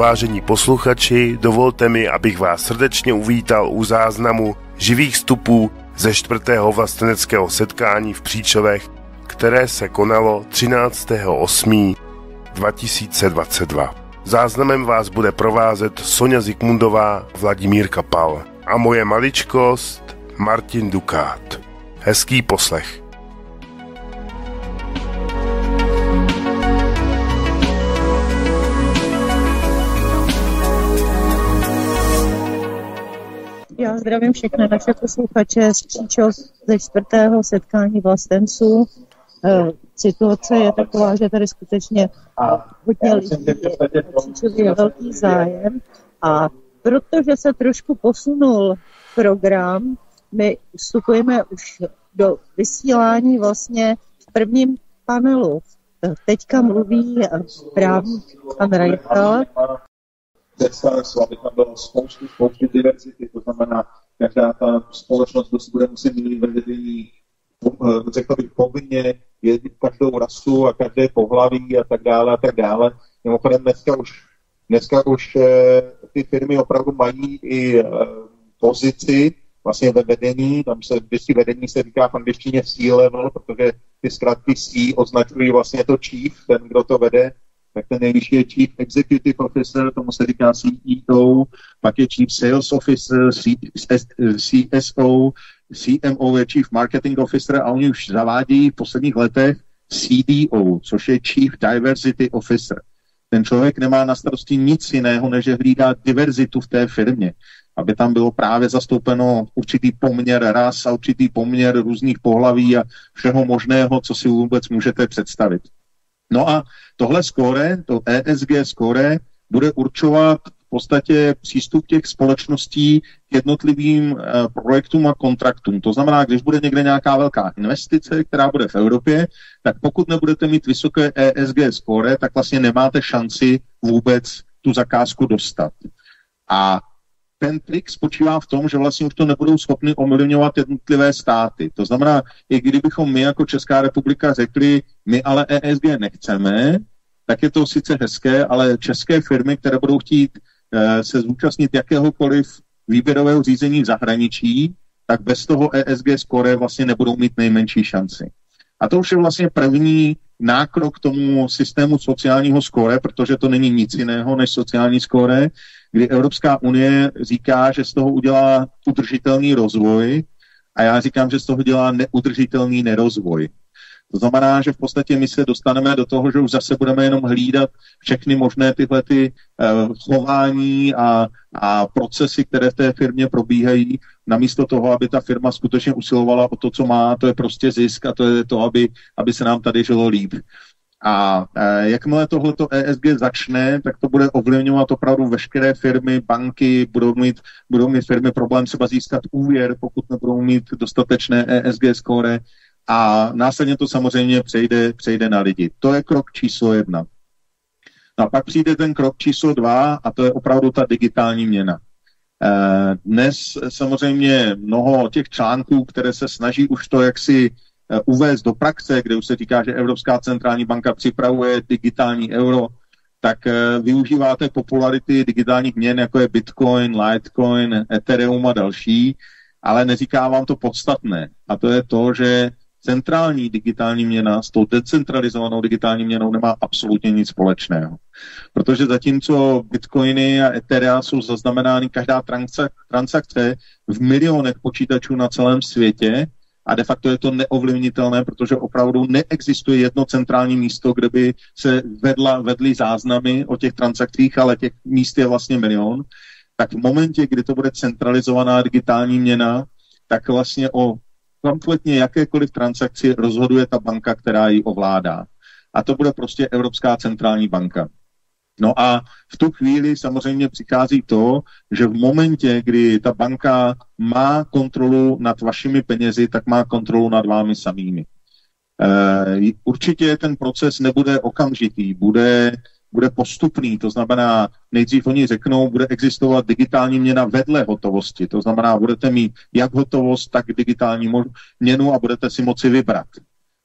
Vážení posluchači, dovolte mi, abych vás srdečně uvítal u záznamu živých vstupů ze čtvrtého vlasteneckého setkání v Příčovech, které se konalo 13.8.2022. Záznamem vás bude provázet Sonja Zikmundová, Vladimír Kapal a moje maličkost Martin Dukát. Hezký poslech. Zdravím všechny naše posluchače z Příčov ze čtvrtého setkání vlastenců. Eh, situace je taková, že tady skutečně hodně lidí je, je velký zájem a protože se trošku posunul program, my vstupujeme už do vysílání vlastně v prvním panelu. Teďka mluví právník pan Rajtal představenstvo, aby tam bylo spoustu, spoustu diverzity, to znamená, každá ta společnost prostě bude muset mít vedení, eh, řekl bych, povinně jezdit každou rasu a každé pohlaví a tak dále a tak dále. Mimochodem dneska už, dneska už eh, ty firmy opravdu mají i eh, pozici vlastně ve vedení, tam se vždycky vedení se říká v angličtině C-level, protože ty zkrátky C označují vlastně to chief, ten, kdo to vede, tak ten nejvyšší je Chief Executive Officer, tomu se říká CEO, pak je Chief Sales Officer, CSO, CMO je Chief Marketing Officer a oni už zavádí v posledních letech CDO, což je Chief Diversity Officer. Ten člověk nemá na starosti nic jiného, než že hlídá diverzitu v té firmě, aby tam bylo právě zastoupeno určitý poměr ras a určitý poměr různých pohlaví a všeho možného, co si vůbec můžete představit. No a tohle skóre, to ESG skóre, bude určovat v podstatě přístup těch společností k jednotlivým uh, projektům a kontraktům. To znamená, když bude někde nějaká velká investice, která bude v Evropě, tak pokud nebudete mít vysoké ESG skóre, tak vlastně nemáte šanci vůbec tu zakázku dostat. A ten trik spočívá v tom, že vlastně už to nebudou schopny omlivňovat jednotlivé státy. To znamená, i kdybychom my jako Česká republika řekli, my ale ESG nechceme, tak je to sice hezké, ale české firmy, které budou chtít uh, se zúčastnit jakéhokoliv výběrového řízení v zahraničí, tak bez toho ESG score vlastně nebudou mít nejmenší šanci. A to už je vlastně první nákrok k tomu systému sociálního skóre, protože to není nic jiného než sociální skóre, kdy Evropská unie říká, že z toho udělá udržitelný rozvoj a já říkám, že z toho dělá neudržitelný nerozvoj. To znamená, že v podstatě my se dostaneme do toho, že už zase budeme jenom hlídat všechny možné tyhle ty uh, chování a, a procesy, které v té firmě probíhají, namísto toho, aby ta firma skutečně usilovala o to, co má, to je prostě zisk a to je to, aby, aby se nám tady žilo líp. A e, jakmile tohleto ESG začne, tak to bude ovlivňovat opravdu veškeré firmy, banky, budou mít, budou mít firmy problém třeba získat úvěr, pokud nebudou mít dostatečné ESG skóre a následně to samozřejmě přejde, přejde na lidi. To je krok číslo jedna. No a pak přijde ten krok číslo dva a to je opravdu ta digitální měna. E, dnes samozřejmě mnoho těch článků, které se snaží už to jaksi uvést do praxe, kde už se týká, že Evropská centrální banka připravuje digitální euro, tak eh, využíváte popularity digitálních měn, jako je Bitcoin, Litecoin, Ethereum a další, ale neříká vám to podstatné. A to je to, že centrální digitální měna s tou decentralizovanou digitální měnou nemá absolutně nic společného. Protože zatímco bitcoiny a etherea jsou zaznamenány každá transakce v milionech počítačů na celém světě, a de facto je to neovlivnitelné, protože opravdu neexistuje jedno centrální místo, kde by se vedla, vedly záznamy o těch transakcích, ale těch míst je vlastně milion, tak v momentě, kdy to bude centralizovaná digitální měna, tak vlastně o kompletně jakékoliv transakci rozhoduje ta banka, která ji ovládá. A to bude prostě Evropská centrální banka. No a v tu chvíli samozřejmě přichází to, že v momentě, kdy ta banka má kontrolu nad vašimi penězi, tak má kontrolu nad vámi samými. E, určitě ten proces nebude okamžitý, bude, bude postupný, to znamená, nejdřív oni řeknou, bude existovat digitální měna vedle hotovosti, to znamená, budete mít jak hotovost, tak digitální měnu a budete si moci vybrat.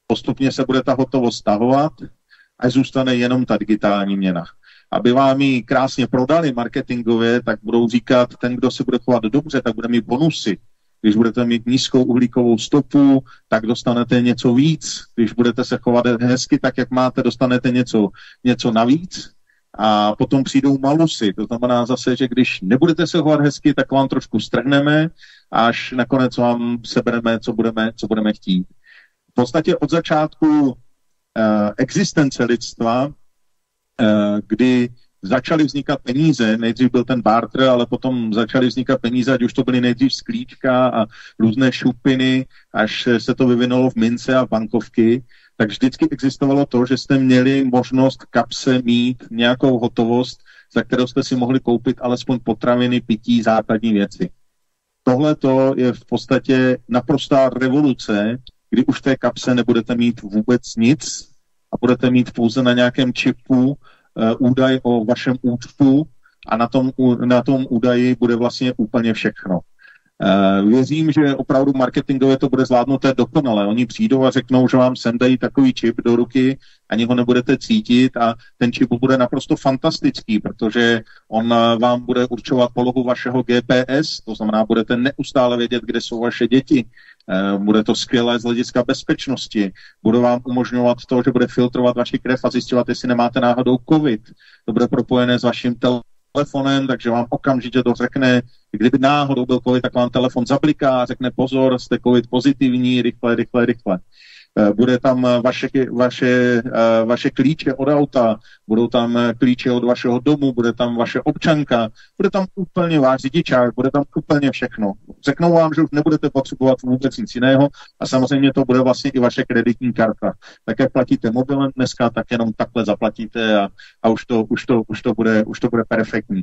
Postupně se bude ta hotovost stahovat a zůstane jenom ta digitální měna. Aby vám ji krásně prodali marketingově, tak budou říkat, ten, kdo se bude chovat dobře, tak bude mít bonusy. Když budete mít nízkou uhlíkovou stopu, tak dostanete něco víc. Když budete se chovat hezky, tak jak máte, dostanete něco, něco navíc. A potom přijdou malusy. To znamená zase, že když nebudete se chovat hezky, tak vám trošku strhneme, až nakonec vám sebereme, co budeme, co budeme chtít. V podstatě od začátku uh, existence lidstva, kdy začaly vznikat peníze, nejdřív byl ten barter, ale potom začaly vznikat peníze, ať už to byly nejdřív sklíčka a různé šupiny, až se to vyvinulo v mince a bankovky, tak vždycky existovalo to, že jste měli možnost kapse mít nějakou hotovost, za kterou jste si mohli koupit alespoň potraviny, pití, základní věci. Tohle to je v podstatě naprostá revoluce, kdy už v té kapse nebudete mít vůbec nic budete mít pouze na nějakém čipu Eh, údaj o vašem účtu a na tom, na tom údaji bude vlastně úplně všechno. Uh, věřím, že opravdu marketingově to bude zvládnuté dokonale. Oni přijdou a řeknou, že vám sem dají takový čip do ruky, ani ho nebudete cítit a ten čip bude naprosto fantastický, protože on uh, vám bude určovat polohu vašeho GPS, to znamená, budete neustále vědět, kde jsou vaše děti, Eh, bude to skvělé z hlediska bezpečnosti. Bude vám umožňovat to, že bude filtrovat vaši krev a zjišťovat, jestli nemáte náhodou COVID. To bude propojené s vaším telefonem, takže vám okamžitě to řekne, kdyby náhodou byl COVID, tak vám telefon zabliká a řekne pozor, jste COVID pozitivní, rychle, rychle, rychle. Eh, bude tam eh, vaše, vaše, eh, vaše klíče od auta, budou tam klíče od vašeho domu, bude tam vaše občanka, bude tam úplně váš řidičák, bude tam úplně všechno. Řeknou vám, že už nebudete potřebovat vůbec nic jiného a samozřejmě to bude vlastně i vaše kreditní karta. Tak jak platíte mobilem dneska, tak jenom takhle zaplatíte a, a už, to, už, to, už, to bude, už to bude perfektní.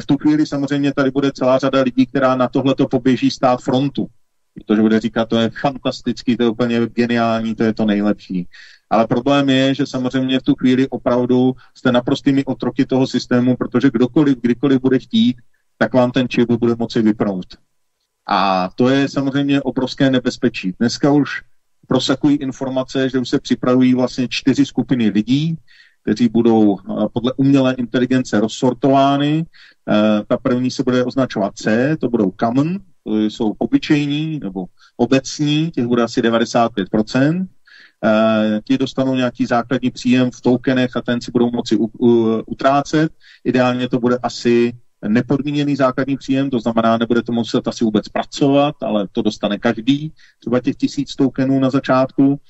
V tu chvíli samozřejmě tady bude celá řada lidí, která na tohle to poběží stát frontu protože bude říkat, to je fantastický, to je úplně geniální, to je to nejlepší. Ale problém je, že samozřejmě v tu chvíli opravdu jste naprostými otroky toho systému, protože kdokoliv, kdykoliv bude chtít, tak vám ten čip bude moci vypnout. A to je samozřejmě obrovské nebezpečí. Dneska už prosakují informace, že už se připravují vlastně čtyři skupiny lidí, kteří budou eh, podle umělé inteligence rozsortovány. Eh, ta první se bude označovat C, to budou common, jsou obyčejní nebo obecní, těch bude asi 95%. Uh, ti dostanou nějaký základní příjem v tokenech a ten si budou moci u, u, utrácet. Ideálně to bude asi nepodmíněný základní příjem, to znamená, nebude to muset asi vůbec pracovat, ale to dostane každý, třeba těch tisíc tokenů na začátku.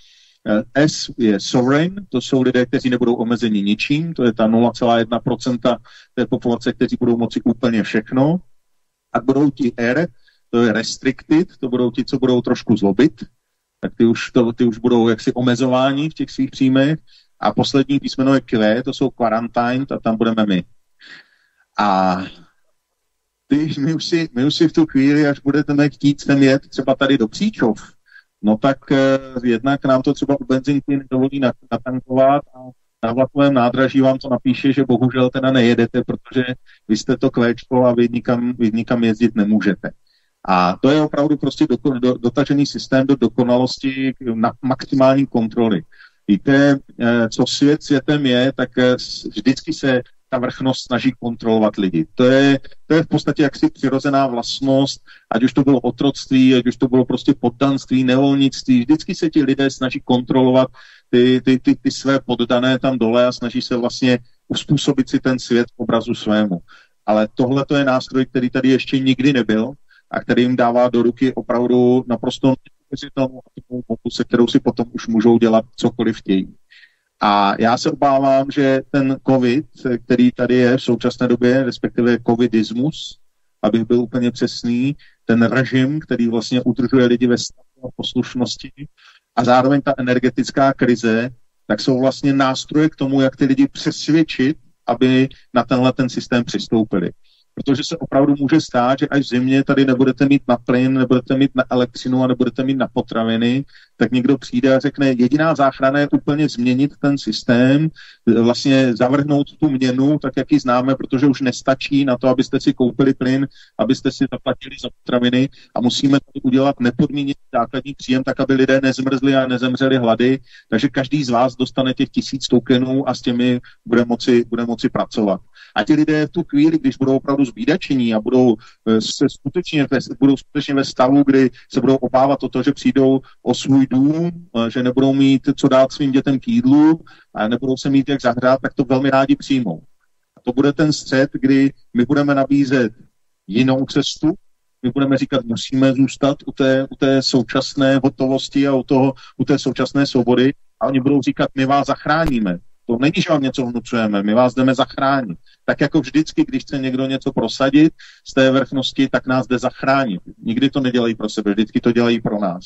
S je sovereign, to jsou lidé, kteří nebudou omezeni ničím, to je ta 0,1% té populace, kteří budou moci úplně všechno. A budou ti R, to je restricted, to budou ti, co budou trošku zlobit, tak ty už, to, ty už budou jaksi omezováni v těch svých příjmech. A poslední písmeno je Q, to jsou quarantine, a tam budeme my. A ty, my, už si, my už si v tu chvíli, až budete chtít sem jet třeba tady do Příčov, no tak eh, jednak nám to třeba u benzinky nedovolí natankovat a na vlakovém nádraží vám to napíše, že bohužel teda nejedete, protože vy jste to kvéčko a vy nikam, vy nikam jezdit nemůžete. A to je opravdu prostě do, do, dotažený systém do dokonalosti na maximální kontroly. Víte, eh, co svět světem je, tak eh, vždycky se ta vrchnost snaží kontrolovat lidi. To je, to je v podstatě jaksi přirozená vlastnost, ať už to bylo otroctví, ať už to bylo prostě poddanství, nevolnictví, vždycky se ti lidé snaží kontrolovat ty, ty, ty, ty své poddané tam dole a snaží se vlastně uspůsobit si ten svět obrazu svému. Ale tohle to je nástroj, který tady ještě nikdy nebyl a který jim dává do ruky opravdu naprosto neuvěřitelnou motu, se kterou si potom už můžou dělat cokoliv chtějí. A já se obávám, že ten COVID, který tady je v současné době, respektive covidismus, abych byl úplně přesný, ten režim, který vlastně udržuje lidi ve stavu poslušnosti a zároveň ta energetická krize, tak jsou vlastně nástroje k tomu, jak ty lidi přesvědčit, aby na tenhle ten systém přistoupili. Protože se opravdu může stát, že až v zimě tady nebudete mít na plyn, nebudete mít na elektřinu a nebudete mít na potraviny, tak někdo přijde a řekne, jediná záchrana je úplně změnit ten systém, vlastně zavrhnout tu měnu, tak jak ji známe, protože už nestačí na to, abyste si koupili plyn, abyste si zaplatili za potraviny a musíme tady udělat nepodmíněný základní příjem, tak aby lidé nezmrzli a nezemřeli hlady. Takže každý z vás dostane těch tisíc tokenů a s těmi bude moci, bude moci pracovat. A ti lidé v tu chvíli, když budou opravdu zbídačení a budou eh, se skutečně budou skutečně ve stavu, kdy se budou obávat o to, že přijdou o svůj dům, eh, že nebudou mít co dát svým dětem k jídlu a nebudou se mít jak zahrát, tak to velmi rádi přijmou. A to bude ten střed, kdy my budeme nabízet jinou cestu, my budeme říkat, musíme zůstat u té, u té současné hotovosti a u, toho, u té současné svobody a oni budou říkat, my vás zachráníme. To není, že vám něco vnucujeme, my vás jdeme zachránit. Tak jako vždycky, když chce někdo něco prosadit z té vrchnosti, tak nás jde zachránit. Nikdy to nedělají pro sebe, vždycky to dělají pro nás.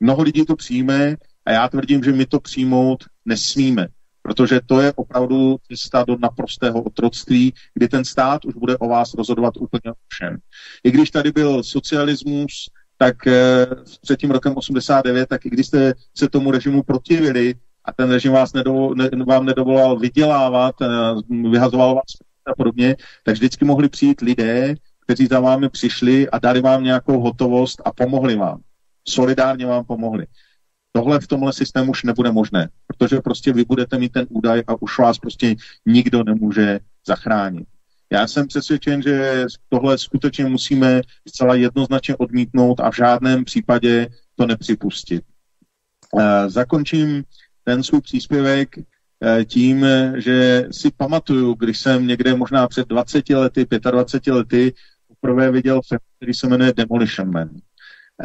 Mnoho lidí to přijme a já tvrdím, že my to přijmout nesmíme, protože to je opravdu cesta do naprostého otroctví, kdy ten stát už bude o vás rozhodovat úplně všem. I když tady byl socialismus, tak eh, před tím rokem 89, tak i když jste se tomu režimu protivili, a ten režim vás nedo, ne, vám nedovolal vydělávat, eh, vyhazoval vás a podobně, tak vždycky mohli přijít lidé, kteří za vámi přišli a dali vám nějakou hotovost a pomohli vám. Solidárně vám pomohli. Tohle v tomhle systému už nebude možné, protože prostě vy budete mít ten údaj a už vás prostě nikdo nemůže zachránit. Já jsem přesvědčen, že tohle skutečně musíme zcela jednoznačně odmítnout a v žádném případě to nepřipustit. Uh, zakončím ten svůj příspěvek eh, tím, že si pamatuju, když jsem někde možná před 20 lety, 25 lety poprvé viděl film, který se jmenuje Demolition Man.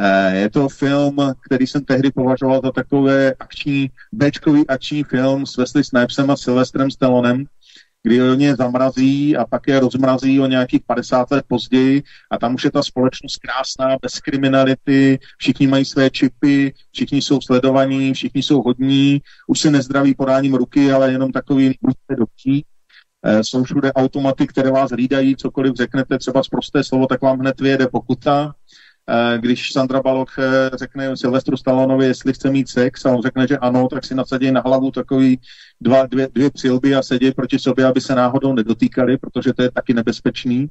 Eh, je to film, který jsem tehdy považoval za takové akční, bečkový akční film s Wesley Snipesem a Sylvestrem Stallonem, kdy oni zamrazí a pak je rozmrazí o nějakých 50 let později a tam už je ta společnost krásná, bez kriminality, všichni mají své čipy, všichni jsou sledovaní, všichni jsou hodní, už se nezdraví podáním ruky, ale jenom takový buďte dobří. E, jsou všude automaty, které vás hlídají, cokoliv řeknete, třeba z prosté slovo, tak vám hned vyjede pokuta. Eh, když Sandra Balok eh, řekne Silvestru Stallonovi, jestli chce mít sex a on řekne, že ano, tak si nasadí na hlavu takový dva, dvě, dvě přilby a sedí proti sobě, aby se náhodou nedotýkali, protože to je taky nebezpečný.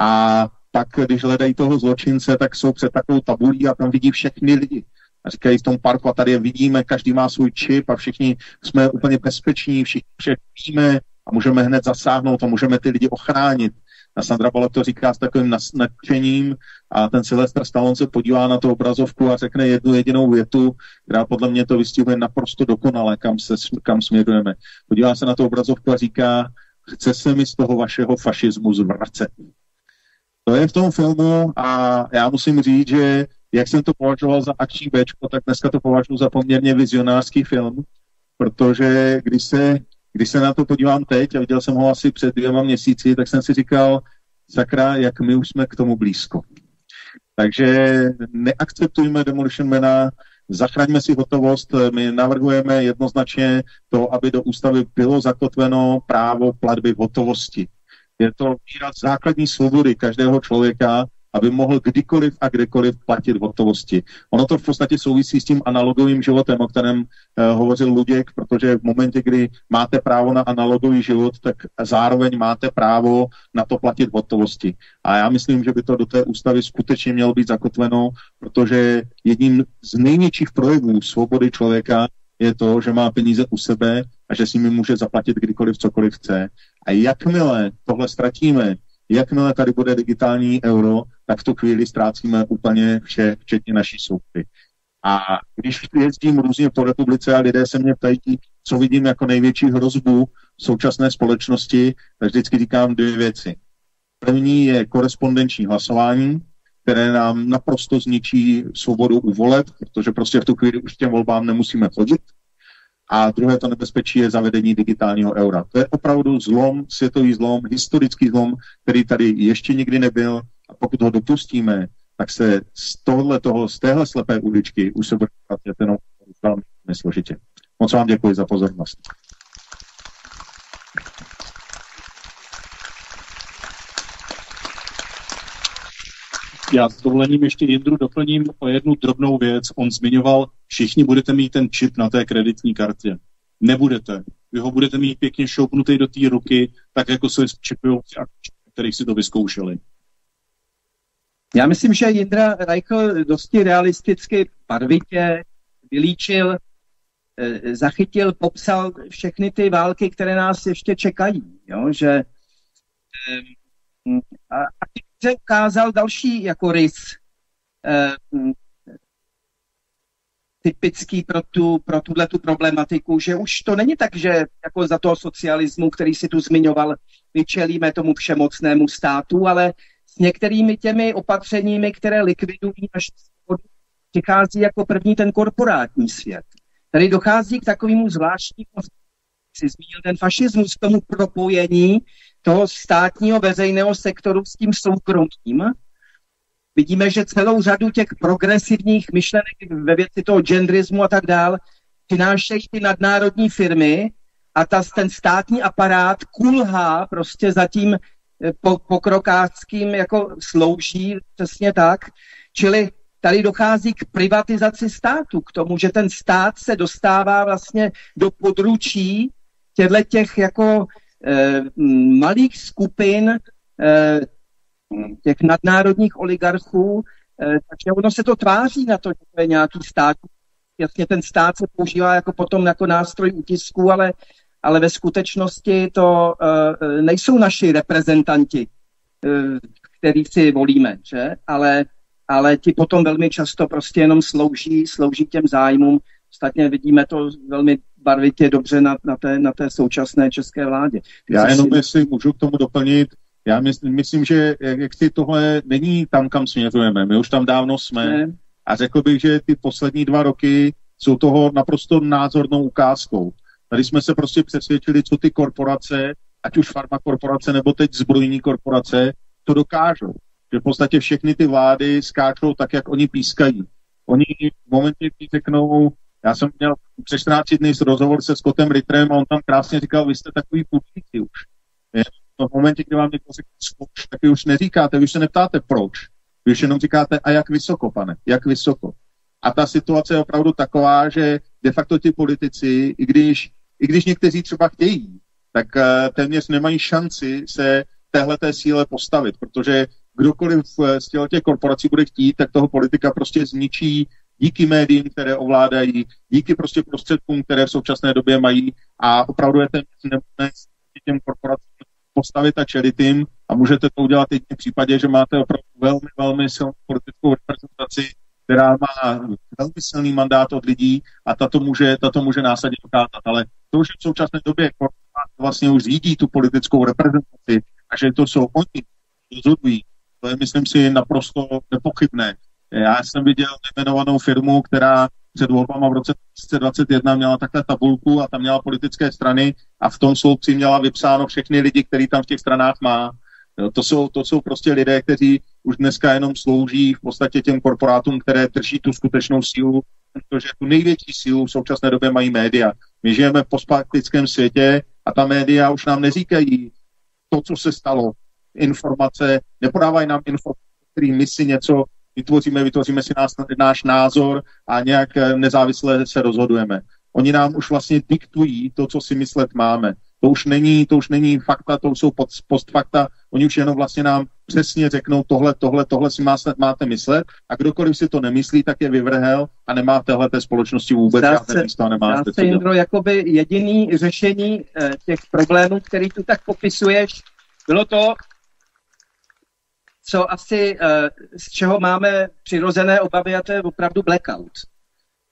A pak, když hledají toho zločince, tak jsou před takovou tabulí a tam vidí všechny lidi. A říkají v tom parku a tady je vidíme, každý má svůj čip a všichni jsme úplně bezpeční, všichni všechny víme a můžeme hned zasáhnout a můžeme ty lidi ochránit. A Sandra Bullock to říká s takovým nadšením a ten Sylvester Stallone se podívá na tu obrazovku a řekne jednu jedinou větu, která podle mě to vystihuje naprosto dokonale, kam, se, kam směrujeme. Podívá se na tu obrazovku a říká, chce se mi z toho vašeho fašismu zvracet. To je v tom filmu a já musím říct, že jak jsem to považoval za akční bečko, tak dneska to považuji za poměrně vizionářský film, protože když se když se na to podívám teď a viděl jsem ho asi před dvěma měsíci, tak jsem si říkal, sakra, jak my už jsme k tomu blízko. Takže neakceptujme Demolition Mana, zachraňme si hotovost. My navrhujeme jednoznačně to, aby do ústavy bylo zakotveno právo platby v hotovosti. Je to výraz základní svobody každého člověka aby mohl kdykoliv a kdekoliv platit v hotovosti. Ono to v podstatě souvisí s tím analogovým životem, o kterém uh, hovořil Luděk, protože v momentě, kdy máte právo na analogový život, tak zároveň máte právo na to platit v hotovosti. A já myslím, že by to do té ústavy skutečně mělo být zakotveno, protože jedním z největších projevů svobody člověka je to, že má peníze u sebe a že si mi může zaplatit kdykoliv cokoliv chce. A jakmile tohle ztratíme, jakmile tady bude digitální euro, tak v tu chvíli ztrácíme úplně vše, včetně naší soupy. A když jezdím různě po republice a lidé se mě ptají, co vidím jako největší hrozbu současné společnosti, tak vždycky říkám dvě věci. První je korespondenční hlasování, které nám naprosto zničí svobodu u voleb, protože prostě v tu chvíli už těm volbám nemusíme chodit. A druhé to nebezpečí je zavedení digitálního eura. To je opravdu zlom, světový zlom, historický zlom, který tady ještě nikdy nebyl. A pokud ho dopustíme, tak se z tohle toho, z téhle slepé uličky už se bude jenom velmi složitě. Moc vám děkuji za pozornost. Já s dovolením ještě Jindru doplním o jednu drobnou věc. On zmiňoval, všichni budete mít ten čip na té kreditní kartě. Nebudete. Vy ho budete mít pěkně šoupnutý do té ruky, tak jako se čipují kterých si to vyzkoušeli. Já myslím, že Jindra Reichl dosti realisticky, barvitě vylíčil, eh, zachytil, popsal všechny ty války, které nás ještě čekají. Jo? Že, eh, a, a se ukázal další jako rys eh, typický pro, tu, pro tuhle tu problematiku, že už to není tak, že jako za toho socialismu, který si tu zmiňoval, vyčelíme tomu všemocnému státu, ale s některými těmi opatřeními, které likvidují naši svobodu, přichází jako první ten korporátní svět. Tady dochází k takovému zvláštnímu, si zmínil ten fašismus, k tomu propojení toho státního veřejného sektoru s tím soukromým. Vidíme, že celou řadu těch progresivních myšlenek ve věci toho genderismu a tak dál přinášejí ty nadnárodní firmy a ta, ten státní aparát kulhá prostě za tím po, pokrokářským jako slouží přesně tak. Čili tady dochází k privatizaci státu, k tomu, že ten stát se dostává vlastně do područí těchto těch jako eh, malých skupin eh, těch nadnárodních oligarchů, eh, takže ono se to tváří na to, že to je nějaký stát. Jasně ten stát se používá jako potom jako nástroj utisku, ale, ale ve skutečnosti to uh, nejsou naši reprezentanti, uh, který si volíme, že? Ale, ale ti potom velmi často prostě jenom slouží, slouží těm zájmům. Ostatně vidíme to velmi barvitě dobře na, na, té, na té současné české vládě. Já jenom, jestli můžu k tomu doplnit, já myslím, myslím že jak, jak si tohle není tam, kam směřujeme. My už tam dávno jsme. Ne. A řekl bych, že ty poslední dva roky jsou toho naprosto názornou ukázkou. Tady jsme se prostě přesvědčili, co ty korporace, ať už farmakorporace nebo teď zbrojní korporace, to dokážou. Že v podstatě všechny ty vlády skáčou tak, jak oni pískají. Oni v momentě, kdy řeknou, já jsem měl přes 14 dny rozhovor se Scottem Ritterem a on tam krásně říkal, vy jste takový publici už. No v momentě, kdy vám někdo řekne zkouš, tak vy už neříkáte, vy už se neptáte proč. Vy už jenom říkáte, a jak vysoko, pane, jak vysoko. A ta situace je opravdu taková, že de facto ti politici, i když, i když někteří třeba chtějí, tak uh, téměř nemají šanci se téhle té síle postavit, protože kdokoliv eh, z těch korporací bude chtít, tak toho politika prostě zničí díky médiím, které ovládají, díky prostě prostředkům, které v současné době mají. A opravdu je ten nemožné těm korporacím postavit a čelit jim. A můžete to udělat i v případě, že máte opravdu velmi, velmi silnou politickou reprezentaci, která má velmi silný mandát od lidí a tato může, tato může následně dokázat. Ale to, že v současné době vlastně už řídí tu politickou reprezentaci a že to jsou oni, rozhodují, to je, myslím si, naprosto nepochybné. Já jsem viděl nejmenovanou firmu, která před volbama v roce 2021 měla takhle tabulku a tam měla politické strany a v tom sloupci měla vypsáno všechny lidi, který tam v těch stranách má. To, jsou, to jsou prostě lidé, kteří už dneska jenom slouží v podstatě těm korporátům, které drží tu skutečnou sílu, protože tu největší sílu v současné době mají média. My žijeme v postpaktickém světě a ta média už nám neříkají to, co se stalo. Informace, nepodávají nám informace, který my si něco vytvoříme, vytvoříme si nás, náš názor a nějak eh, nezávisle se rozhodujeme. Oni nám už vlastně diktují to, co si myslet máme. To už není, to už není fakta, to už jsou postfakta. Oni už jenom vlastně nám přesně řeknou tohle, tohle, tohle si máte, máte myslet a kdokoliv si to nemyslí, tak je vyvrhel a nemá v téhle té společnosti vůbec zdá žádné místo a nemá zde se, Indro, jakoby jediný řešení eh, těch problémů, který tu tak popisuješ, bylo to, co asi, eh, z čeho máme přirozené obavy, a to je opravdu blackout.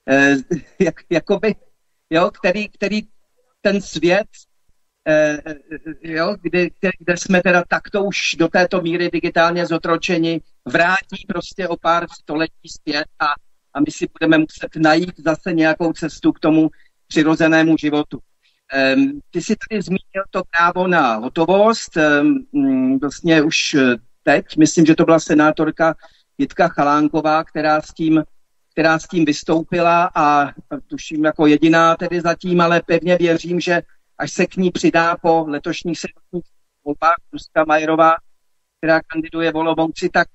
Eh, jak, jakoby, jo, který, který ten svět, jo, kde, kde jsme teda takto už do této míry digitálně zotročeni, vrátí prostě o pár století zpět a, a my si budeme muset najít zase nějakou cestu k tomu přirozenému životu. Ty si tady zmínil to právo na hotovost. Um, vlastně už teď, myslím, že to byla senátorka Jitka Chalánková, která s tím, která s tím vystoupila a tuším jako jediná tedy zatím, ale pevně věřím, že až se k ní přidá po letošních senátních volbách Ruska Majerová, která kandiduje v Olomouci, tak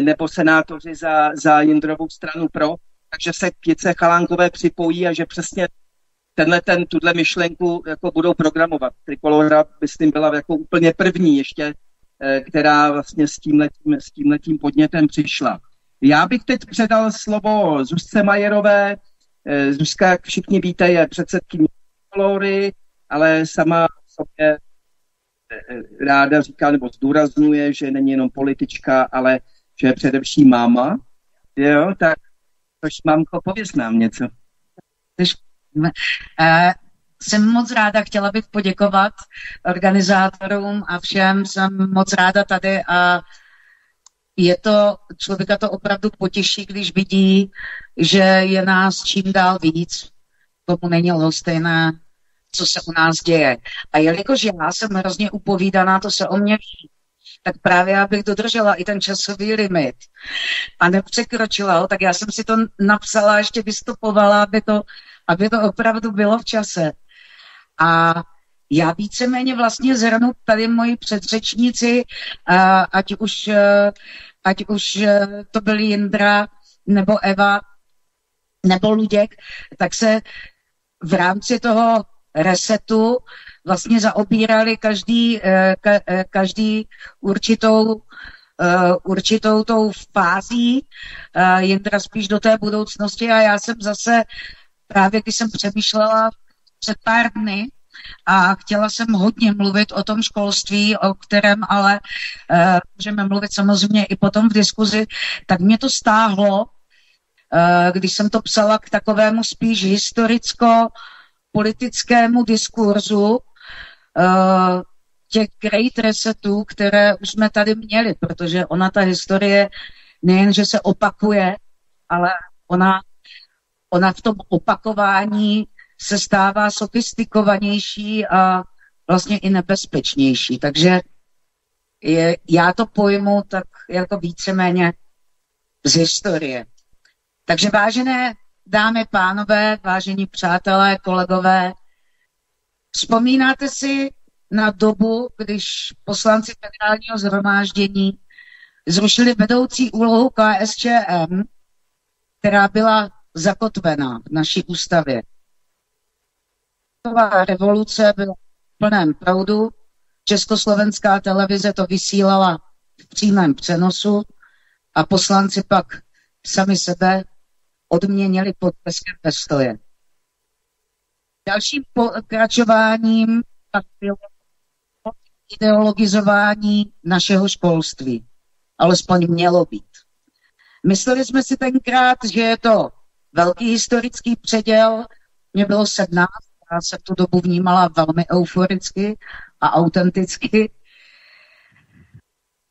nebo senátoři za, za Jindrovou stranu pro, takže se Kice Chalánkové připojí a že přesně tenhle ten, tuhle myšlenku jako budou programovat. Trikolora by s tím byla jako úplně první ještě, která vlastně s tímhletím, s tímhletím podnětem přišla. Já bych teď předal slovo Zuzce Majerové. Eh, Zuzka, jak všichni víte, je předsedkyní Kolory, ale sama sobě eh, ráda říká nebo zdůrazňuje, že není jenom politička, ale že je především máma. Jo, tak tož mamko, pověz nám něco. Eh, jsem moc ráda, chtěla bych poděkovat organizátorům a všem, jsem moc ráda tady a je to, člověka to opravdu potěší, když vidí, že je nás čím dál víc. Tomu není lhostejné, co se u nás děje. A jelikož já jsem hrozně upovídaná, to se o mě ví, tak právě abych dodržela i ten časový limit a nepřekročila ho, tak já jsem si to napsala, ještě vystupovala, aby to, aby to opravdu bylo v čase. A já víceméně vlastně zhrnu tady moji předřečníci, ať už ať už eh, to byl Jindra nebo Eva nebo Luděk, tak se v rámci toho resetu vlastně zaobírali každý, eh, eh, každý určitou, určitou tou fází, Jindra spíš do té budoucnosti. A já jsem zase právě, když jsem přemýšlela před pár dny, a chtěla jsem hodně mluvit o tom školství, o kterém ale uh, můžeme mluvit samozřejmě i potom v diskuzi, tak mě to stáhlo, uh, když jsem to psala k takovému spíš historicko-politickému diskurzu uh, těch great resetů, které už jsme tady měli, protože ona ta historie nejen, že se opakuje, ale ona, ona v tom opakování se stává sofistikovanější a vlastně i nebezpečnější. Takže je, já to pojmu tak jako víceméně z historie. Takže vážené dámy, pánové, vážení přátelé, kolegové, vzpomínáte si na dobu, když poslanci federálního zhromáždění zrušili vedoucí úlohu KSČM, která byla zakotvená v naší ústavě revoluce byla v plném proudu. Československá televize to vysílala v přímém přenosu a poslanci pak sami sebe odměnili potleskem ve stoje. Dalším pokračováním pak bylo ideologizování našeho školství. Alespoň mělo být. Mysleli jsme si tenkrát, že je to velký historický předěl. Mě bylo 17 já se tu dobu vnímala velmi euforicky a autenticky.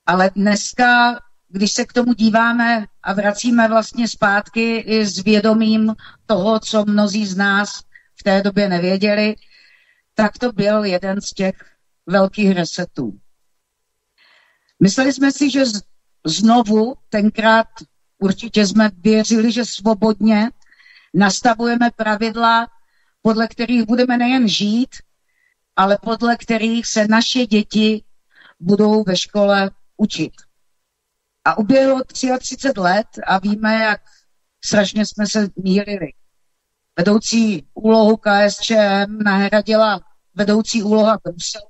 Ale dneska, když se k tomu díváme a vracíme vlastně zpátky i s vědomím toho, co mnozí z nás v té době nevěděli, tak to byl jeden z těch velkých resetů. Mysleli jsme si, že znovu tenkrát určitě jsme věřili, že svobodně nastavujeme pravidla podle kterých budeme nejen žít, ale podle kterých se naše děti budou ve škole učit. A uběhlo 33 let a víme, jak strašně jsme se mýlili. Vedoucí úlohu KSČM nahradila vedoucí úloha Brusel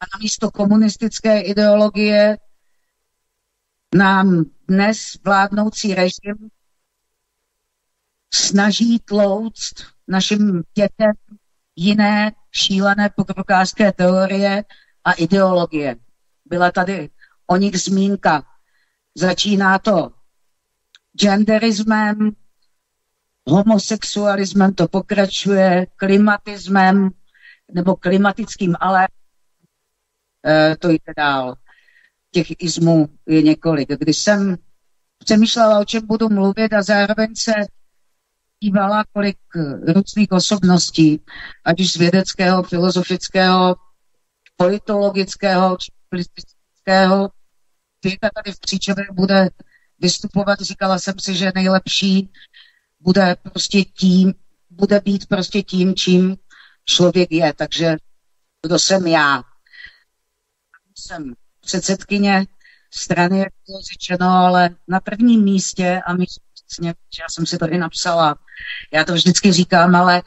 a na místo komunistické ideologie nám dnes vládnoucí režim snaží tlouct našim dětem jiné šílené pokrokářské teorie a ideologie. Byla tady o nich zmínka. Začíná to genderismem, homosexualismem to pokračuje, klimatismem nebo klimatickým, ale e, to jde dál. Těch izmů je několik. Když jsem přemýšlela, o čem budu mluvit a zároveň se dívala, kolik různých osobností, ať už z vědeckého, filozofického, politologického, či politického světa tady v Příčově bude vystupovat. Říkala jsem si, že nejlepší bude prostě tím, bude být prostě tím, čím člověk je. Takže kdo jsem já? Jsem předsedkyně strany, jak bylo řečeno, ale na prvním místě, a my, já jsem si to i napsala, já to vždycky říkám, ale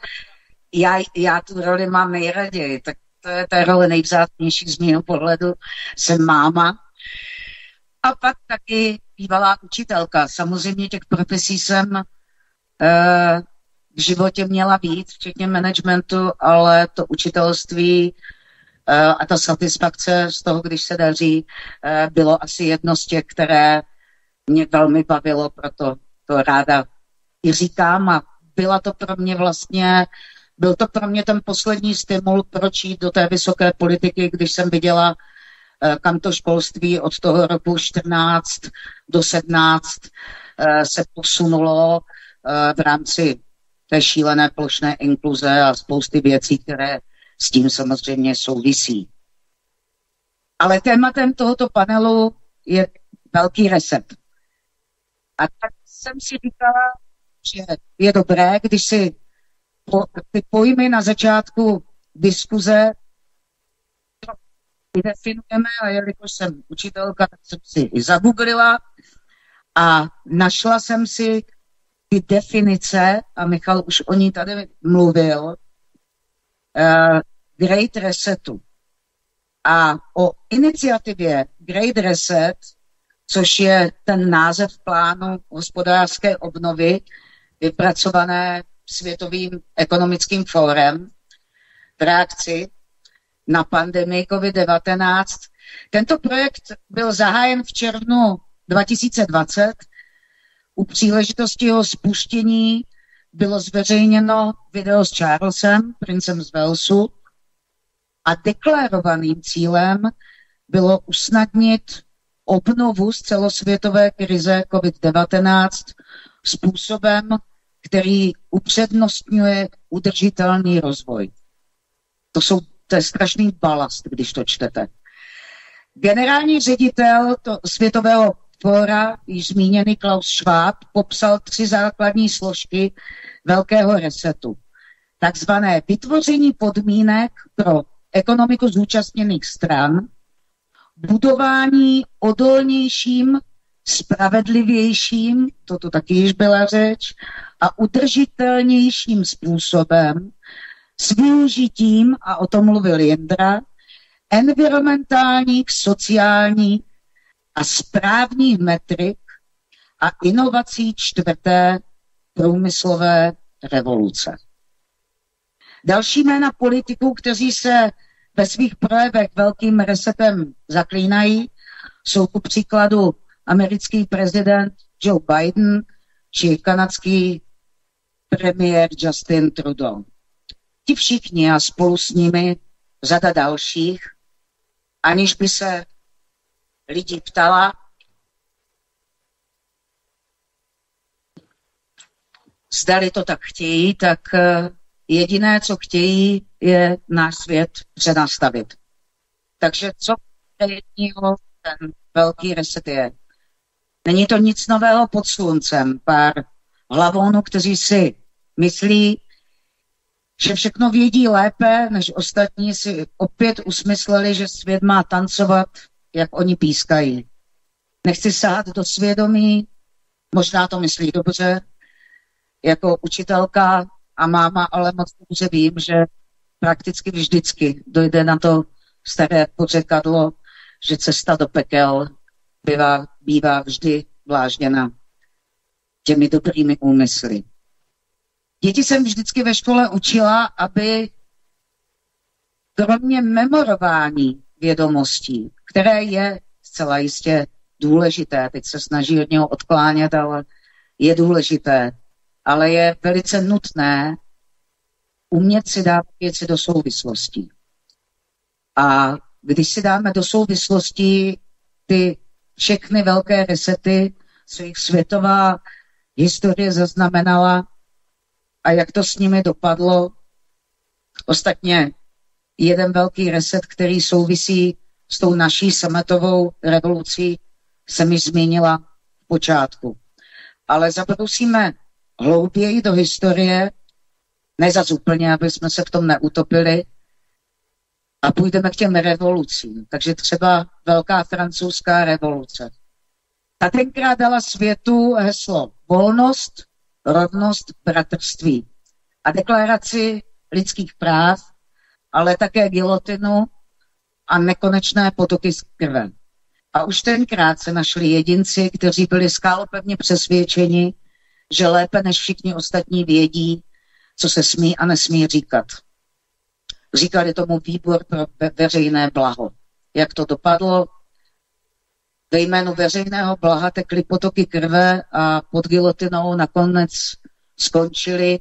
já, já tu roli mám nejraději, tak to je ta role nejvzácnější z mého pohledu, jsem máma. A pak taky bývalá učitelka. Samozřejmě těch profesí jsem uh, v životě měla víc, včetně managementu, ale to učitelství uh, a ta satisfakce z toho, když se daří, uh, bylo asi jedno z těch, které mě velmi bavilo, proto to ráda i říkám a byla to pro mě vlastně byl to pro mě ten poslední stimul, proč jít do té vysoké politiky, když jsem viděla, kam to školství od toho roku 14 do 17 eh, se posunulo eh, v rámci té šílené plošné inkluze a spousty věcí, které s tím samozřejmě souvisí. Ale tématem tohoto panelu je velký reset. A tak jsem si říkala, že je dobré, když si po, ty pojmy na začátku diskuze definujeme a jelikož jsem učitelka, tak jsem si i zagooglila a našla jsem si ty definice, a Michal už o ní tady mluvil, uh, Great Resetu. A o iniciativě Great Reset, což je ten název plánu hospodářské obnovy, vypracované Světovým ekonomickým fórem v reakci na pandemii COVID-19. Tento projekt byl zahájen v červnu 2020. U příležitosti jeho spuštění bylo zveřejněno video s Charlesem, princem z Walesu, a deklarovaným cílem bylo usnadnit obnovu z celosvětové krize COVID-19 způsobem, který upřednostňuje udržitelný rozvoj. To, jsou, to je strašný balast, když to čtete. Generální ředitel to Světového fóra, již zmíněný Klaus Schwab, popsal tři základní složky velkého resetu. Takzvané vytvoření podmínek pro ekonomiku zúčastněných stran, budování odolnějším spravedlivějším, toto taky již byla řeč, a udržitelnějším způsobem s využitím, a o tom mluvil Jindra, environmentálních, sociálních a správních metrik a inovací čtvrté průmyslové revoluce. Další jména politiků, kteří se ve svých projevech velkým resetem zaklínají, jsou ku příkladu americký prezident Joe Biden či kanadský premiér Justin Trudeau. Ti všichni a spolu s nimi řada dalších, aniž by se lidi ptala, zdali to tak chtějí, tak eh, jediné, co chtějí, je náš svět přenastavit. Takže co jedního ten velký reset je? Není to nic nového pod sluncem. Pár hlavonů, kteří si myslí, že všechno vědí lépe než ostatní, si opět usmysleli, že svět má tancovat, jak oni pískají. Nechci sát do svědomí, možná to myslí dobře, jako učitelka a máma, ale moc dobře vím, že prakticky vždycky dojde na to staré pořekadlo, že cesta do pekel bývá, bývá vždy vlážněna těmi dobrými úmysly. Děti jsem vždycky ve škole učila, aby kromě memorování vědomostí, které je zcela jistě důležité, teď se snaží od něho odklánět, ale je důležité, ale je velice nutné umět si dát věci do souvislostí. A když si dáme do souvislostí ty všechny velké resety, co jich světová historie zaznamenala a jak to s nimi dopadlo. Ostatně jeden velký reset, který souvisí s tou naší sametovou revolucí, jsem již zmínila v počátku. Ale zabrousíme hlouběji do historie, ne za úplně, aby jsme se v tom neutopili. A půjdeme k těm revolucím. Takže třeba Velká francouzská revoluce. Ta tenkrát dala světu heslo volnost, rovnost, bratrství. A deklaraci lidských práv, ale také gilotinu a nekonečné potoky z krve. A už tenkrát se našli jedinci, kteří byli skálopevně přesvědčeni, že lépe než všichni ostatní vědí, co se smí a nesmí říkat. Říkali tomu výbor pro veřejné blaho. Jak to dopadlo? Ve jménu veřejného blaha tekly potoky krve a pod gilotinou nakonec skončili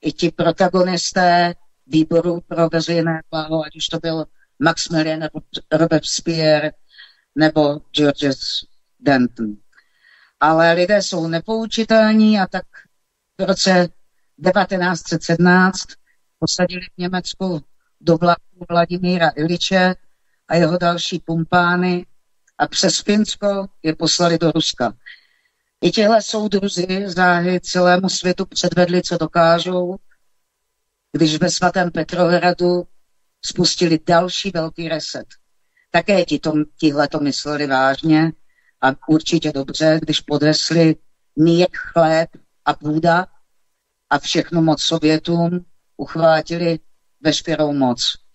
i ti protagonisté výboru pro veřejné blaho, ať už to byl Maximilian Robespierre nebo Georges Denton. Ale lidé jsou nepoučitelní a tak v roce 1917 posadili v Německu do vlaku Vladimíra Iliče a jeho další pumpány a přes Finsko je poslali do Ruska. I těhle soudruzi záhy celému světu předvedli, co dokážou, když ve svatém Petrohradu spustili další velký reset. Také ti to, tihle to mysleli vážně a určitě dobře, když podesli mír, chléb a půda a všechno moc Sovětům uchvátili veškerou moc.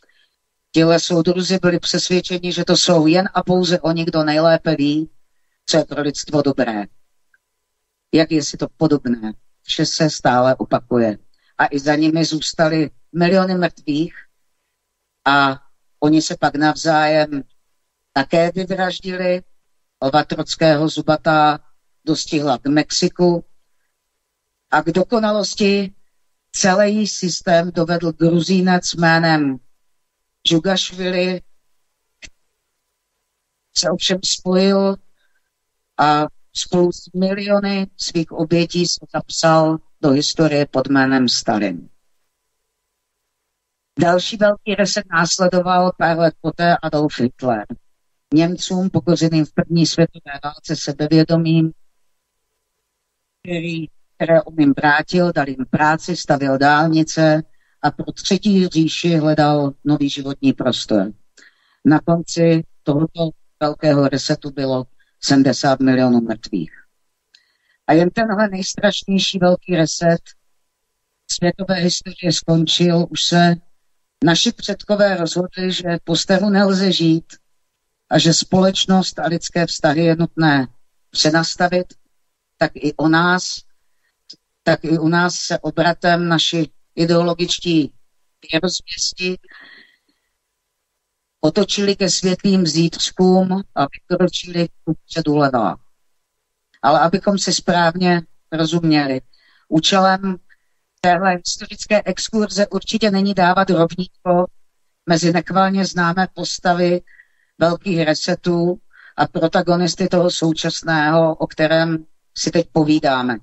Tihle soudruzi byli přesvědčeni, že to jsou jen a pouze oni, kdo nejlépe ví, co je pro lidstvo dobré. Jak je si to podobné. Vše se stále opakuje. A i za nimi zůstaly miliony mrtvých a oni se pak navzájem také vyvraždili. Ova Trockého zubatá dostihla k Mexiku a k dokonalosti celý systém dovedl gruzínec jménem Džugašvili, se ovšem spojil a spolu s miliony svých obětí se zapsal do historie pod jménem Stalin. Další velký reset následoval pár let poté Adolf Hitler. Němcům pokořeným v první světové válce sebevědomím, který, které on jim vrátil, dal jim práci, stavil dálnice a pro třetí říši hledal nový životní prostor. Na konci tohoto velkého resetu bylo 70 milionů mrtvých. A jen tenhle nejstrašnější velký reset světové historie skončil, už se naši předkové rozhodli, že po stehu nelze žít a že společnost a lidské vztahy je nutné přenastavit, tak i o nás, tak i u nás se obratem naši ideologičtí rozměsti otočili ke světlým zítřkům a vykročili předu leva. Ale abychom si správně rozuměli, účelem téhle historické exkurze určitě není dávat rovnítko mezi nekválně známé postavy velkých resetů a protagonisty toho současného, o kterém si teď povídáme.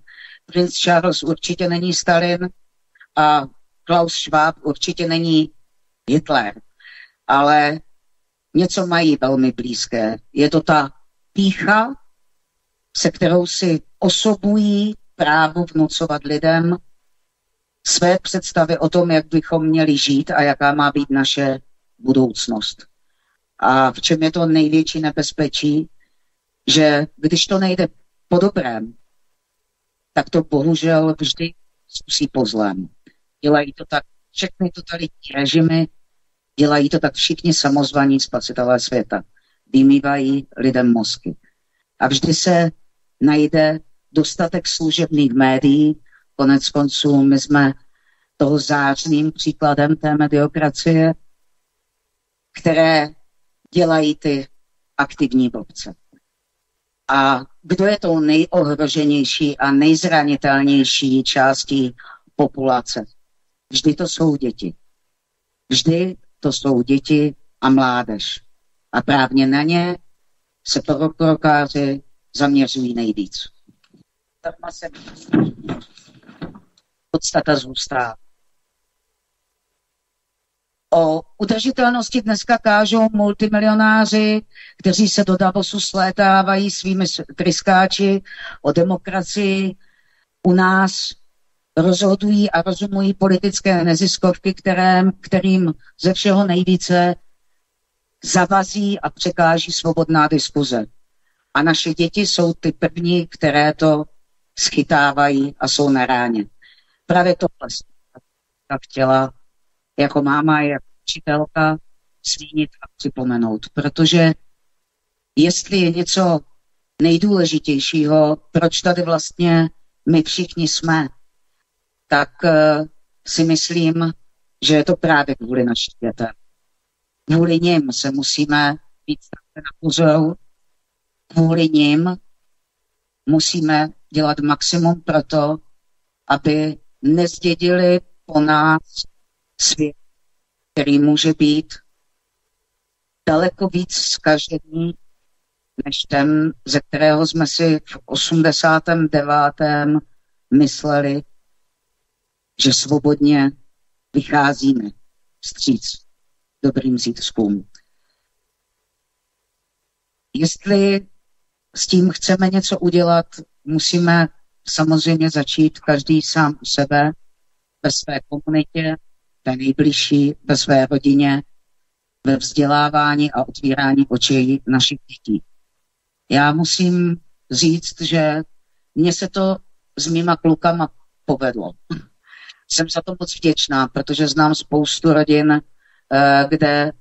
Prince Charles určitě není Stalin a Klaus Schwab určitě není Hitler, ale něco mají velmi blízké. Je to ta pícha, se kterou si osobují právo vnucovat lidem své představy o tom, jak bychom měli žít a jaká má být naše budoucnost. A v čem je to největší nebezpečí, že když to nejde po dobrém, tak to bohužel vždy zkusí po zlém. Dělají to tak všechny totalitní režimy, dělají to tak všichni samozvaní spasitelé světa. Vymývají lidem mozky. A vždy se najde dostatek služebných médií, konec konců my jsme toho zářným příkladem té mediokracie, které dělají ty aktivní blbce. A kdo je tou nejohroženější a nejzranitelnější částí populace? Vždy to jsou děti. Vždy to jsou děti a mládež. A právě na ně se prorokáři zaměřují nejvíc. podstata zůstává. O udržitelnosti dneska kážou multimilionáři, kteří se do Davosu slétávají svými tryskáči o demokracii. U nás rozhodují a rozumují politické neziskovky, které, kterým ze všeho nejvíce zavazí a překáží svobodná diskuze. A naše děti jsou ty první, které to schytávají a jsou na ráně. Právě tohle jsem chtěla jako máma, jako učitelka zmínit a připomenout, protože jestli je něco nejdůležitějšího, proč tady vlastně my všichni jsme, tak uh, si myslím, že je to právě kvůli našim dětem. Kvůli nim se musíme být na pozoru, kvůli nim musíme dělat maximum pro to, aby nezdědili po nás svět, který může být daleko víc zkažený než ten, ze kterého jsme si v 89. mysleli, že svobodně vycházíme vstříc dobrým zítřkům. Jestli s tím chceme něco udělat, musíme samozřejmě začít každý sám u sebe, ve své komunitě, té nejbližší, ve své rodině, ve vzdělávání a otvírání očí našich dětí. Já musím říct, že mně se to s mýma klukama povedlo. Jsem za to moc vděčná, protože znám spoustu rodin, eh, kde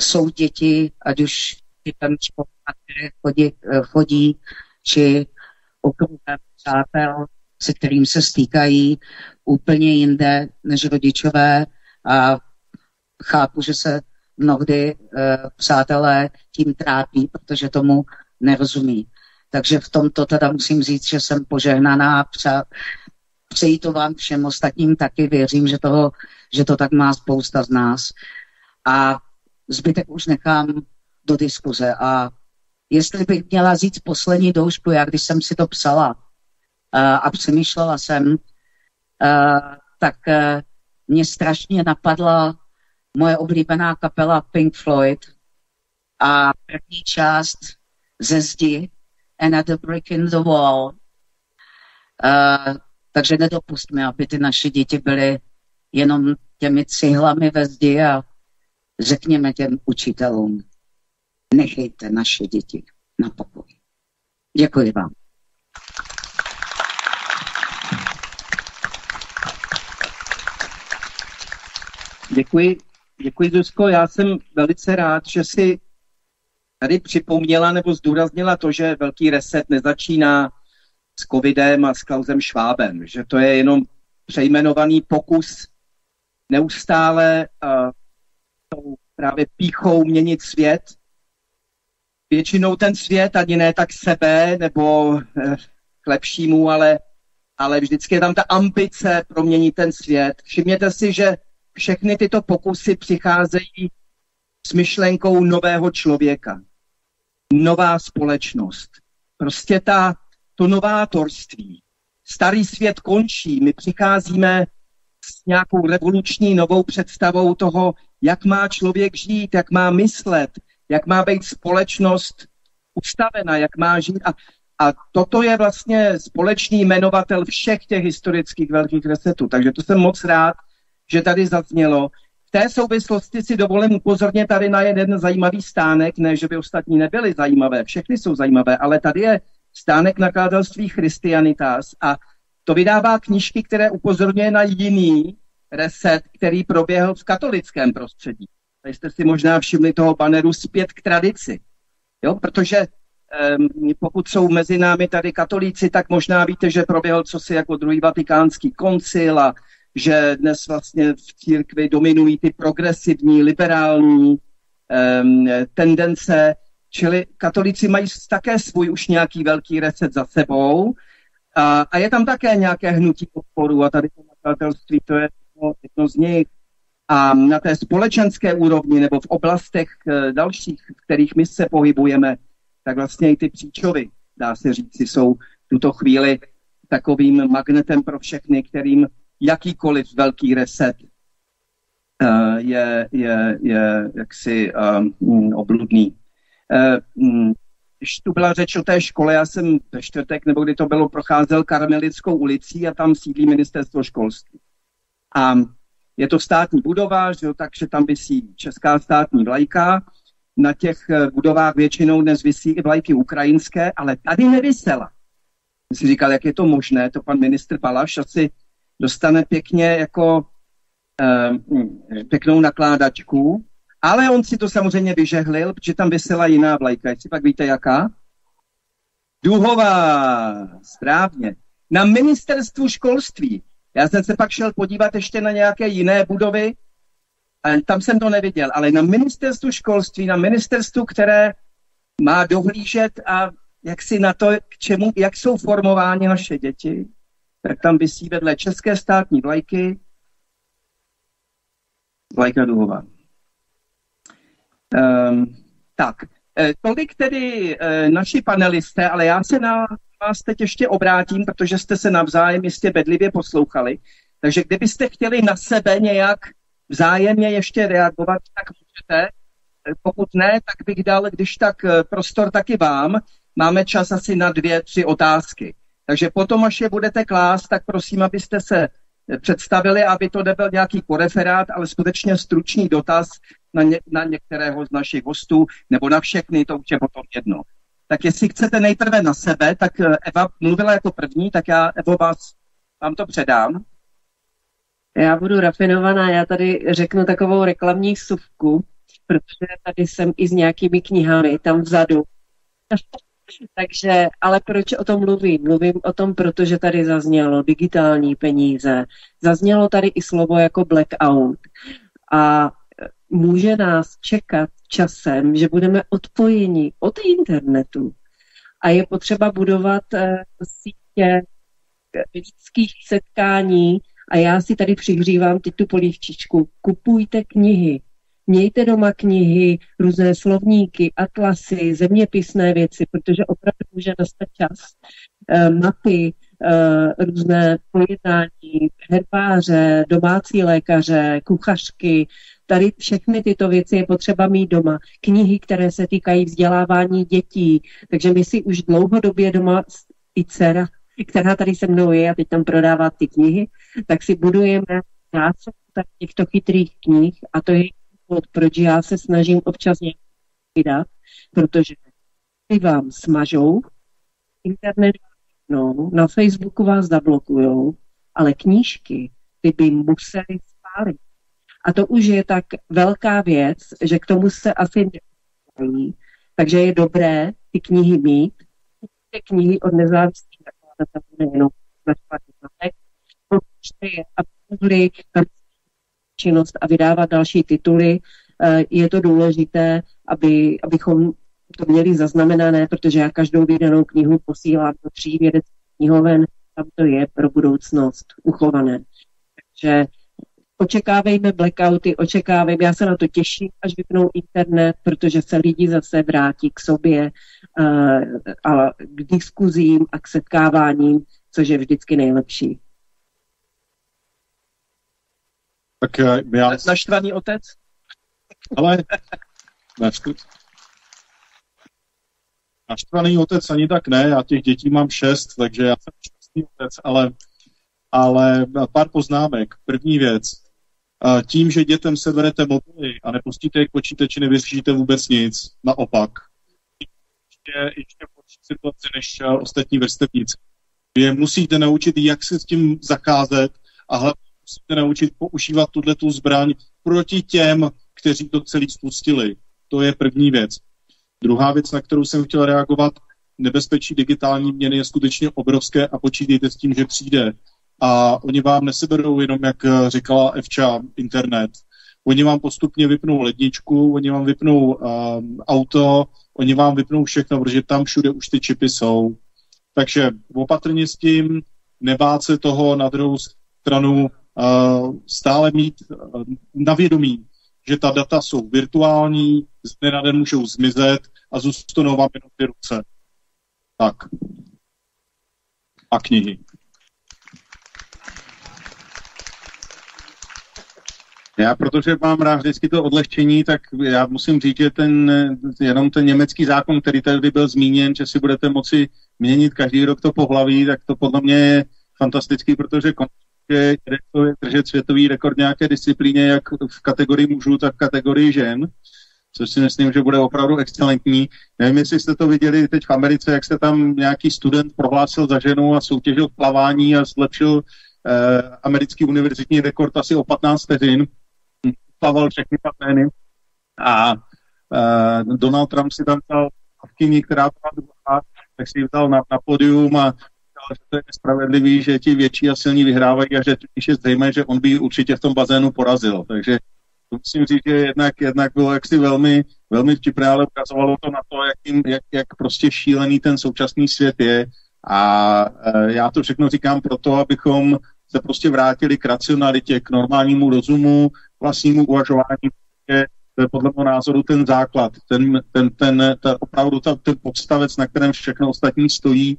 jsou děti, ať už typem škol, na které chodí, eh, chodí či okruhem přátel, se kterým se stýkají úplně jinde než rodičové a chápu, že se mnohdy uh, přátelé tím trápí, protože tomu nerozumí. Takže v tomto teda musím říct, že jsem požehnaná přeji to vám všem ostatním taky. Věřím, že, toho, že to tak má spousta z nás. A zbytek už nechám do diskuze. A jestli bych měla říct poslední doušku, já když jsem si to psala uh, a přemýšlela jsem, uh, tak uh, mě strašně napadla moje oblíbená kapela Pink Floyd a první část ze zdi Another Brick in the Wall. Uh, takže nedopustme, aby ty naše děti byly jenom těmi cihlami ve zdi a řekněme těm učitelům, nechejte naše děti na pokoj. Děkuji vám. Děkuji, děkuji Zuzko. Já jsem velice rád, že si tady připomněla nebo zdůraznila to, že velký reset nezačíná s covidem a s Klausem Švábem, že to je jenom přejmenovaný pokus neustále uh, tou právě píchou měnit svět. Většinou ten svět ani ne tak sebe nebo uh, k lepšímu, ale, ale vždycky je tam ta ambice proměnit ten svět. Všimněte si, že všechny tyto pokusy přicházejí s myšlenkou nového člověka. Nová společnost. Prostě ta, to novátorství. Starý svět končí, my přicházíme s nějakou revoluční novou představou toho, jak má člověk žít, jak má myslet, jak má být společnost ustavena, jak má žít. A, a toto je vlastně společný jmenovatel všech těch historických velkých resetů. Takže to jsem moc rád, že tady zaznělo. V té souvislosti si dovolím upozornit tady na jeden zajímavý stánek, ne, že by ostatní nebyly zajímavé, všechny jsou zajímavé, ale tady je stánek nakladatelství Christianitas a to vydává knižky, které upozorňuje na jiný reset, který proběhl v katolickém prostředí. Tady jste si možná všimli toho baneru zpět k tradici. Jo, protože um, pokud jsou mezi námi tady katolíci, tak možná víte, že proběhl cosi jako druhý vatikánský koncil a že dnes vlastně v církvi dominují ty progresivní, liberální um, tendence, čili katolíci mají také svůj už nějaký velký reset za sebou a, a je tam také nějaké hnutí podporu a tady to nakladatelství, to je jedno, jedno z nich. A na té společenské úrovni nebo v oblastech uh, dalších, v kterých my se pohybujeme, tak vlastně i ty příčovy, dá se říct, jsou v tuto chvíli takovým magnetem pro všechny, kterým jakýkoliv velký reset uh, je, je, je jaksi um, obludný. Uh, když tu byla řeč o té škole, já jsem ve čtvrtek, nebo kdy to bylo, procházel Karmelickou ulicí a tam sídlí ministerstvo školství. A je to státní budova, že jo, takže tam vysí česká státní vlajka. Na těch eh, budovách většinou dnes vysí i vlajky ukrajinské, ale tady nevysela. Jsem si říkal, jak je to možné, to pan ministr Palaš asi dostane pěkně jako eh, pěknou nakládačku, ale on si to samozřejmě vyžehlil, protože tam vysela jiná vlajka. Jestli pak víte, jaká? Duhová, správně. Na ministerstvu školství. Já jsem se pak šel podívat ještě na nějaké jiné budovy, ale tam jsem to neviděl, ale na ministerstvu školství, na ministerstvu, které má dohlížet a jak si na to, k čemu, jak jsou formováni naše děti, tak tam vysí vedle české státní vlajky vlajka duhová. Um, tak, eh, tolik tedy e, naši panelisté, ale já se na vás teď ještě obrátím, protože jste se navzájem jistě bedlivě poslouchali. Takže kdybyste chtěli na sebe nějak vzájemně ještě reagovat, tak můžete. Eh, pokud ne, tak bych dal, když tak prostor taky vám. Máme čas asi na dvě, tři otázky. Takže potom, až je budete klást, tak prosím, abyste se představili, aby to nebyl nějaký koreferát, ale skutečně stručný dotaz na, ně, na některého z našich hostů, nebo na všechny, to už je potom jedno. Tak jestli chcete nejprve na sebe, tak eh, Eva mluvila jako první, tak já, Evo, vás, vám to předám. Já budu rafinovaná, já tady řeknu takovou reklamní suvku, protože tady jsem i s nějakými knihami tam vzadu. Takže, ale proč o tom mluvím? Mluvím o tom, protože tady zaznělo digitální peníze, zaznělo tady i slovo jako blackout. A může nás čekat časem, že budeme odpojeni od internetu. A je potřeba budovat uh, sítě lidských setkání. A já si tady přihřívám teď tu polívčičku. Kupujte knihy, mějte doma knihy, různé slovníky, atlasy, zeměpisné věci, protože opravdu může nastat čas. E, mapy, e, různé pojednání, herbáře, domácí lékaře, kuchařky, tady všechny tyto věci je potřeba mít doma. Knihy, které se týkají vzdělávání dětí, takže my si už dlouhodobě doma i dcera, která tady se mnou je a teď tam prodává ty knihy, tak si budujeme násob těchto chytrých knih a to je důvod, proč já se snažím občas nějak vydat, protože ty vám smažou, internet no, na Facebooku vás zablokujou, ale knížky, ty by museli spálit. A to už je tak velká věc, že k tomu se asi nedostají. Takže je dobré ty knihy mít. Ty knihy od nezávislých nakladatelů nejenom na je, aby mohli činnost a vydávat další tituly. Eh, je to důležité, aby, abychom to měli zaznamenané, protože já každou vydanou knihu posílám do tří vědeckých knihoven, tam to je pro budoucnost uchované. Takže očekávejme blackouty, očekávejme, já se na to těším, až vypnou internet, protože se lidi zase vrátí k sobě uh, a k diskuzím a k setkáváním, což je vždycky nejlepší. Tak eh, já... Naštvaný otec? Ale naštvaný otec ani tak ne, já těch dětí mám šest, takže já jsem šťastný otec, ale, ale pár poznámek. První věc. Tím, že dětem seberete mobily a nepustíte je k počítači, nevyřešíte vůbec nic. Naopak. Ještě, ještě horší situaci než eh, ostatní vrstevníci. Vy je musíte naučit, jak se s tím zacházet a hlavně musíte naučit používat tuhle tu zbraň proti těm, kteří to celý spustili. To je první věc. Druhá věc, na kterou jsem chtěl reagovat, nebezpečí digitální měny je skutečně obrovské a počítejte s tím, že přijde. A oni vám neseberou jenom, jak říkala Evča, internet. Oni vám postupně vypnou ledničku, oni vám vypnou um, auto, oni vám vypnou všechno, protože tam všude už ty čipy jsou. Takže opatrně s tím, nebát se toho, na druhou stranu stále mít uh, na vědomí, že ta data jsou virtuální, z dne na den můžou zmizet a zůstanou vám jenom ty ruce. Tak. A knihy. Já, protože mám rád vždycky to odlehčení, tak já musím říct, že ten, jenom ten německý zákon, který tady byl zmíněn, že si budete moci měnit každý rok to pohlaví, tak to podle mě je fantastický, protože že je držet světový rekord nějaké disciplíně, jak v kategorii mužů, tak v kategorii žen, což si myslím, že bude opravdu excelentní. Nevím, jestli jste to viděli teď v Americe, jak se tam nějaký student prohlásil za ženu a soutěžil v plavání a zlepšil eh, americký univerzitní rekord asi o 15 vteřin. Plaval všechny patény. A eh, Donald Trump si tam dal která byla druhá, tak si ji vzal na, na podium a že to je nespravedlivý, že ti větší a silní vyhrávají a že je zřejmé, že on by určitě v tom bazénu porazil. Takže to musím říct, že jednak, jednak bylo jaksi velmi, velmi vtipné, ale ukazovalo to na to, jak, jak, jak prostě šílený ten současný svět je. A e, já to všechno říkám proto, abychom se prostě vrátili k racionalitě, k normálnímu rozumu, vlastnímu uvažování, to je podle mého názoru ten základ, ten, ten, ten, ten opravdu ta, ten podstavec, na kterém všechno ostatní stojí.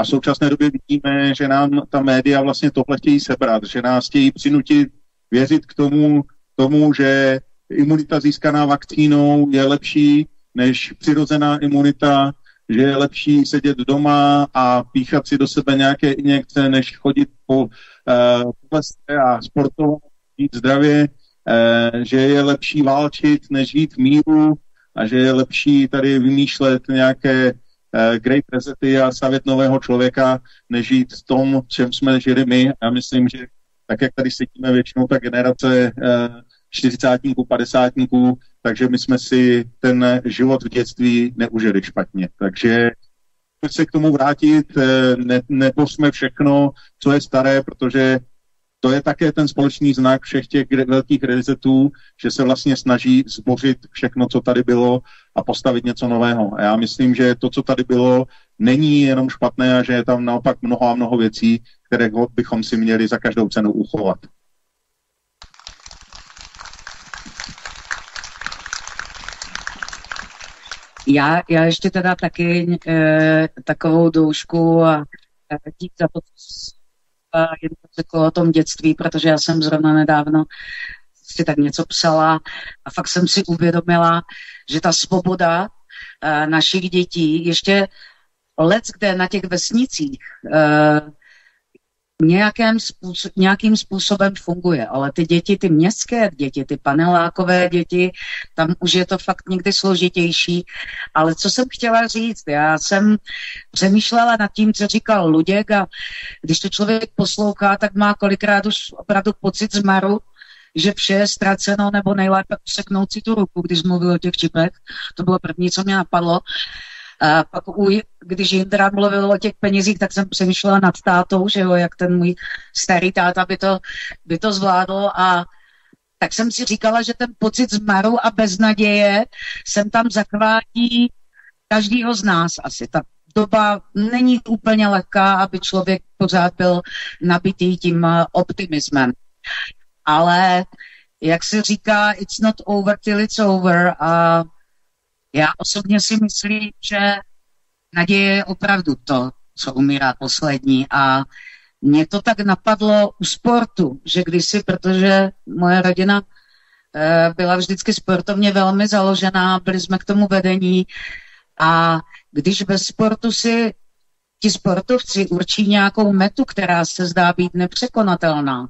A v současné době vidíme, že nám ta média vlastně tohle chtějí sebrat, že nás chtějí přinutit věřit k tomu, tomu, že imunita získaná vakcínou je lepší než přirozená imunita, že je lepší sedět doma a píchat si do sebe nějaké injekce, než chodit po uh, a sportovat, žít zdravě. Eh, že je lepší válčit, než žít v míru a že je lepší tady vymýšlet nějaké uh, great resety a stavět nového člověka, než žít v tom, v čem jsme žili my. Já myslím, že tak, jak tady sedíme většinou ta generace uh, čtyřicátníků, padesátníků, takže my jsme si ten život v dětství neužili špatně. Takže se k tomu vrátit, ne, neposme všechno, co je staré, protože to je také ten společný znak všech těch velkých resetů, že se vlastně snaží zbořit všechno, co tady bylo a postavit něco nového. A já myslím, že to, co tady bylo, není jenom špatné a že je tam naopak mnoho a mnoho věcí, které bychom si měli za každou cenu uchovat. Já, já ještě teda taky e, takovou doušku a dík za to, jen řekl o tom dětství, protože já jsem zrovna nedávno si tak něco psala a fakt jsem si uvědomila, že ta svoboda uh, našich dětí ještě let, kde na těch vesnicích nějakým, způsob, nějakým způsobem funguje, ale ty děti, ty městské děti, ty panelákové děti, tam už je to fakt někdy složitější. Ale co jsem chtěla říct, já jsem přemýšlela nad tím, co říkal Luděk a když to člověk poslouchá, tak má kolikrát už opravdu pocit zmaru, že vše je ztraceno, nebo nejlépe useknout si tu ruku, když mluvil o těch čipech. To bylo první, co mě napadlo. A pak, u, když Jindra mluvil o těch penězích, tak jsem přemýšlela nad tátou, že jo, jak ten můj starý táta by to, by to zvládl a tak jsem si říkala, že ten pocit zmaru a beznaděje jsem tam zakvátí každýho z nás asi. Ta doba není úplně lehká, aby člověk pořád byl nabitý tím uh, optimismem. Ale jak se říká, it's not over till it's over a já osobně si myslím, že naděje je opravdu to, co umírá poslední. A mě to tak napadlo u sportu, že kdysi, protože moje rodina e, byla vždycky sportovně velmi založená, byli jsme k tomu vedení. A když ve sportu si ti sportovci určí nějakou metu, která se zdá být nepřekonatelná,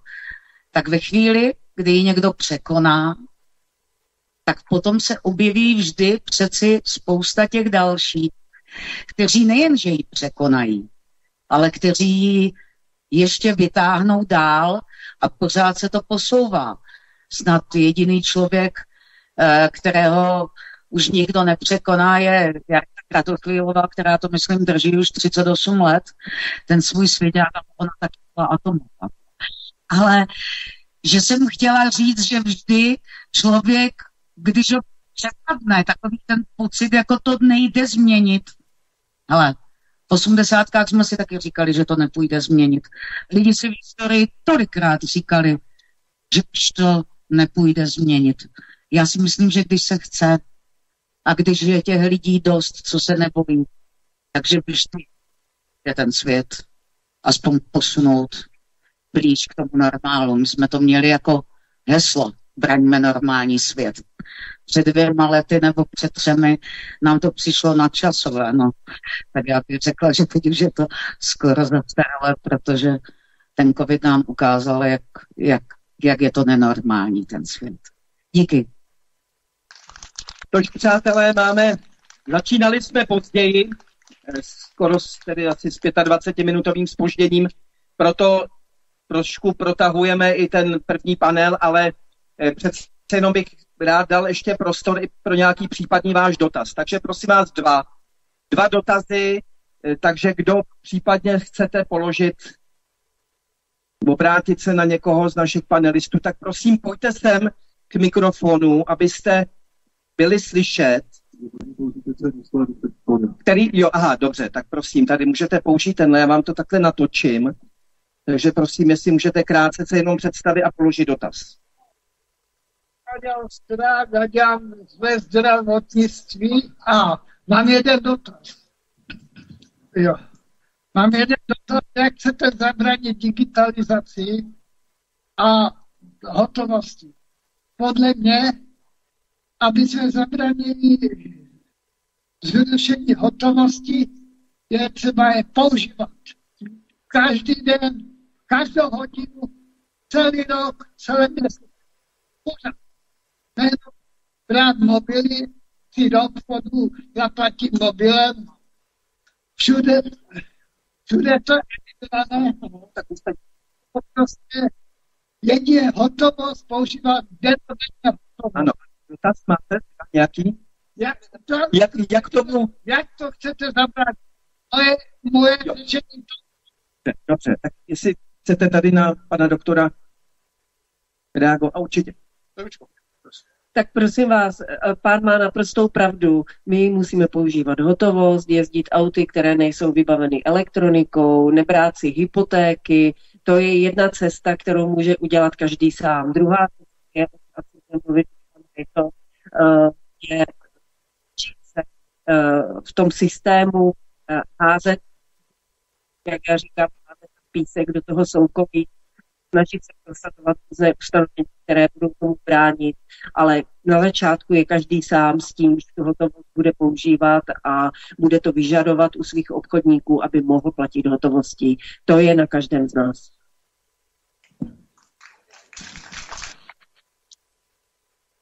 tak ve chvíli, kdy ji někdo překoná, tak potom se objeví vždy přeci spousta těch dalších, kteří nejen, že ji překonají, ale kteří ji ještě vytáhnou dál a pořád se to posouvá. Snad jediný člověk, eh, kterého už nikdo nepřekoná, je Jarka Kratochvílová, která to, myslím, drží už 38 let. Ten svůj svět, a ona taky byla atomová. Ale že jsem chtěla říct, že vždy člověk když ho přepadne, takový ten pocit, jako to nejde změnit. Ale v osmdesátkách jsme si taky říkali, že to nepůjde změnit. Lidi si v historii tolikrát říkali, že už to nepůjde změnit. Já si myslím, že když se chce a když je těch lidí dost, co se nebojí, takže vždy je ten svět aspoň posunout blíž k tomu normálu. My jsme to měli jako heslo braňme normální svět. Před dvěma lety nebo před třemi nám to přišlo na časové, no. Tak já bych řekla, že teď už je to skoro zastaralé, protože ten covid nám ukázal, jak, jak, jak je to nenormální, ten svět. Díky. Tož, přátelé, máme, začínali jsme později, eh, skoro tedy asi s 25-minutovým spožděním, proto trošku protahujeme i ten první panel, ale přece jenom bych rád dal ještě prostor i pro nějaký případný váš dotaz. Takže prosím vás dva. Dva dotazy, eh, takže kdo případně chcete položit, obrátit se na někoho z našich panelistů, tak prosím pojďte sem k mikrofonu, abyste byli slyšet. Který, jo, aha, dobře, tak prosím, tady můžete použít tenhle, já vám to takhle natočím. Takže prosím, jestli můžete krátce se jenom představit a položit dotaz. Já dělám ve zdravotnictví a mám jeden dotaz. Jo. Mám jeden dotaz, jak chcete zabránit digitalizaci a hotovosti. Podle mě, aby se zabránili zrušení hotovosti, je třeba je používat. Každý den, každou hodinu, celý rok, celé měsíc. Pořád. Nejenom brát mobily, si do obchodu, zaplatím mobilem, všude, všude to je vybrané, tak prostě jedině hotovost používat denodenně Ano, dotaz máte nějaký? Jak to, Jak, jak tomu? jak to chcete zabrat? Moje, moje Jo. řešení to Dobře, tak jestli chcete tady na pana doktora reagovat, a určitě. Tak prosím vás, eh, pán má naprostou pravdu. My musíme používat hotovost, jezdit auty, které nejsou vybaveny elektronikou, nebrát si hypotéky. To je jedna cesta, kterou může udělat každý sám. Druhá cesta je, je to, eh, je se eh, v tom systému házet, jak já říkám, házet písek do toho soukolí, snažit se konstatovat různé ustanovení, které budou tomu bránit, ale na začátku je každý sám s tím, že tu hotovost bude používat a bude to vyžadovat u svých obchodníků, aby mohl platit hotovostí. To je na každém z nás.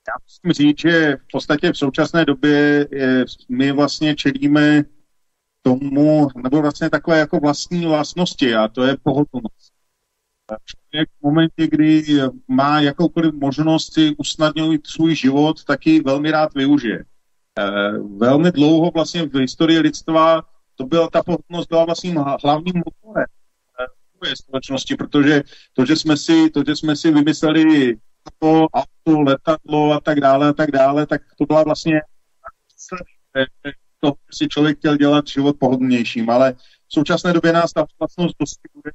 Já musím říct, že v podstatě v současné době je, my vlastně čelíme tomu, nebo vlastně takové jako vlastní vlastnosti a to je pohotovost. Člověk v momentě, kdy má jakoukoliv možnost si usnadňovat svůj život, taky velmi rád využije. Eh, Velmi dlouho vlastně v historii lidstva to byla, ta pohodlnost byla vlastně hlavním motorem eh, společnosti, protože to, že jsme si, to, že jsme si vymysleli to auto, letadlo a tak dále a tak dále, tak to byla vlastně eh, to si člověk chtěl dělat život pohodlnějším, ale v současné době nás ta vlastnost dostihuje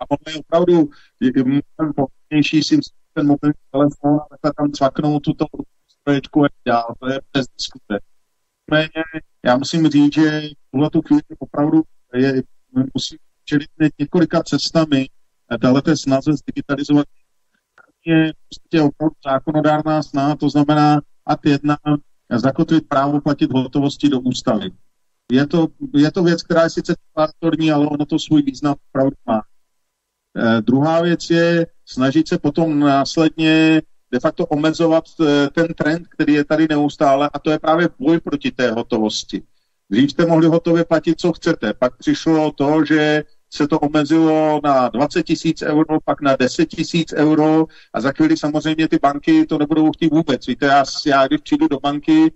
a ono je opravdu mnohem pohodlnější si ten mobilní telefon a takhle tam cvaknout tuto stroječku a dál. To je bez diskuse. Nicméně já musím říct, že tuhle tu chvíli opravdu je, musí čelit několika cestami dále té snaze zdigitalizovat je prostě opravdu zákonodárná snaha, to znamená ad jedna zakotvit právo platit hotovosti do ústavy. Je to, je to věc, která je sice deklaratorní, ale ono to svůj význam opravdu má. Eh, druhá věc je snažit se potom následně de facto omezovat eh, ten trend, který je tady neustále, a to je právě boj proti té hotovosti. Dřív jste mohli hotově platit, co chcete. Pak přišlo to, že se to omezilo na 20 tisíc euro, pak na 10 tisíc euro a za chvíli samozřejmě ty banky to nebudou chtít vůbec. Víte, já, já když přijdu do banky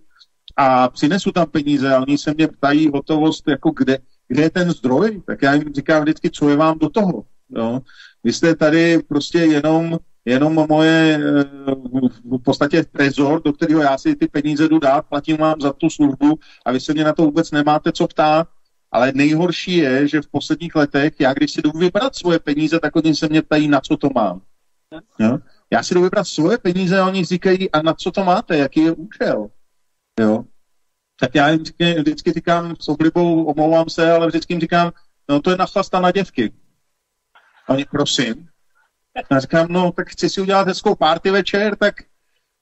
a přinesu tam peníze a oni se mě ptají hotovost, jako kde, kde je ten zdroj, tak já jim říkám vždycky, co je vám do toho. Jo? Vy jste tady prostě jenom, jenom moje eh, v podstatě trezor, do kterého já si ty peníze jdu dát, platím vám za tu službu a vy se mě na to vůbec nemáte co ptát. Ale nejhorší je, že v posledních letech, já když si jdu vybrat svoje peníze, tak oni se mě ptají, na co to mám. Jo? Já si jdu vybrat svoje peníze a oni říkají, a na co to máte, jaký je účel. Jo? Tak já jim vždycky, vždycky říkám s oblibou, omlouvám se, ale vždycky jim říkám, no to je na chlasta na děvky. A oni, prosím. Já říkám, no tak chci si udělat hezkou party večer, tak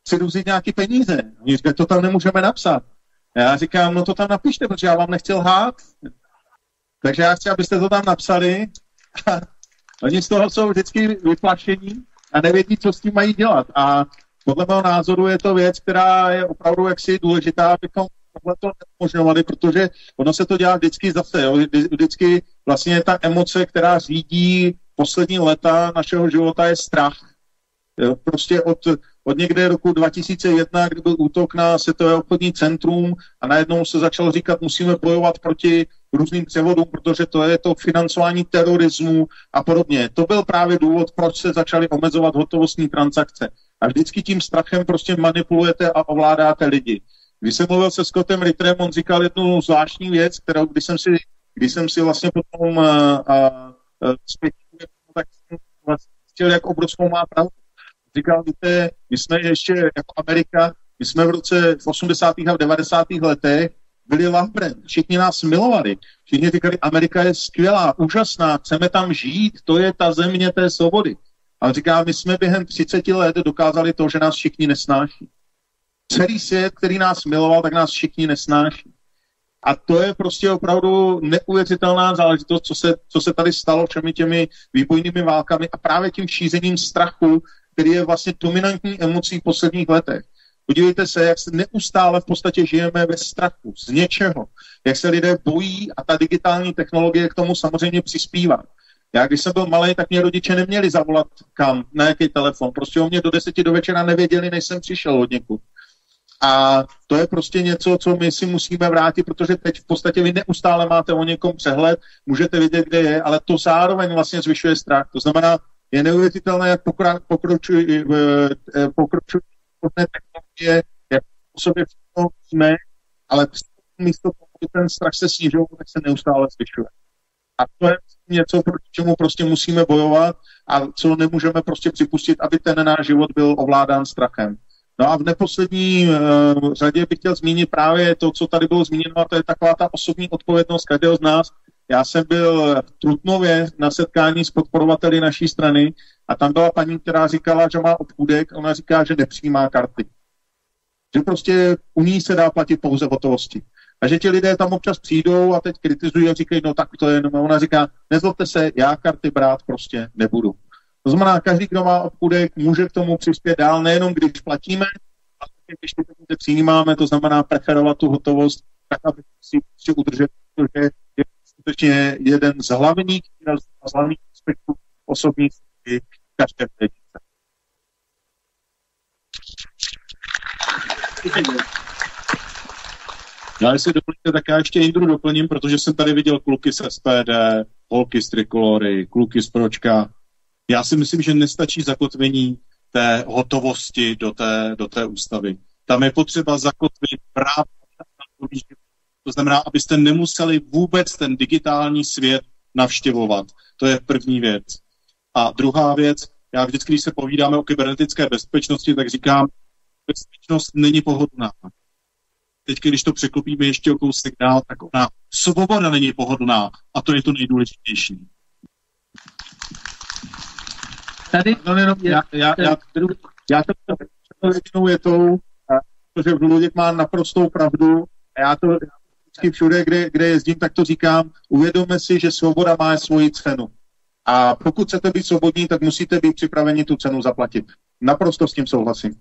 chci vzít nějaký peníze. Oni říkají, to tam nemůžeme napsat. Já říkám, no to tam napište, protože já vám nechci lhát. Takže já chci, abyste to tam napsali Oni z toho jsou vždycky vyplašení a nevědí, co s tím mají dělat. A podle mého názoru je to věc, která je opravdu jaksi důležitá, abychom tohle to neumožňovali, protože ono se to dělá vždycky zase. Jo. Vždycky vlastně ta emoce, která řídí poslední leta našeho života, je strach. Prostě od, od někde roku 2001, kdy byl útok na Světové obchodní centrum a najednou se začalo říkat, musíme bojovat proti různým převodům, protože to je to financování terorismu a podobně. To byl právě důvod, proč se začaly omezovat hotovostní transakce. A vždycky tím strachem prostě manipulujete a ovládáte lidi. Když jsem mluvil se Scottem Ritterem, on říkal jednu zvláštní věc, kterou když jsem si, když jsem si vlastně potom uh, uh, tak jsem vlastně jak obrovskou má pravdu. Říkal, víte, my jsme ještě jako Amerika, my jsme v roce v 80. a v 90. letech byli Lambrand, všichni nás milovali, všichni říkali, Amerika je skvělá, úžasná, chceme tam žít, to je ta země té svobody. A říká, my jsme během 30 let dokázali to, že nás všichni nesnáší. Celý svět, který nás miloval, tak nás všichni nesnáší. A to je prostě opravdu neuvěřitelná záležitost, co se, co se tady stalo všemi těmi výbojnými válkami a právě tím šířením strachu, který je vlastně dominantní emocí v posledních letech. Podívejte se, jak se neustále v podstatě žijeme ve strachu z něčeho, jak se lidé bojí a ta digitální technologie k tomu samozřejmě přispívá. Já když jsem byl malý, tak mě rodiče neměli zavolat kam, na jaký telefon. Prostě o mě do deseti do večera nevěděli, než jsem přišel od někud. A to je prostě něco, co my si musíme vrátit, protože teď v podstatě vy neustále máte o někom přehled, můžete vidět, kde je, ale to zároveň vlastně zvyšuje strach. To znamená, je neuvěřitelné, jak pokročují pokročuj, technologie, jak o sobě jsme, ale místo toho, ten strach se snižuje, tak se neustále zvyšuje. A to je něco, proti čemu prostě musíme bojovat a co nemůžeme prostě připustit, aby ten náš život byl ovládán strachem. No a v neposlední uh, řadě bych chtěl zmínit právě to, co tady bylo zmíněno, a to je taková ta osobní odpovědnost každého z nás. Já jsem byl v Trutnově na setkání s podporovateli naší strany a tam byla paní, která říkala, že má obchůdek, ona říká, že nepřijímá karty. Že prostě u ní se dá platit pouze hotovosti. A že ti lidé tam občas přijdou a teď kritizují a říkají, no tak to je, no ona říká, nezlobte se, já karty brát prostě nebudu. To znamená, každý, kdo má obchůdek, může k tomu přispět dál, nejenom když platíme, ale když ty peníze přijímáme, to znamená preferovat tu hotovost, tak aby si prostě udržet, protože je skutečně jeden z hlavních, z hlavních aspektů osobní každé peníze. Já jestli doplníte, tak já ještě Indru doplním, protože jsem tady viděl kluky z SPD, holky z Trikolory, kluky z Pročka, já si myslím, že nestačí zakotvení té hotovosti do té, do té ústavy. Tam je potřeba zakotvit právo To znamená, abyste nemuseli vůbec ten digitální svět navštěvovat. To je první věc. A druhá věc, já vždycky, když se povídáme o kybernetické bezpečnosti, tak říkám, bezpečnost není pohodlná. Teď, když to překlopíme ještě o kousek dál, tak ona svoboda není pohodlná a to je to nejdůležitější. Tady no, jenom, já, já, já, já to jedinou větou, protože Luděk má naprostou pravdu a já to vždycky všude, kde, kde jezdím, tak to říkám, uvědomme si, že svoboda má svoji cenu. A pokud chcete být svobodní, tak musíte být připraveni tu cenu zaplatit. Naprosto s tím souhlasím.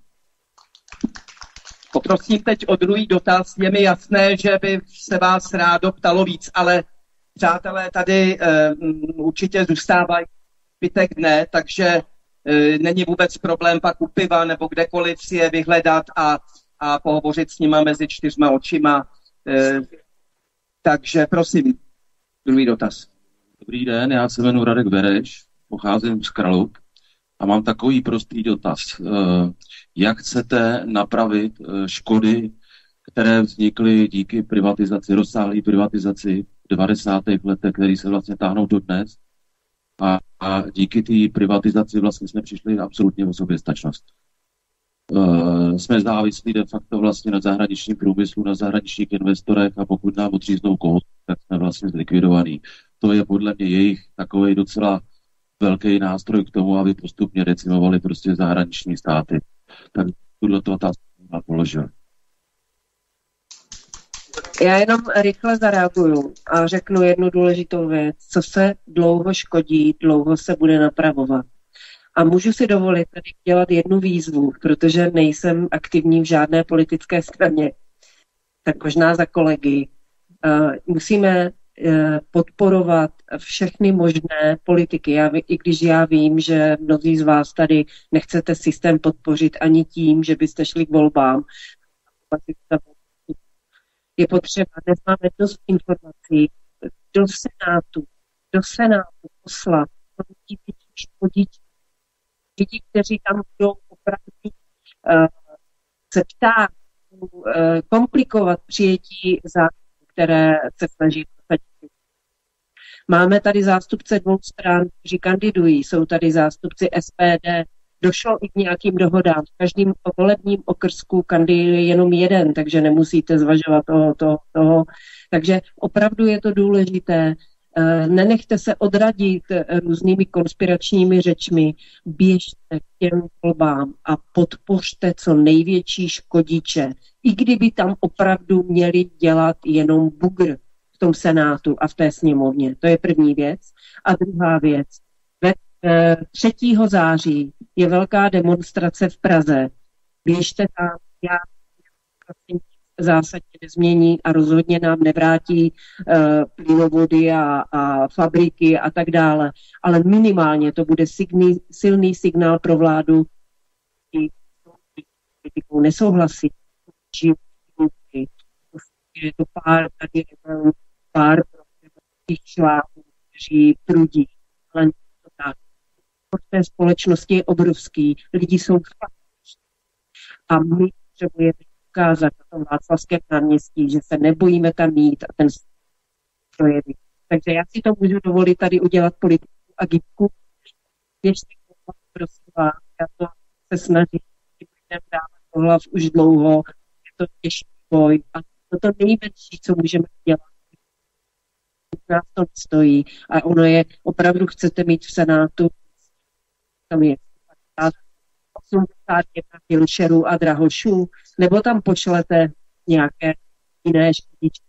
Poprosím teď o druhý dotaz. Je mi jasné, že by se vás rádo ptalo víc, ale přátelé tady uh, určitě zůstávají zbytek dne, takže e, není vůbec problém pak u piva nebo kdekoliv si je vyhledat a, a pohovořit s nima mezi čtyřma očima. E, takže prosím, druhý dotaz. Dobrý den, já se jmenuji Radek Bereš, pocházím z Kralup a mám takový prostý dotaz. E, jak chcete napravit škody, které vznikly díky privatizaci, rozsáhlé privatizaci v 90. letech, které se vlastně táhnou do dnes? A, a díky té privatizaci vlastně jsme přišli absolutně o soběstačnost. Uh, jsme závislí de facto vlastně na zahraničním průmyslu, na zahraničních investorech a pokud nám odříznou kohot, tak jsme vlastně zlikvidovaní. To je podle mě jejich takový docela velký nástroj k tomu, aby postupně decimovali prostě zahraniční státy. Tak tuhle to otázku položil. Já jenom rychle zareaguju a řeknu jednu důležitou věc. Co se dlouho škodí, dlouho se bude napravovat. A můžu si dovolit tady dělat jednu výzvu, protože nejsem aktivní v žádné politické straně, tak možná za kolegy. Uh, musíme uh, podporovat všechny možné politiky. Já, I když já vím, že mnozí z vás tady nechcete systém podpořit ani tím, že byste šli k volbám, je potřeba, dnes máme dost informací, do Senátu, do Senátu poslat lidi, škodit, lidi, kteří tam budou opravdu uh, se ptát, uh, komplikovat přijetí zákonů, které se snaží. Máme tady zástupce dvou stran, kteří kandidují, jsou tady zástupci SPD, došlo i k nějakým dohodám. V každém volebním okrsku kandiduje jenom jeden, takže nemusíte zvažovat toho, toho, toho. Takže opravdu je to důležité. Eh, nenechte se odradit eh, různými konspiračními řečmi, běžte k těm volbám a podpořte co největší škodiče. I kdyby tam opravdu měli dělat jenom bugr v tom senátu a v té sněmovně. To je první věc. A druhá věc, 3. Eh, září je velká demonstrace v Praze. Běžte tam, já zásadně nezmění a rozhodně nám nevrátí uh, plynovody a, a fabriky a tak dále. Ale minimálně to bude signý, silný signál pro vládu, kritikou nesouhlasí. Je to pár tady pár článků, kteří prudí, ale té společnosti je obrovský. Lidi jsou. A my potřebujeme ukázat na tom Václavském náměstí, že se nebojíme tam mít a ten projevy. Takže já si to můžu dovolit tady udělat politiku a gibku. Ještě prosím vás, já to se snažím, že dávat do hlav už dlouho, je to těžký boj a to to nejmenší, co můžeme dělat, nás to stojí. A ono je, opravdu chcete mít v Senátu tam je 81 pilšerů a drahošů, nebo tam pošlete nějaké jiné špičky,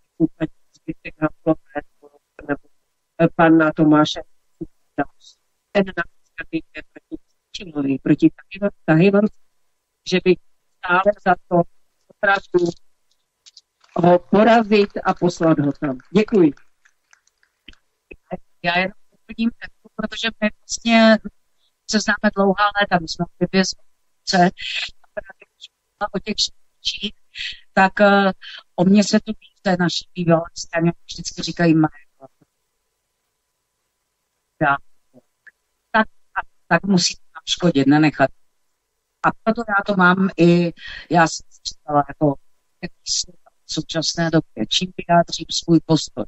zbytek na nebo pana Tomáše ten například jde proti Čilovi, proti Tahivan, že by stále za to opravdu ho porazit a poslat ho tam. Děkuji. Já jenom doplním, protože my vlastně se známe dlouhá léta, my jsme v dvě o těch špičích, tak uh, o mě se to v té naší bývalé straně vždycky říkají. Ja. Tak, a, tak musí nám škodit, nenechat. A proto já to mám i, já jsem představila jako v současné době, čím vyjádřím svůj postoj,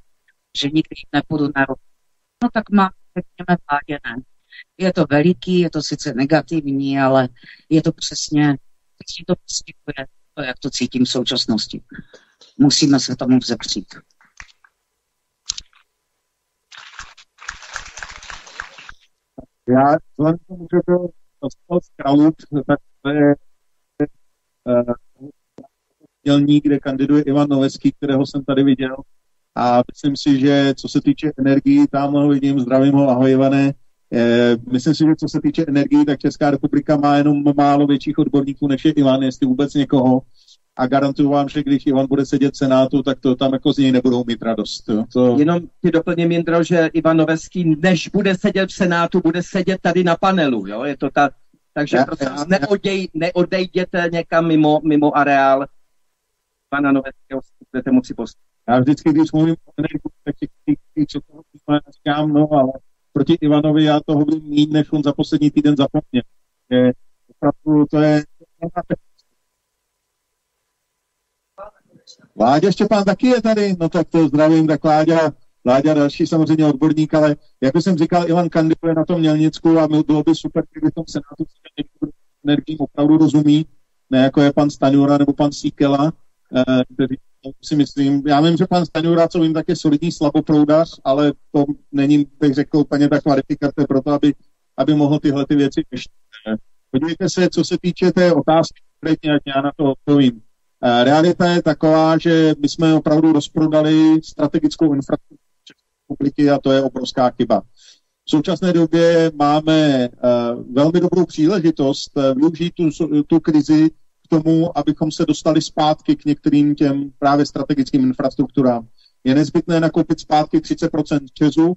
že nikdy nepůjdu na rok. No tak mám, řekněme, vládě ne je to veliký, je to sice negativní, ale je to přesně, přesně to postihuje to, jak to cítím v současnosti. Musíme se tomu vzepřít. Já vzhledem k tomu, že to dostal Kralut, tak to je uh, dělník, kde kandiduje Ivan Noveský, kterého jsem tady viděl. A myslím si, že co se týče energii, tam ho vidím, zdravím ho, ahoj Ivane, Eh, myslím si, že co se týče energii, tak Česká republika má jenom málo větších odborníků, než je Ivan, jestli vůbec někoho. A garantuju vám, že když Ivan bude sedět v Senátu, tak to tam jako z něj nebudou mít radost. Jo. To... Jenom ti doplním, Jindro, že Ivan Noveský, než bude sedět v Senátu, bude sedět tady na panelu. Jo? Je to ta, takže já, prosím, já, neodej, neodejděte někam mimo, mimo areál pana Noveského, budete moci postavit. Já vždycky, když mluvím o energii, tak těch, co to říkám, no, ale proti Ivanovi já toho budu mít, než on za poslední týden zapomněl. Je, opravdu to je... Láďa Štěpán taky je tady, no tak to zdravím, tak Láďa, Láďa další samozřejmě odborník, ale jako jsem říkal, Ivan kandiduje na tom Mělnicku a bylo by super, kdyby v tom Senátu energiím opravdu rozumí, ne jako je pan Staňura nebo pan Síkela, eh, kteří si myslím, já vím, že pan Staňura, co vím, tak je solidní slaboproudař, ale to není, bych řekl, úplně tak kvalifikace pro to, aby, aby mohl tyhle ty věci ještě. Podívejte se, co se týče té otázky, konkrétně, jak já na to odpovím. Eh, Realita je taková, že my jsme opravdu rozprodali strategickou infrastrukturu České republiky a to je obrovská chyba. V současné době máme velmi dobrou příležitost využít tu, tu krizi k tomu, abychom se dostali zpátky k některým těm právě strategickým infrastrukturám. Je nezbytné nakoupit zpátky 30% Česu,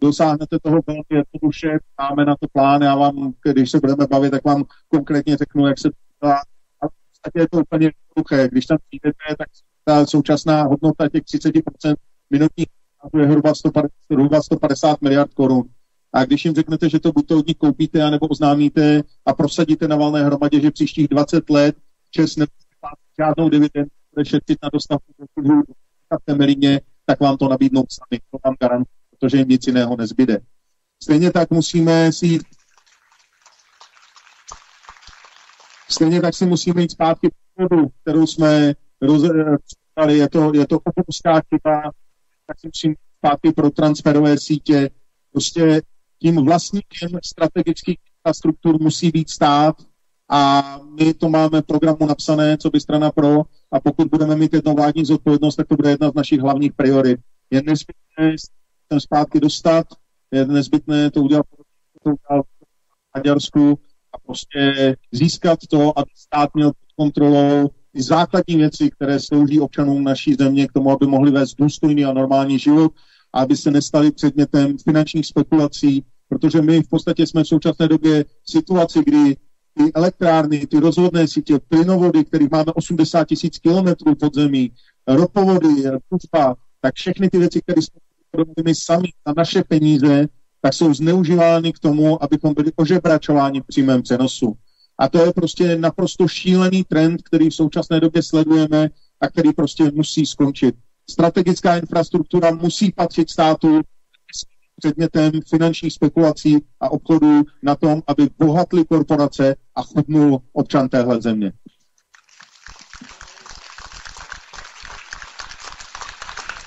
dosáhnete toho velmi jednoduše, máme na to plán, já vám, když se budeme bavit, tak vám konkrétně řeknu, jak se to dá. A v podstatě je to úplně jednoduché. Když tam přijdete, tak ta současná hodnota těch 30% minutních je hruba 150, hruba 150 miliard korun. A když jim řeknete, že to buď to od nich koupíte, anebo oznámíte a prosadíte na valné hromadě, že příštích 20 let Čes nebude žádnou dividendu, bude šetřit na dostavku v Temelíně, tak vám to nabídnou sami, to vám garantuji, protože jim nic jiného nezbyde. Stejně tak musíme si Stejně tak si musíme jít zpátky vodu, kterou jsme rozhodali, je to, je to obrovská chyba, tak si musíme zpátky pro transferové sítě. Prostě tím vlastníkem strategických infrastruktur musí být stát a my to máme v programu napsané, co by strana pro a pokud budeme mít jednou vládní zodpovědnost, tak to bude jedna z našich hlavních priorit. Je nezbytné ten zpátky dostat, je nezbytné to udělat, to udělat v Maďarsku a prostě získat to, aby stát měl pod kontrolou ty základní věci, které slouží občanům naší země k tomu, aby mohli vést důstojný a normální život a aby se nestali předmětem finančních spekulací, protože my v podstatě jsme v současné době v situaci, kdy ty elektrárny, ty rozvodné sítě, plynovody, kterých máme 80 tisíc kilometrů pod zemí, ropovody, tužba, tak všechny ty věci, které jsme my sami na naše peníze, tak jsou zneužívány k tomu, abychom byli ožebračováni přímém přenosu. A to je prostě naprosto šílený trend, který v současné době sledujeme a který prostě musí skončit. Strategická infrastruktura musí patřit státu, předmětem finančních spekulací a obchodů na tom, aby bohatly korporace a chudnul občan téhle země.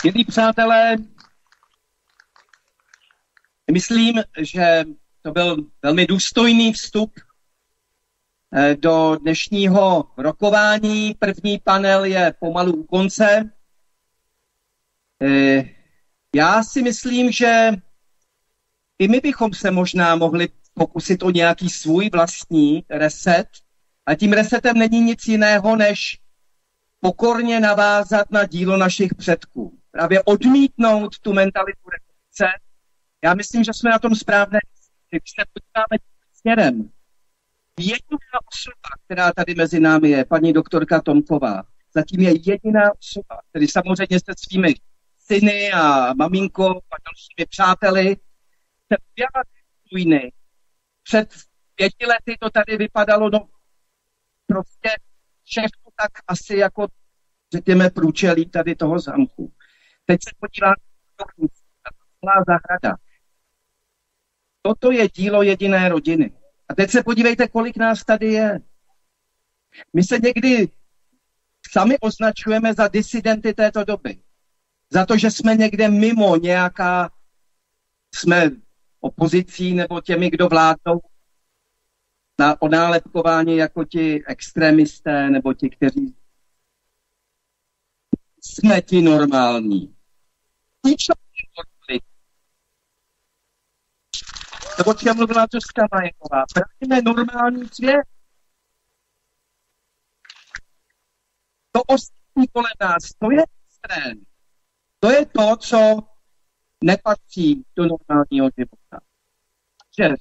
Milí přátelé, myslím, že to byl velmi důstojný vstup eh, do dnešního rokování. První panel je pomalu u konce. Eh, já si myslím, že i my bychom se možná mohli pokusit o nějaký svůj vlastní reset. A tím resetem není nic jiného, než pokorně navázat na dílo našich předků. Právě odmítnout tu mentalitu repetice. Já myslím, že jsme na tom správné. Když se podíváme směrem, jediná osoba, která tady mezi námi je, paní doktorka Tomková, zatím je jediná osoba, který samozřejmě se svými syny a maminkou a dalšími přáteli se udělat vojny. Před pěti lety to tady vypadalo, no prostě všechno tak asi jako, řekněme, průčelí tady toho zamku. Teď se podíváme na celá zahrada. Toto je dílo jediné rodiny. A teď se podívejte, kolik nás tady je. My se někdy sami označujeme za disidenty této doby. Za to, že jsme někde mimo nějaká, jsme opozicí nebo těmi, kdo vládnou na onálepkování jako ti extremisté nebo ti, kteří jsme ti normální. Nebo čem mluvila Česká Majeková. Právě normální svět. To ostatní kolem nás, to je extrém. To je to, co nepatří do normálního života. Takže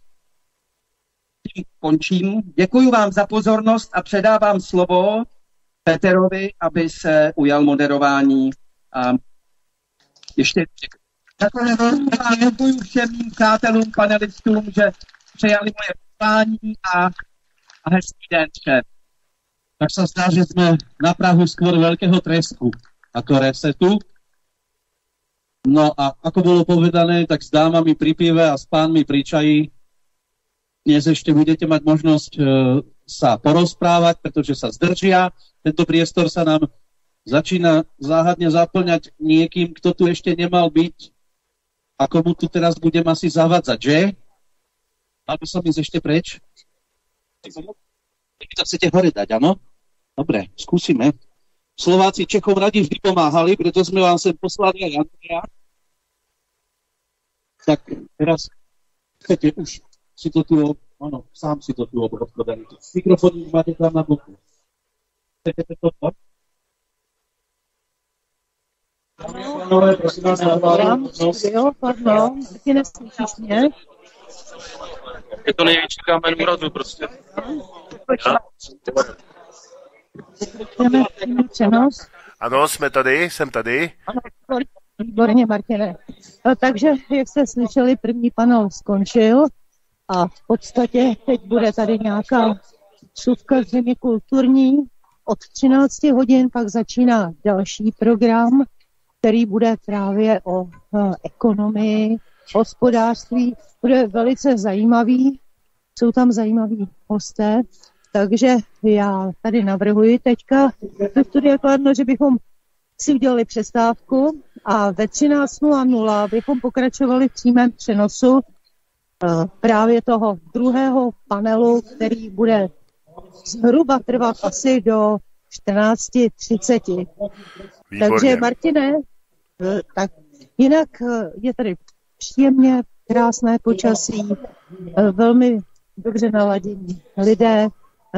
tím končím. Děkuji vám za pozornost a předávám slovo Peterovi, aby se ujal moderování. A ještě děkuji všem mým přátelům, panelistům, že přejali moje pozvání a, a hezký den všem. Tak se zdá, že jsme na Prahu skôr veľkého tresku ako resetu. No a ako bolo povedané, tak s dámami pri pive a s pánmi pri čaji dnes ešte budete mať možnosť e, sa porozprávať, pretože sa zdržia. Tento priestor sa nám začína záhadne zaplňať niekým, kto tu ešte nemal byť a komu tu teraz budem asi zavadzať, že? Alebo som ísť ešte preč? Vy to chcete hore dať, áno? Dobre, skúsime. Slováci Čechom rádi vždy pomáhali, preto sme vám sem poslali aj Andreja. Tak teraz chcete už si to tu, áno, sám si to tu obhospodaríte. Mikrofon už máte tam na boku. Chcete to tak? Pánové, prosím vás, na. Jo, pardon, ty neslyšíš mě? Je to největší kámen mrazu prostě. Ano, jsme tady, jsem tady. Ano, výborně, Martine. No, takže, jak jste slyšeli, první panel skončil a v podstatě teď bude tady nějaká šuvka zřejmě kulturní. Od 13 hodin pak začíná další program, který bude právě o uh, ekonomii, hospodářství. Bude velice zajímavý, jsou tam zajímaví hosté, takže já tady navrhuji teďka do studia Kladno, že bychom si udělali přestávku a ve 13.00 bychom pokračovali v přímém přenosu uh, právě toho druhého panelu, který bude zhruba trvat asi do 14.30. Takže Martine, eh, tak jinak eh, je tady příjemně krásné počasí, velmi dobře naladění lidé,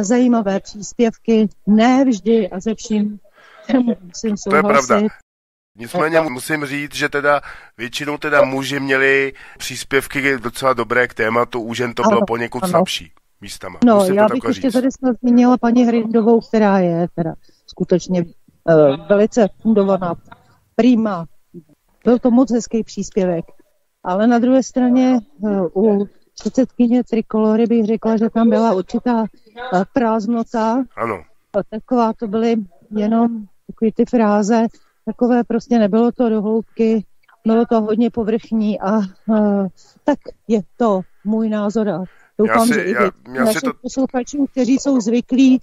zajímavé příspěvky, ne vždy a ze vším musím souhlasit. To je pravda. Nicméně musím říct, že teda většinou teda muži měli příspěvky docela dobré k tématu, u žen to bylo ano, poněkud ano. slabší místama. No, musím já bych ještě říct. tady snad zmínila paní Hrindovou, která je teda skutečně uh, velice fundovaná, prima. Byl to moc hezký příspěvek. Ale na druhé straně uh, u předsedkyně Trikolory bych řekla, že tam byla určitá uh, prázdnota. Ano. Taková to byly jenom takové ty fráze, takové prostě nebylo to do hloubky, bylo to hodně povrchní a uh, tak je to můj názor a doufám, si, že i já, já našich to... posluchačů, kteří jsou zvyklí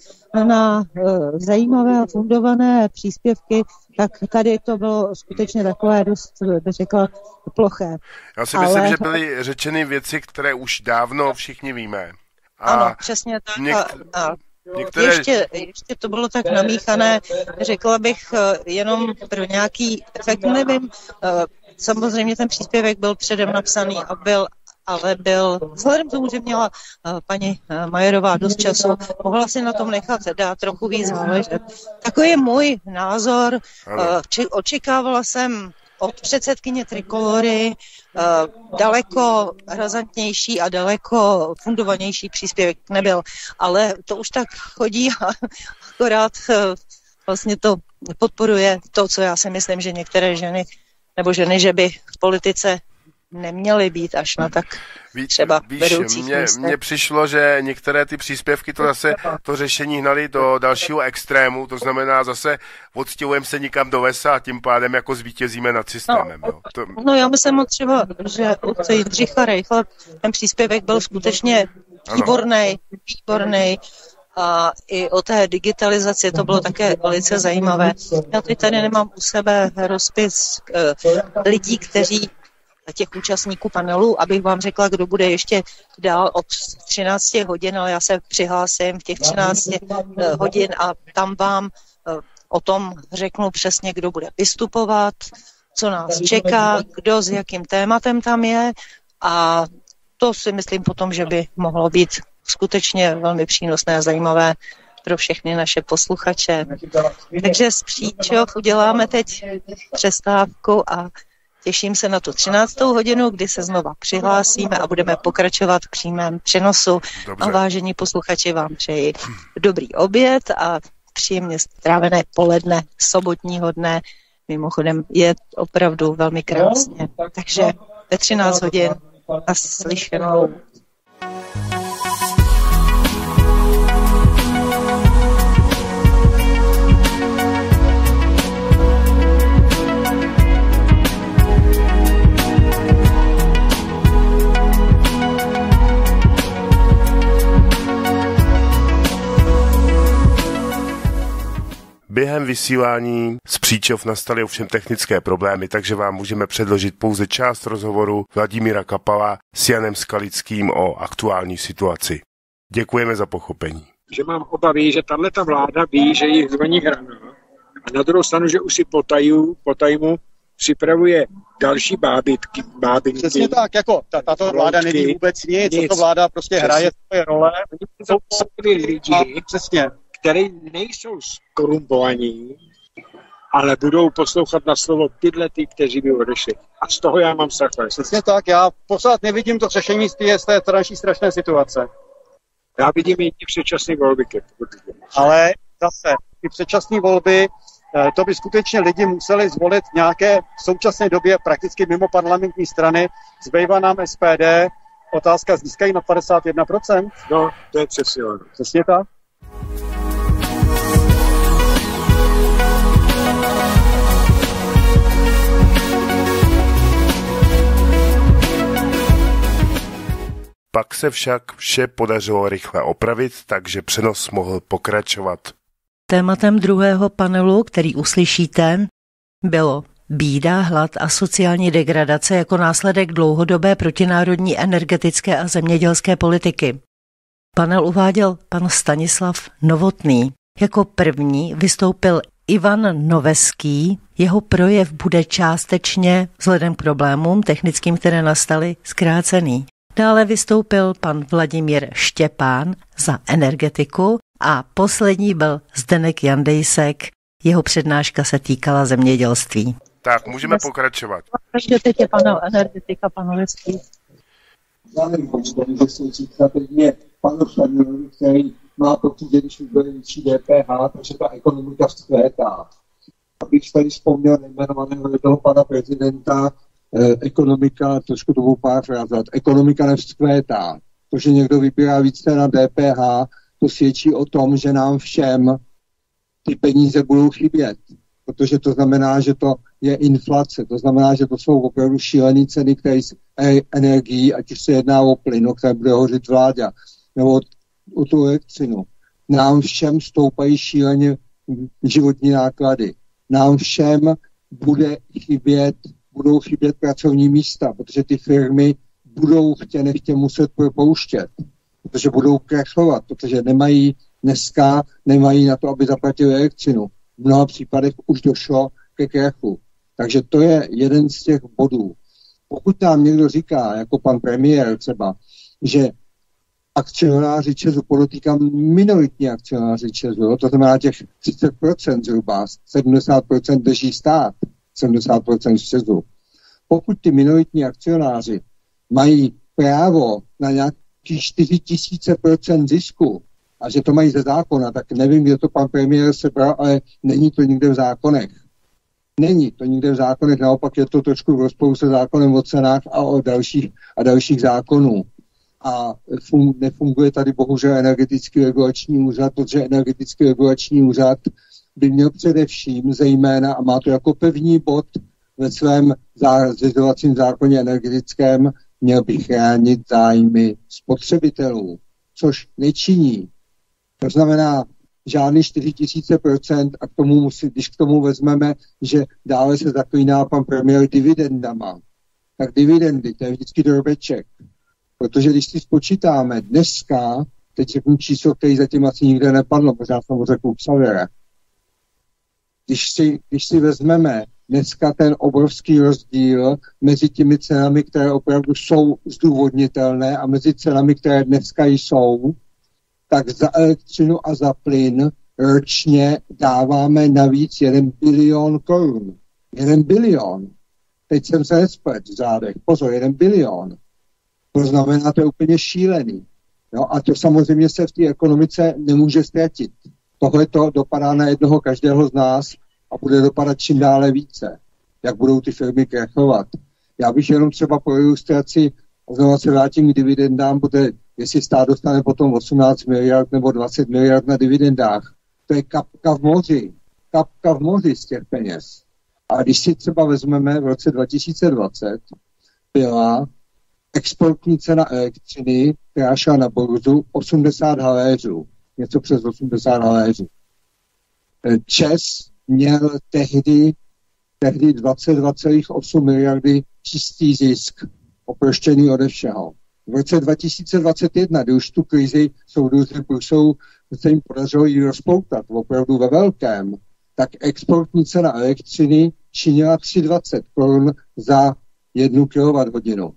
na uh, zajímavé a fundované příspěvky, tak tady to bylo skutečně takové dost, bych řekla, ploché. Já si Ale... myslím, že byly řečeny věci, které už dávno všichni víme. A ano, přesně tak. Něk... A, a Některé... Ještě, ještě to bylo tak namíchané, řekla bych eh, jenom pro nějaký efekt, nevím, eh, samozřejmě ten příspěvek byl předem napsaný a byl ale byl, vzhledem k tomu, že měla uh, paní uh, Majerová dost času, mohla si na tom nechat dát trochu víc záležet. Takový je můj názor. Uh, či, očekávala jsem od předsedkyně Trikolory uh, daleko razantnější a daleko fundovanější příspěvek nebyl. Ale to už tak chodí a akorát uh, vlastně to podporuje to, co já si myslím, že některé ženy nebo ženy, že by v politice neměly být až na tak třeba víš, vedoucích mně, mně přišlo, že některé ty příspěvky to zase to řešení hnali do dalšího extrému, to znamená zase odstěhujeme se nikam do lesa a tím pádem jako zvítězíme nad systémem. No, to... no já myslím třeba, že od Jindřicha Rejchla ten příspěvek byl skutečně výborný, výborný a i o té digitalizaci to bylo také velice zajímavé. Já teď tady nemám u sebe rozpis uh, lidí, kteří těch účastníků panelu, abych vám řekla, kdo bude ještě dál od 13 hodin, ale já se přihlásím v těch 13 eh, hodin a tam vám eh, o tom řeknu přesně, kdo bude vystupovat, co nás čeká, kdo s jakým tématem tam je a to si myslím potom, že by mohlo být skutečně velmi přínosné a zajímavé pro všechny naše posluchače. Takže z příčov uděláme teď přestávku a Těším se na tu 13. hodinu, kdy se znova přihlásíme a budeme pokračovat v přímém přenosu. Dobře. A vážení posluchači, vám přeji dobrý oběd a příjemně strávené poledne sobotního dne. Mimochodem je opravdu velmi krásně. Takže ve 13 hodin a slyšenou. Během vysílání z Příčov nastaly ovšem technické problémy, takže vám můžeme předložit pouze část rozhovoru Vladimíra Kapala s Janem Skalickým o aktuální situaci. Děkujeme za pochopení. Že mám obavy, že tahle ta vláda ví, že jich zvoní hrana A na druhou stranu, že už si potajú, potajmu připravuje další bábitky, bábinky. Přesně tak, jako ta, tato vláda neví vůbec nic, Nic. tato vláda prostě Přesně. hraje svoje role. Jsou lidi, přesně. Který nejsou skorumpovaní, ale budou poslouchat na slovo tyhle ty, kteří by odešli. A z toho já mám strach. Přesně tak, já pořád nevidím to řešení z té, z té strašné, strašné situace. Já vidím i ty předčasné volby. Ale zase, ty předčasné volby, eh, to by skutečně lidi museli zvolit v nějaké v současné době prakticky mimo parlamentní strany. Zbývá nám SPD, otázka získají na 51%. No, to je přesně ono. Přesně tak. Pak se však vše podařilo rychle opravit, takže přenos mohl pokračovat. Tématem druhého panelu, který uslyšíte, bylo bída, hlad a sociální degradace jako následek dlouhodobé protinárodní energetické a zemědělské politiky. Panel uváděl pan Stanislav Novotný. Jako první vystoupil Ivan Noveský. Jeho projev bude částečně vzhledem k problémům technickým, které nastaly, zkrácený. Dále vystoupil pan Vladimír Štěpán za energetiku a poslední byl Zdenek Jandejsek. Jeho přednáška se týkala zemědělství. Tak, můžeme pokračovat. Takže teď je panel energetika, panelistů. Já nevím, říkat jedině panu který má pocit, že když bude větší DPH, takže ta ekonomika vzkvétá. Abych tady vzpomněl nejmenovaného jednoho pana prezidenta, ekonomika, trošku to budu párafrázovat, ekonomika nevzkvétá. To, že někdo vybírá více na DPH, to svědčí o tom, že nám všem ty peníze budou chybět. Protože to znamená, že to je inflace, to znamená, že to jsou opravdu šílené ceny, které e- energií, ať už se jedná o plyn, o které bude hořit vláda, nebo o, o tu elektřinu. Nám všem stoupají šíleně životní náklady. Nám všem bude chybět, budou chybět pracovní místa, protože ty firmy budou chtě nechtě muset propouštět, protože budou krachovat, protože nemají dneska, nemají na to, aby zaplatili elektřinu. V mnoha případech už došlo ke krachu. Takže to je jeden z těch bodů. Pokud nám někdo říká, jako pan premiér třeba, že akcionáři Česu, podotýkám minoritní akcionáři Česu, to znamená těch 30% zhruba, 70% drží stát, 70% z Česu. Pokud ty minoritní akcionáři mají právo na nějaký 4000% zisku a že to mají ze zákona, tak nevím, kde to pan premiér sebral, ale není to nikde v zákonech. Není to nikde v zákonech, naopak je to trošku v rozporu se zákonem o cenách a o dalších, a dalších zákonů. A fun, nefunguje tady bohužel energetický regulační úřad, protože energetický regulační úřad by měl především zejména, a má to jako pevný bod ve svém zřizovacím zákoně energetickém, měl by chránit zájmy spotřebitelů, což nečiní. To znamená, žádný 4000% a k tomu musí, když k tomu vezmeme, že dále se zaklíná pan premiér dividendama, tak dividendy, to je vždycky drobeček. Protože když si spočítáme dneska, teď řeknu číslo, který zatím asi nikde nepadlo, možná jsem ho řekl Xaviera. Když si, když si vezmeme dneska ten obrovský rozdíl mezi těmi cenami, které opravdu jsou zdůvodnitelné a mezi cenami, které dneska jsou, tak za elektřinu a za plyn ročně dáváme navíc 1 bilion korun. 1 bilion. Teď jsem se nesplet v řádech. Pozor, 1 bilion. To znamená, to je úplně šílený. Jo? A to samozřejmě se v té ekonomice nemůže ztratit. Tohle to dopadá na jednoho každého z nás a bude dopadat čím dále více. Jak budou ty firmy krachovat. Já bych jenom třeba po ilustraci, znovu se vrátím k dividendám, protože jestli stát dostane potom 18 miliard nebo 20 miliard na dividendách, to je kapka v moři. Kapka v moři z těch peněz. A když si třeba vezmeme v roce 2020, byla exportní cena elektřiny, která šla na burzu, 80 haléřů. Něco přes 80 haléřů. Čes měl tehdy, tehdy 22,8 miliardy čistý zisk, oproštěný ode všeho. V roce 2021, kdy už tu krizi soudruzi Brusou se jim podařilo ji rozpoutat opravdu ve velkém, tak exportní cena elektřiny činila 3,20 korun za jednu kWh.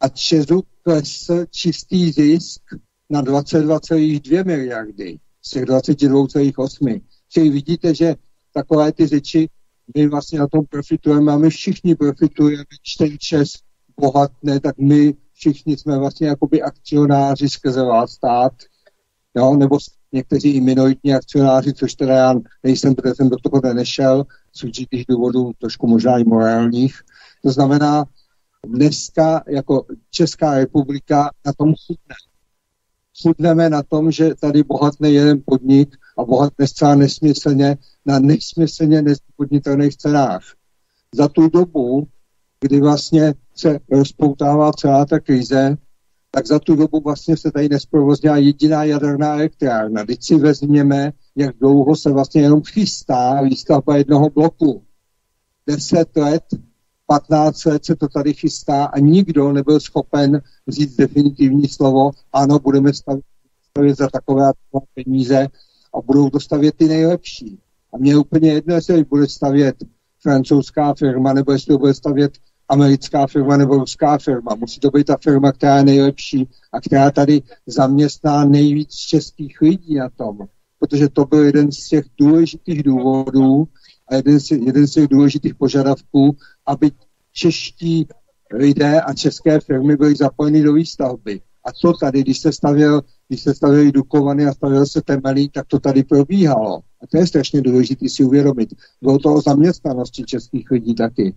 A Česu klesl čistý zisk na 22,2 miliardy z těch 22,8. Čili vidíte, že takové ty řeči, my vlastně na tom profitujeme a my všichni profitujeme, když ten Čes bohatne, tak my všichni jsme vlastně jakoby akcionáři skrze vás stát, jo, nebo někteří i minoritní akcionáři, což teda já nejsem, protože jsem do toho nešel, z určitých důvodů, trošku možná i morálních. To znamená, dneska jako Česká republika na tom chudne. Chudneme na tom, že tady bohatne jeden podnik a bohatne zcela nesmyslně na nesmyslně nespodnitelných cenách. Za tu dobu, kdy vlastně se rozpoutává celá ta krize, tak za tu dobu vlastně se tady nesprovoznila jediná jaderná elektrárna. Teď si vezměme, jak dlouho se vlastně jenom chystá výstavba jednoho bloku. Deset let, 15 let se to tady chystá a nikdo nebyl schopen říct definitivní slovo, ano, budeme stavět, za takové peníze a budou to stavět ty nejlepší. A mě je úplně jedno, jestli bude stavět francouzská firma, nebo jestli to bude stavět americká firma nebo ruská firma. Musí to být ta firma, která je nejlepší a která tady zaměstná nejvíc českých lidí na tom. Protože to byl jeden z těch důležitých důvodů a jeden z, jeden z těch důležitých požadavků, aby čeští lidé a české firmy byly zapojeny do výstavby. A to tady, když se stavěl, když se stavěly Dukovany a stavěl se Temelí, tak to tady probíhalo. A to je strašně důležité si uvědomit. Bylo to o zaměstnanosti českých lidí taky.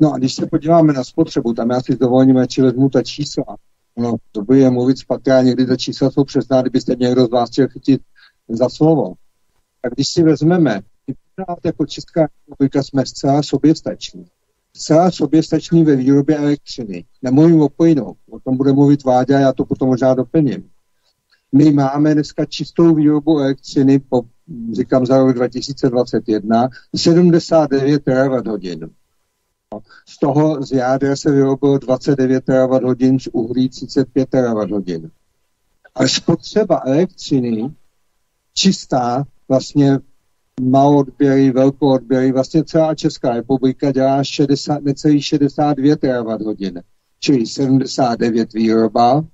No a když se podíváme na spotřebu, tam já si s dovolením radši vezmu ta čísla. No, to by je mluvit a někdy ta čísla jsou přesná, kdybyste někdo z vás chtěl chytit za slovo. A když si vezmeme, jako Česká republika jsme zcela soběstační. Zcela soběstační ve výrobě elektřiny. Nemluvím o plynu, o tom bude mluvit Váďa, já to potom možná doplním. My máme dneska čistou výrobu elektřiny, po, říkám za rok 2021, 79 terawatt hodin. Z toho z jádra se vyrobilo 29 terawatt hodin, z uhlí 35 terawatt hodin. A spotřeba elektřiny čistá, vlastně malou odběry, velkou odběry, vlastně celá Česká republika dělá 60, necelých 62 terawatt hodin, čili 79 výroba,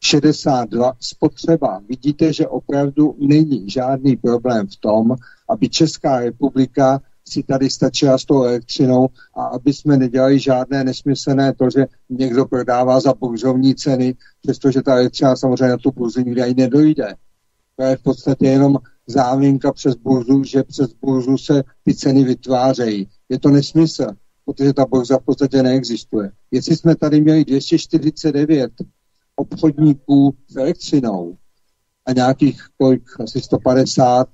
62 spotřeba. Vidíte, že opravdu není žádný problém v tom, aby Česká republika si tady stačila s tou elektřinou a aby jsme nedělali žádné nesmyslné to, že někdo prodává za burzovní ceny, přestože ta elektřina samozřejmě na tu burzu nikdy ani nedojde. To je v podstatě jenom záminka přes burzu, že přes burzu se ty ceny vytvářejí. Je to nesmysl, protože ta burza v podstatě neexistuje. Jestli jsme tady měli 249 obchodníků s elektřinou a nějakých kolik, asi 150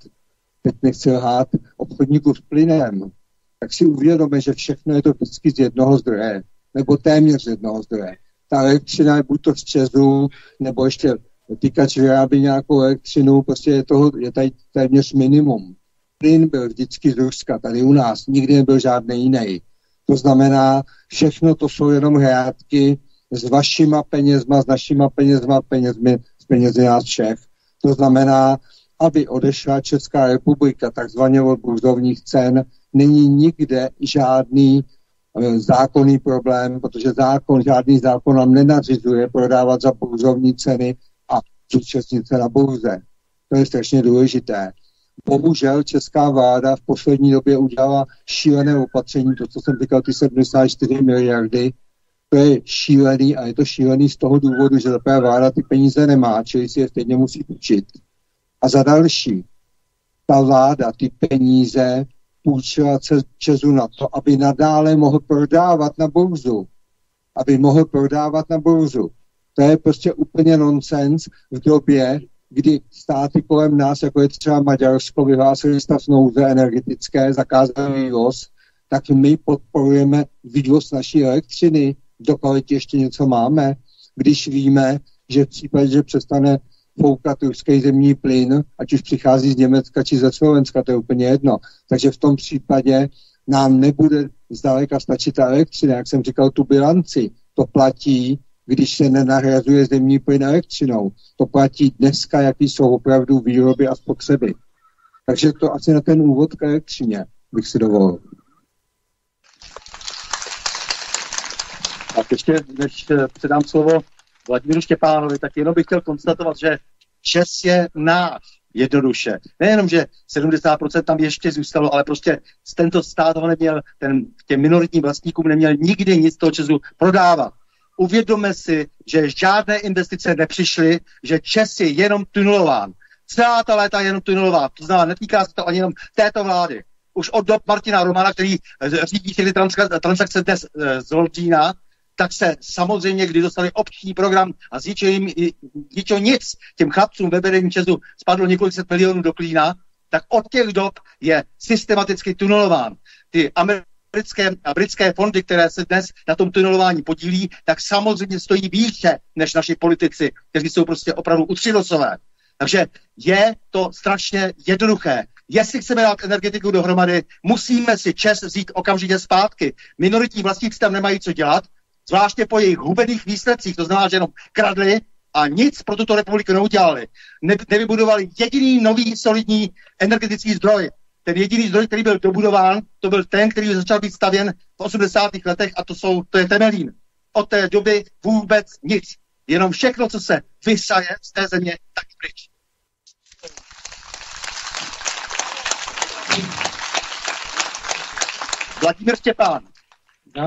teď nechci lhát, obchodníků s plynem, tak si uvědomíme, že všechno je to vždycky z jednoho zdroje, nebo téměř z jednoho zdroje. Ta elektřina je buď to z Česu, nebo ještě týkač vyrábí nějakou elektřinu, prostě je, toho, je tady téměř minimum. Plyn byl vždycky z Ruska, tady u nás, nikdy nebyl žádný jiný. To znamená, všechno to jsou jenom hrátky s vašima penězma, s našima penězma, penězmi, s penězi nás všech. To znamená, aby odešla Česká republika takzvaně od burzovních cen, není nikde žádný e, zákonný problém, protože zákon, žádný zákon nám nenařizuje prodávat za burzovní ceny zúčastnit se na burze. To je strašně důležité. Bohužel česká vláda v poslední době udělala šílené opatření, to, co jsem říkal, ty 74 miliardy, to je šílený a je to šílený z toho důvodu, že ta vláda ty peníze nemá, čili si je stejně musí učit. A za další, ta vláda ty peníze půjčila Česu na to, aby nadále mohl prodávat na burzu. Aby mohl prodávat na burzu. To je prostě úplně nonsens v době, kdy státy kolem nás, jako je třeba Maďarsko, vyhlásili stav nouze energetické, zakázali vývoz, tak my podporujeme vývoz naší elektřiny, dokud ještě něco máme, když víme, že v případě, že přestane foukat ruský zemní plyn, ať už přichází z Německa či ze Slovenska, to je úplně jedno. Takže v tom případě nám nebude zdaleka stačit ta elektřina, jak jsem říkal, tu bilanci. To platí, když se nenahrazuje zemní plyn elektřinou. To platí dneska, jaký jsou opravdu výroby a spotřeby. Takže to asi na ten úvod k elektřině bych si dovolil. Tak ještě, než eh, předám slovo Vladimíru Štěpánovi, tak jenom bych chtěl konstatovat, že Čes je náš jednoduše. Nejenom, že 70% tam ještě zůstalo, ale prostě tento stát ho neměl, ten, těm minoritním vlastníkům neměl nikdy nic toho Česu prodávat. Uvědomme si, že žádné investice nepřišly, že Čes je jenom tunelován. Celá ta léta je jenom tunelová. To znamená, netýká se to ani jenom této vlády. Už od dob Martina Romana, který eh, řídí všechny transakce dnes eh, z Londýna, tak se samozřejmě, kdy dostali obční program a zničil jim zničil nic, těm chlapcům ve vedení Česu spadlo několik set milionů do klína, tak od těch dob je systematicky tunelován. Ty americké a britské fondy, které se dnes na tom tunelování podílí, tak samozřejmě stojí výše než naši politici, kteří jsou prostě opravdu utřinosové. Takže je to strašně jednoduché. Jestli chceme dát energetiku dohromady, musíme si čes vzít okamžitě zpátky. Minoritní vlastníci tam nemají co dělat, zvláště po jejich hubených výsledcích, to znamená, že jenom kradli a nic pro tuto republiku neudělali. Ne, nevybudovali jediný nový solidní energetický zdroj. Ten jediný zdroj, který byl dobudován, to byl ten, který začal být stavěn v 80. letech a to, jsou, to je Temelín. Od té doby vůbec nic. Jenom všechno, co se vysaje z té země, tak pryč. Vladimír Štěpán.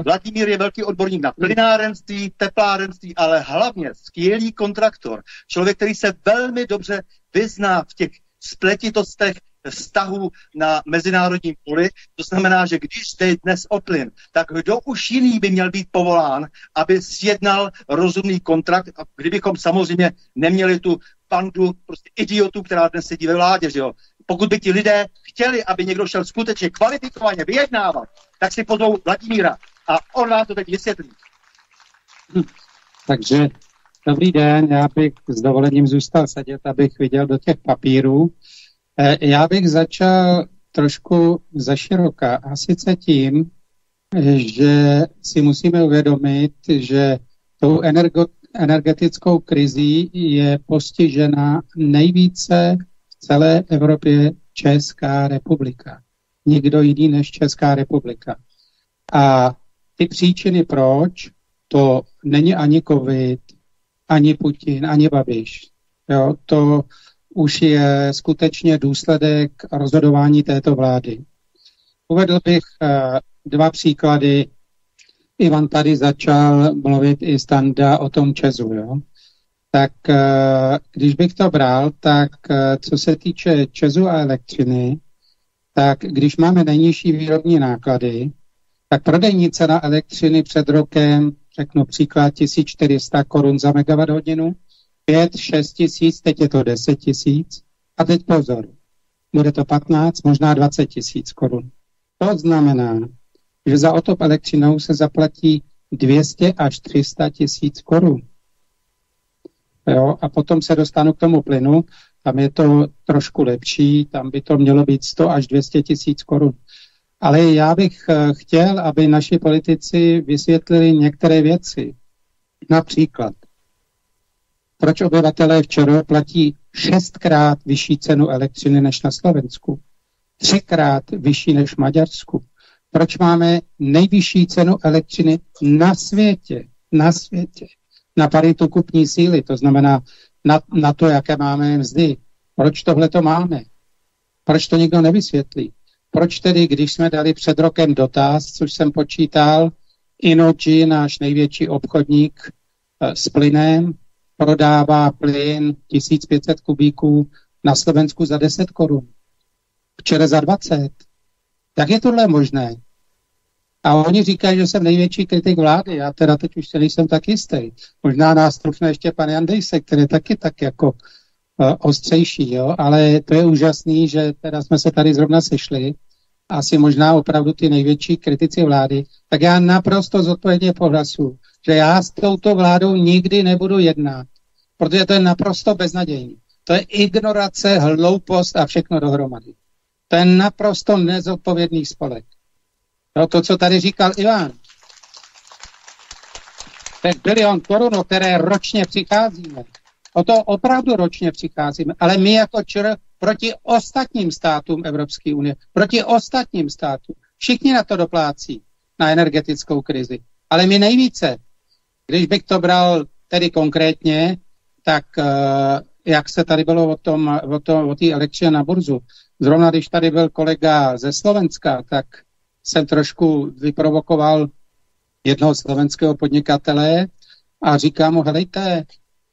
Vladimír je velký odborník na plynárenství, teplárenství, ale hlavně skvělý kontraktor. Člověk, který se velmi dobře vyzná v těch spletitostech vztahu na mezinárodním poli. To znamená, že když jde dnes o plyn, tak kdo už jiný by měl být povolán, aby sjednal rozumný kontrakt, a kdybychom samozřejmě neměli tu pandu prostě idiotů, která dnes sedí ve vládě, že jo. Pokud by ti lidé chtěli, aby někdo šel skutečně kvalifikovaně vyjednávat, tak si pozvou Vladimíra a on vám to teď vysvětlí. Takže dobrý den, já bych s dovolením zůstal sedět, abych viděl do těch papírů. E, já bych začal trošku zaširoka a sice tím, že si musíme uvědomit, že tou energo, energetickou krizí je postižena nejvíce v celé Evropě Česká republika. Nikdo jiný než Česká republika. A ty příčiny proč, to není ani covid, ani Putin, ani Babiš. Jo, to už je skutečně důsledek rozhodování této vlády. Uvedl bych uh, dva příklady. Ivan tady začal mluvit i Standa o tom Česu. Jo? Tak uh, když bych to bral, tak uh, co se týče Česu a elektřiny, tak když máme nejnižší výrobní náklady, tak prodejní cena elektřiny před rokem, řeknu příklad, 1400 korun za megawatt hodinu, 5, 6 tisíc, teď je to 10 tisíc. A teď pozor, bude to 15, možná 20 tisíc korun. To znamená, že za otop elektřinou se zaplatí 200 až 300 tisíc korun. Jo, a potom se dostanu k tomu plynu, tam je to trošku lepší, tam by to mělo být 100 až 200 tisíc korun. Ale já bych eh, chtěl, aby naši politici vysvětlili některé věci. Například, proč obyvatelé včera platí šestkrát vyšší cenu elektřiny než na Slovensku, třikrát vyšší než v Maďarsku. Proč máme nejvyšší cenu elektřiny na světě, na světě, na paritu kupní síly, to znamená na, na to, jaké máme mzdy. Proč tohle to máme? Proč to nikdo nevysvětlí? Proč tedy, když jsme dali před rokem dotaz, což jsem počítal, Inoji, náš největší obchodník eh, s plynem, prodává plyn 1500 kubíků na Slovensku za 10 korun. Včera za 20. Jak je tohle možné? A oni říkají, že jsem největší kritik vlády. Já teda teď už se nejsem tak jistý. Možná nás trufne ještě pan Jandejse, který je taky tak jako uh, ostřejší, jo? ale to je úžasný, že teda jsme se tady zrovna sešli, asi možná opravdu ty největší kritici vlády, tak já naprosto zodpovědně pohlasu, že já s touto vládou nikdy nebudu jednat, protože to je naprosto beznadějný. To je ignorace, hloupost a všechno dohromady. To je naprosto nezodpovědný spolek. No, to, co tady říkal Ivan. Ten bilion korun, které ročně přicházíme, o to opravdu ročně přicházíme, ale my jako ČR proti ostatním státům Evropské unie, proti ostatním státům. Všichni na to doplácí, na energetickou krizi. Ale my nejvíce, když bych to bral tedy konkrétně, tak uh, jak se tady bylo o tom, o, to, o té elektřině na burzu, zrovna když tady byl kolega ze Slovenska, tak jsem trošku vyprovokoval jednoho slovenského podnikatele a říkám mu, helejte,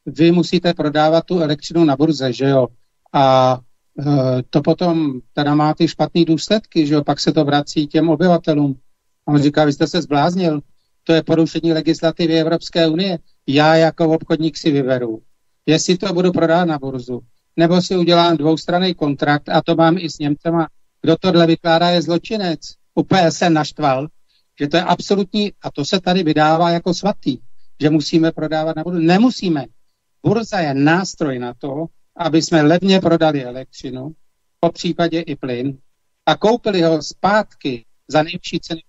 vy musíte prodávat tu elektřinu na burze, že jo? A e, to potom teda má ty špatné důsledky, že jo? Pak se to vrací těm obyvatelům. A on říká, vy jste se zbláznil, to je porušení legislativy Evropské unie. Já jako obchodník si vyberu, jestli to budu prodávat na burzu, nebo si udělám dvoustranný kontrakt a to mám i s Němcema. Kdo tohle vykládá je zločinec. Úplně se naštval, že to je absolutní, a to se tady vydává jako svatý, že musíme prodávat na burzu. Nemusíme. Burza je nástroj na to, aby jsme levně prodali elektřinu, po případě i plyn, a koupili ho zpátky za nejvyšší ceny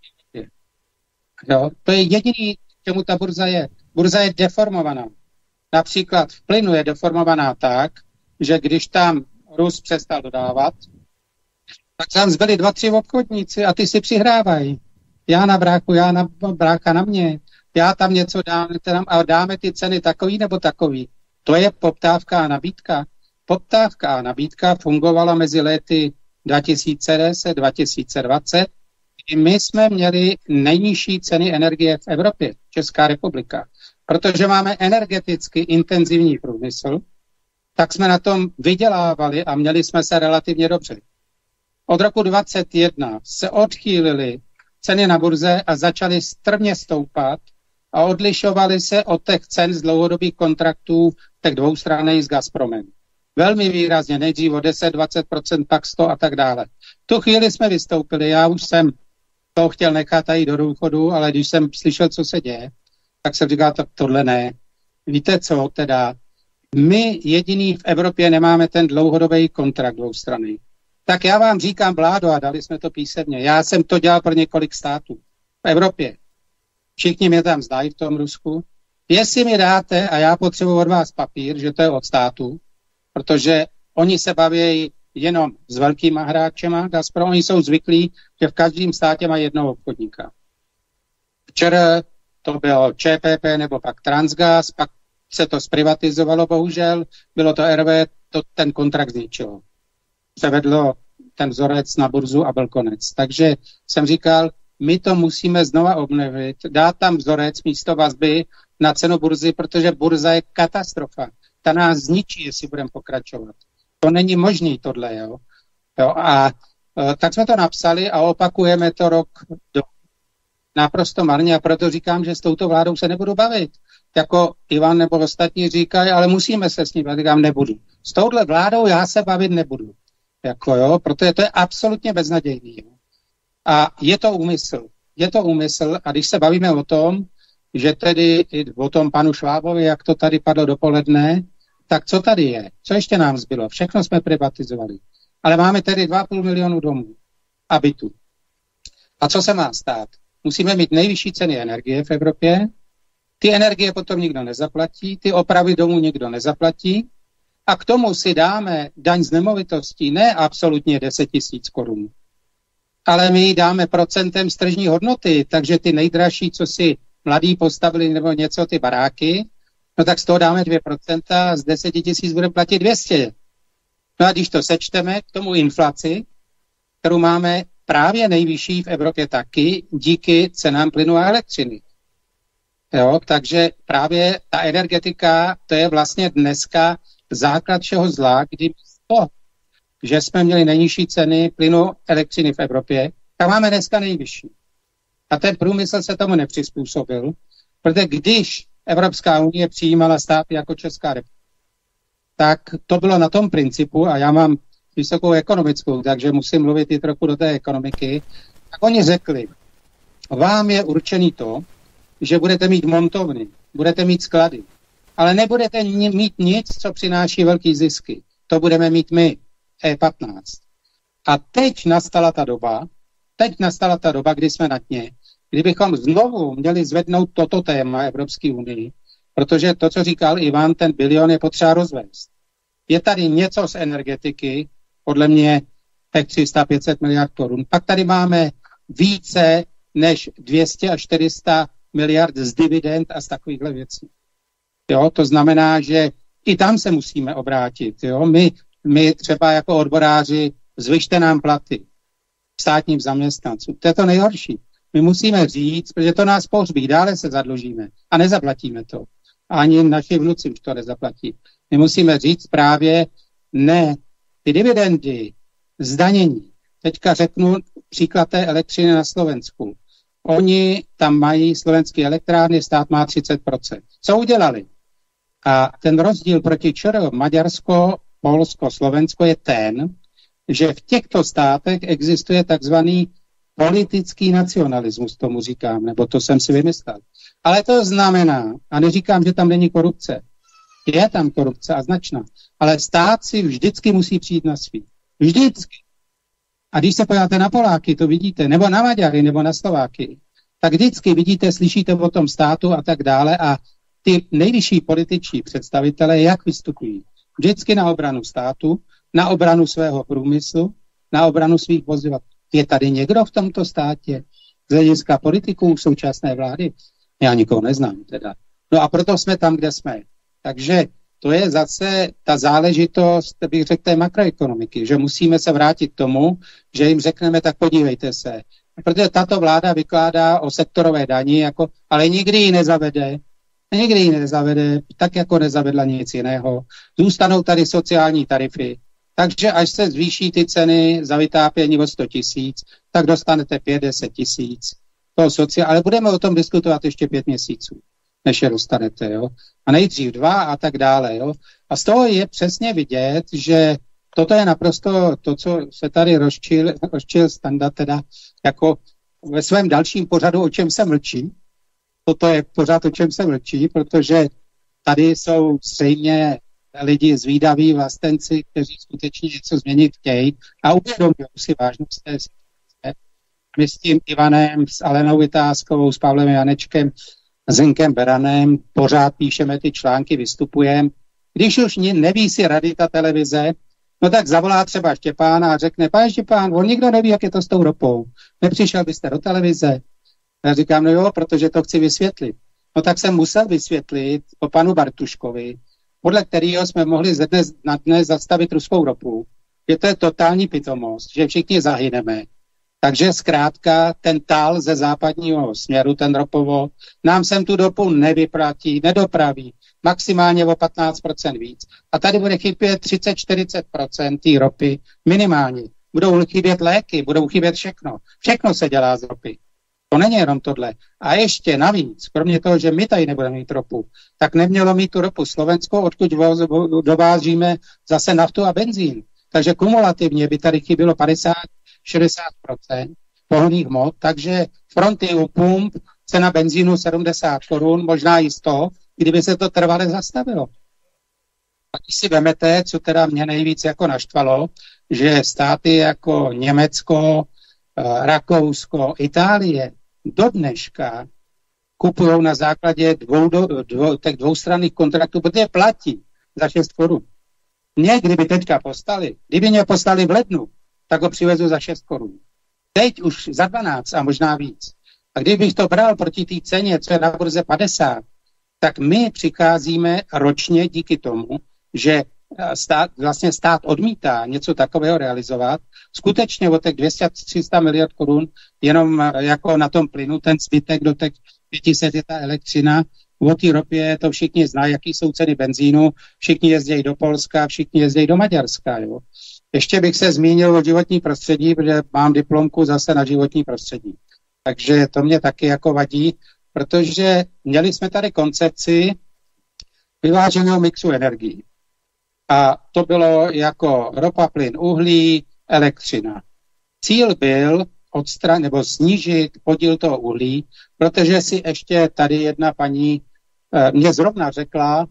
Jo? To je jediný, čemu ta burza je. Burza je deformovaná. Například v plynu je deformovaná tak, že když tam Rus přestal dodávat, tak tam zbyli dva, tři obchodníci a ty si přihrávají. Já na bráku, já na bráka na mě. Já tam něco dám tam, a dáme ty ceny takový nebo takový. To je poptávka a nabídka. Poptávka a nabídka fungovala mezi lety 2010, 2020 i my jsme měli nejnižší ceny energie v Evropě, Česká republika. Protože máme energeticky intenzivní průmysl, tak jsme na tom vydělávali a měli jsme se relativně dobře. Od roku 2021 se odchýlily ceny na burze a začaly strmě stoupat a odlišovaly se od těch cen z dlouhodobých kontraktů těch dvoustranných s Gazpromem. Velmi výrazně, nejdřív o 10-20%, pak 100 a tak dále. Tu chvíli jsme vystoupili, já už jsem to chtěl nechat tady do důchodu, ale když jsem slyšel, co se děje, tak jsem říkal, tak tohle ne. Víte co, teda, my jediný v Evropě nemáme ten dlouhodobý kontrakt dvoustrany. Tak já vám říkám, vládo, a dali jsme to písemně, já jsem to dělal pro několik států v Evropě. Všichni mě tam znají v tom Rusku. Jestli mi dáte, a já potřebuji od vás papír, že to je od státu, protože oni se baví jenom s velkýma hráčema. Gazprom, oni jsou zvyklí, že v každém státě má jednoho obchodníka. Včera to bylo ČPP nebo pak Transgas, pak se to zprivatizovalo bohužel, bylo to RV, to ten kontrakt zničilo. Se vedlo ten vzorec na burzu a byl konec. Takže jsem říkal, my to musíme znova obnovit, dát tam vzorec místo vazby na cenu burzy, protože burza je katastrofa. Ta nás zničí, jestli budeme pokračovat. To není možný tohle, jo. jo a e, tak jsme to napsali a opakujeme to rok do naprosto marně a proto říkám, že s touto vládou se nebudu bavit. Jako Ivan nebo ostatní říkají, ale musíme se s ní bavit, říkám, nebudu. S touhle vládou já se bavit nebudu. Jako jo, protože to je absolutně beznadějný. Jo. A je to úmysl. Je to úmysl a když se bavíme o tom, že tedy o tom panu Švábovi, jak to tady padlo dopoledne, tak co tady je? Co ještě nám zbylo? Všechno jsme privatizovali. Ale máme tedy 2,5 milionu domů a bytů. A co se má stát? Musíme mít nejvyšší ceny energie v Evropě, ty energie potom nikdo nezaplatí, ty opravy domů nikdo nezaplatí a k tomu si dáme daň z nemovitostí ne absolutně 10 tisíc korun, ale my ji dáme procentem z tržní hodnoty, takže ty nejdražší, co si mladí postavili nebo něco, ty baráky, no tak z toho dáme 2% a z 10 tisíc bude platit 200. No a když to sečteme k tomu inflaci, kterou máme právě nejvyšší v Evropě taky díky cenám plynu a elektřiny. Jo, takže právě ta energetika, to je vlastně dneska základ všeho zla, kdy to, že jsme měli nejnižší ceny plynu elektřiny v Evropě, tak máme dneska nejvyšší. A ten průmysl se tomu nepřizpůsobil, protože když Evropská unie přijímala státy jako Česká republika, tak to bylo na tom principu, a já mám vysokou ekonomickou, takže musím mluvit i trochu do té ekonomiky, tak oni řekli, vám je určený to, že budete mít montovny, budete mít sklady, ale nebudete mít nic, co přináší velký zisky. To budeme mít my, E15. A teď nastala ta doba, teď nastala ta doba, kdy jsme na dně, kdybychom znovu měli zvednout toto téma Evropské unii, protože to, co říkal Ivan, ten bilion je potřeba rozvést. Je tady něco z energetiky, podle mě tak 300-500 miliard korun. Pak tady máme více než 200 až 400 miliard z dividend a z takovýchhle věcí. Jo, to znamená, že i tam se musíme obrátit. Jo? My, my třeba jako odboráři zvyšte nám platy státním zaměstnancům. To je to nejhorší. My musíme říct, protože to nás pohřbí, dále se zadlužíme a nezaplatíme to. Ani naši vnuci už to nezaplatí. My musíme říct právě ne, ty dividendy, zdanění. Teďka řeknu příklad té elektřiny na Slovensku. Oni tam mají slovenské elektrárny, stát má 30%. Co udělali? A ten rozdíl proti ČR, Maďarsko, Polsko, Slovensko je ten, že v těchto státech existuje takzvaný politický nacionalismus, tomu říkám, nebo to jsem si vymyslel. Ale to znamená, a neříkám, že tam není korupce, je tam korupce a značná, ale stát si vždycky musí přijít na svý. Vždycky. A když se podíváte na Poláky, to vidíte, nebo na Maďary, nebo na Slováky, tak vždycky vidíte, slyšíte o tom státu a tak dále a ty nejvyšší političní představitelé, jak vystupují? Vždycky na obranu státu, na obranu svého průmyslu, na obranu svých vozidel. Je tady někdo v tomto státě z hlediska politiků současné vlády? Já nikoho neznám teda. No a proto jsme tam, kde jsme. Takže to je zase ta záležitost, bych řekl, té makroekonomiky, že musíme se vrátit k tomu, že jim řekneme, tak podívejte se. Protože tato vláda vykládá o sektorové daní, jako, ale nikdy ji nezavede, nikdy ji nezavede, tak jako nezavedla nic jiného. Zůstanou tady sociální tarify, takže až se zvýší ty ceny za vytápění o 100 tisíc, tak dostanete 50 tisíc. To ale budeme o tom diskutovat ještě pět měsíců, než je dostanete. Jo? A nejdřív dva a tak dále. Jo? A z toho je přesně vidět, že toto je naprosto to, co se tady rozčil, rozčil standard teda jako ve svém dalším pořadu, o čem se mlčí. Toto je pořád, o čem se mlčí, protože tady jsou zřejmě lidi zvídaví vlastenci, kteří skutečně něco změnit chtějí a uvědomují si vážnost té situace. My s tím Ivanem, s Alenou Vytázkovou, s Pavlem Janečkem, Zenkem Beranem pořád píšeme ty články, vystupujeme. Když už neví si rady ta televize, no tak zavolá třeba Štěpána a řekne, pane Štěpán, on nikdo neví, jak je to s tou ropou. Nepřišel byste do televize? Já říkám, no jo, protože to chci vysvětlit. No tak jsem musel vysvětlit po panu Bartuškovi, podle kterého jsme mohli ze dnes na dnes zastavit ruskou ropu, že to je totální pitomost, že všichni zahyneme. Takže zkrátka ten tál ze západního směru, ten ropovod, nám sem tu dopu nevyplatí, nedopraví, maximálně o 15% víc. A tady bude chybět 30-40% té ropy minimálně. Budou chybět léky, budou chybět všechno. Všechno se dělá z ropy. To není jenom tohle. A ještě navíc, kromě toho, že my tady nebudeme mít ropu, tak nemělo mít tu ropu Slovensko, odkud dovážíme zase naftu a benzín. Takže kumulativně by tady chybělo 50 60% pohodných hmot, takže fronty u pump, cena benzínu 70 korun, možná i 100, kdyby se to trvale zastavilo. A když si vemete, co teda mě nejvíc jako naštvalo, že státy jako Německo, eh, Rakousko, Itálie do dneška kupují na základě dvou, dvou, dvou, těch dvoustranných kontraktů, protože platí za 6 korun. Mě, kdyby teďka postali, kdyby mě postali v lednu, tak ho přivezu za 6 korun. Teď už za 12 a možná víc. A kdybych to bral proti té ceně, co je na burze 50, tak my přicházíme ročně díky tomu, že stát, vlastně stát odmítá něco takového realizovat, skutečně o těch 200-300 miliard korun jenom eh, jako na tom plynu, ten zbytek do těch 500 je ta elektřina, o té ropě to všichni znají, jaký jsou ceny benzínu, všichni jezdí do Polska, všichni jezdí do Maďarska. Jo. Ještě bych se zmínil o životní prostředí, protože mám diplomku zase na životní prostředí. Takže to mě taky jako vadí, protože měli jsme tady koncepci vyváženého mixu energií. A to bylo jako ropa, plyn, uhlí, elektřina. Cíl byl odstranit nebo snížit podíl toho uhlí, protože si ještě tady jedna paní eh, mě zrovna řekla,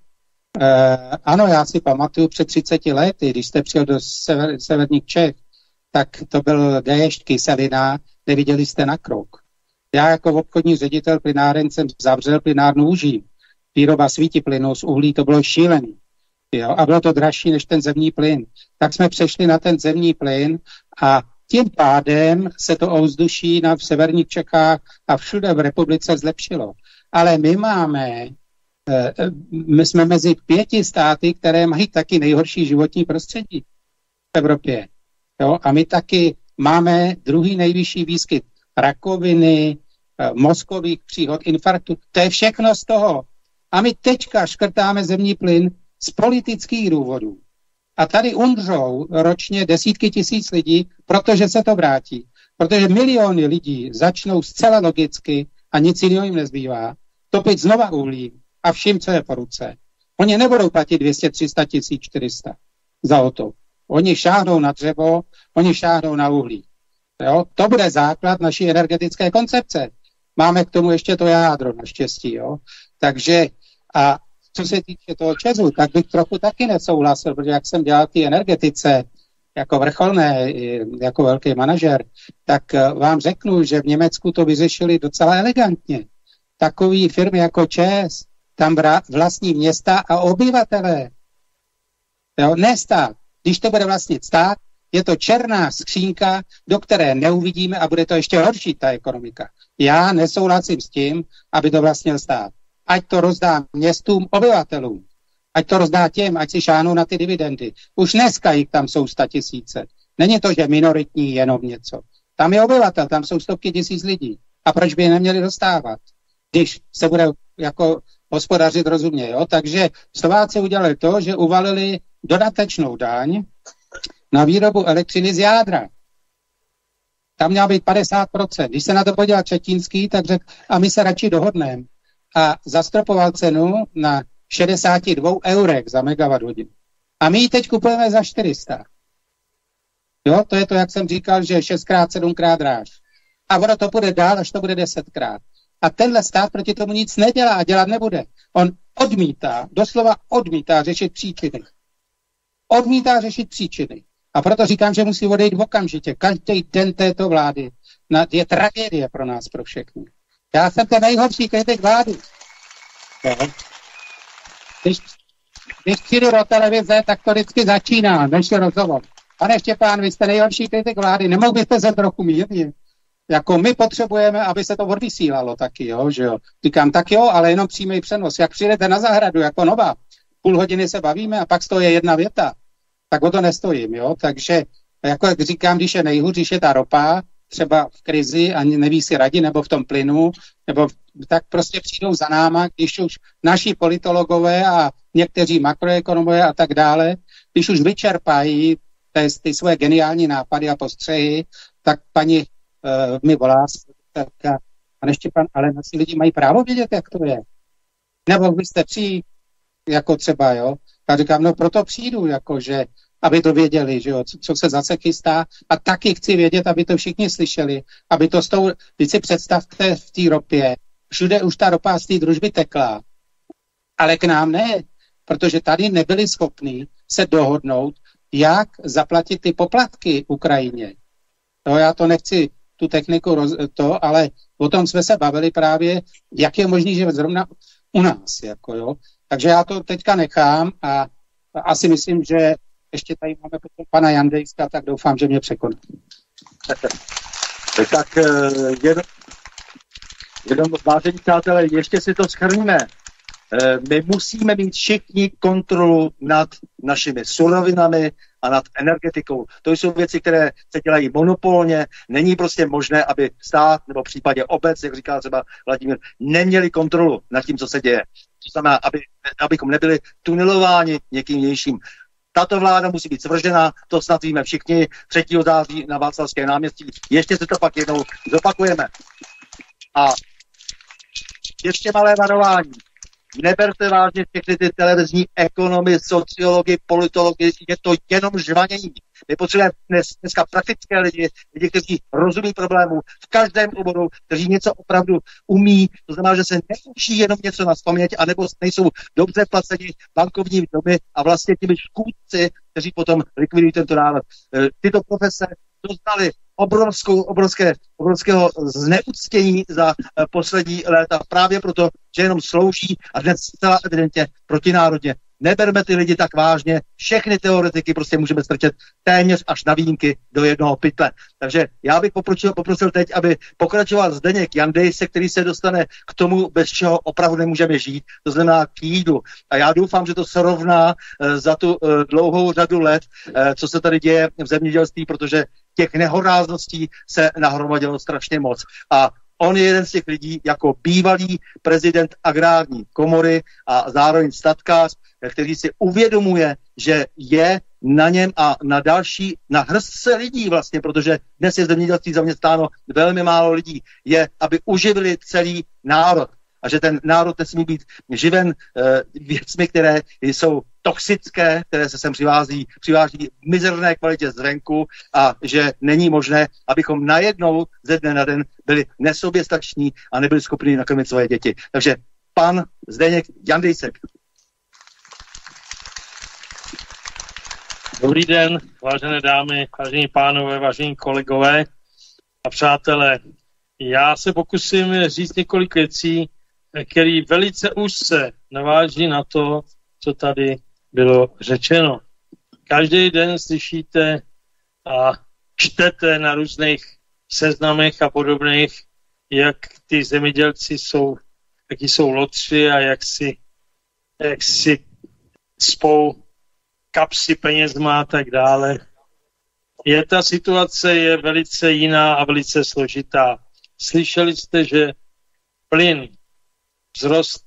eh, ano, já si pamatuju před 30 lety, když jste přijel do sever, severních Čech, tak to byl déšť, kyselina, neviděli jste na krok. Já jako obchodní ředitel plynáren jsem zavřel plynárnu uží. Výroba svítí plynu z uhlí, to bylo šílený. Jo, a bylo to dražší než ten zemní plyn. Tak jsme přešli na ten zemní plyn a tím pádem se to ovzduší na v severních Čechách a všude v republice zlepšilo. Ale my máme, my jsme mezi pěti státy, které mají taky nejhorší životní prostředí v Evropě. Jo? A my taky máme druhý nejvyšší výskyt rakoviny, eh, mozkových příhod, infarktu. To je všechno z toho. A my teďka škrtáme zemní plyn z politických důvodů. A tady umřou ročně desítky tisíc lidí, protože se to vrátí. Protože miliony lidí začnou zcela logicky a nic jiného jim nezbývá, topit znova uhlí a vším, co je po ruce. Oni nebudou platit 200, 300 tisíc, 400 za to. Oni šáhnou na dřevo, oni šáhnou na uhlí. Jo? To bude základ naší energetické koncepce. Máme k tomu ještě to jádro, naštěstí. Jo? Takže a co se týče toho Česu, tak bych trochu taky nesouhlasil, protože jak jsem dělal ty energetice jako vrcholné, jako velký manažer, tak eh, vám řeknu, že v Německu to vyřešili docela elegantně. Takový firmy jako ČES, tam vlastní města a obyvatelé. Jo, ne stát. Když to bude vlastnit stát, je to černá skřínka, do které neuvidíme a bude to ještě horší, ta ekonomika. Já nesouhlasím s tím, aby to vlastnil stát ať to rozdá městům, obyvatelům. Ať to rozdá těm, ať si šáhnou na ty dividendy. Už dneska jich tam jsou sta tisíce. Není to, že minoritní jenom něco. Tam je obyvatel, tam jsou stovky tisíc lidí. A proč by je neměli dostávat, když se bude jako hospodařit rozumně. Jo? Takže Slováci udělali to, že uvalili dodatečnou daň na výrobu elektřiny z jádra. Tam měla být 50%. Když se na to podíval Četínský, tak řekl, a my se radši dohodneme a zastropoval cenu na 62 eurek za megawatt hodinu. A my ji teď kupujeme za 400. Jo, to je to, jak jsem říkal, že 6x, 7x dráž. A ono to bude dál, až to bude 10krát. A tenhle stát proti tomu nic nedělá a dělat nebude. On odmítá, doslova odmítá řešit příčiny. Odmítá řešit příčiny. A proto říkám, že musí odejít okamžitě. Každý den této vlády je tragédie pro nás, pro všechny. Já jsem ten nejhorší kritik vlády. Když, když přijdu do televize, tak to vždycky začíná, než je rozhovor. Pane Štěpán, vy jste nejhorší kritik vlády, nemohl byste se trochu mírně? Jako my potřebujeme, aby se to odvysílalo taky, jo, že jo. Říkám, tak jo, ale jenom přímý přenos. Jak přijdete na zahradu jako nová, půl hodiny se bavíme a pak z je jedna věta, tak o to nestojím, jo. Takže, jako jak říkám, když je nejhůř, když je ta ropa, třeba v krizi a neví si radit, nebo v tom plynu, nebo tak prostě přijdou za náma, když už naši politologové a někteří makroekonomové a tak dále, když už vyčerpají ty, ty svoje geniální nápady a postřehy, tak paní uh, mi volá, říká, pane Štěpan, ale naši lidi mají právo vědět, jak to je. Nebo byste přijít, jako třeba, jo. Já říkám, no proto přijdu, jako že aby to věděli, že jo, co, co se zase chystá. A taky chci vědět, aby to všichni slyšeli, aby to s tou, když si představte v té ropě, všude už ta ropa z té družby tekla, ale k nám ne, protože tady nebyli schopní se dohodnout, jak zaplatit ty poplatky Ukrajině. To já to nechci tu techniku roz, to, ale o tom jsme se bavili právě, jak je možný, že zrovna u nás, jako jo. Takže já to teďka nechám a asi myslím, že ještě tady máme potom pana Jandejska, tak doufám, že mě překoná. tak eh, jen, jenom, vážení přátelé, ještě si to schrníme. Eh, my musíme mít všichni kontrolu nad našimi surovinami a nad energetikou. To jsou věci, které se dělají monopolně. Není prostě možné, aby stát nebo v případě obec, jak říká třeba Vladimír, neměli kontrolu nad tím, co se děje. To znamená, aby, abychom nebyli tunelováni někým vnějším. Tato vláda musí být svržena, to snad víme všichni, 3. září na Václavské náměstí. Ještě se to pak jednou zopakujeme. A ještě malé varování. Neberte vážně všechny ty televizní ekonomy, sociology, politology, je to jenom žvanění. My potřebujeme dnes, dneska praktické lidi, lidi, kteří rozumí problému v každém oboru, kteří něco opravdu umí, to znamená, že se neučí jenom něco na spaměť, anebo nejsou dobře placeni bankovními domy a vlastně těmi škůdci, kteří potom likvidují tento národ. E, tyto profese doznali obrovskou, obrovské, obrovského zneuctění za poslední léta právě proto, že jenom slouží a dnes zcela evidentně protinárodně neberme ty lidi tak vážně, všechny teoretiky prostě můžeme strčet téměř až na výjimky do jednoho pytle. Takže já bych poprosil, poprosil teď, aby pokračoval Zdeněk Jandejse, který se dostane k tomu, bez čeho opravdu nemůžeme žít, to znamená k jídlu. A já doufám, že to srovná uh, za tu uh, dlouhou řadu let, co se tady děje v zemědělství, protože těch nehorázností se nahromadilo strašně moc. A on je jeden z těch lidí jako bývalý prezident agrární komory a zároveň statkář, který si uvědomuje, že je na něm a na další, na hrstce lidí vlastně, protože dnes je zemědělství zaměstnáno velmi málo lidí, je, aby uživili celý národ a že ten národ nesmí být živen e, věcmi, které jsou toxické, které se sem přivází, přiváží v mizerné kvalitě zvenku a že není možné, abychom najednou ze dne na den byli nesoběstační a nebyli schopni nakrmit svoje děti. Takže pan Zdeněk Jandejsek. Dobrý den, vážené dámy, vážení pánové, vážení kolegové a přátelé. Já se pokusím říct několik věcí, který velice úzce naváží na to, co tady bylo řečeno. Každý den slyšíte a čtete na různých seznamech a podobných, jak ty zemědělci jsou, jaký jsou lotři a jak si, jak si spou kapsy penězma a tak dále. Je ta situace je velice jiná a velice složitá. Slyšeli jste, že plyn vzrost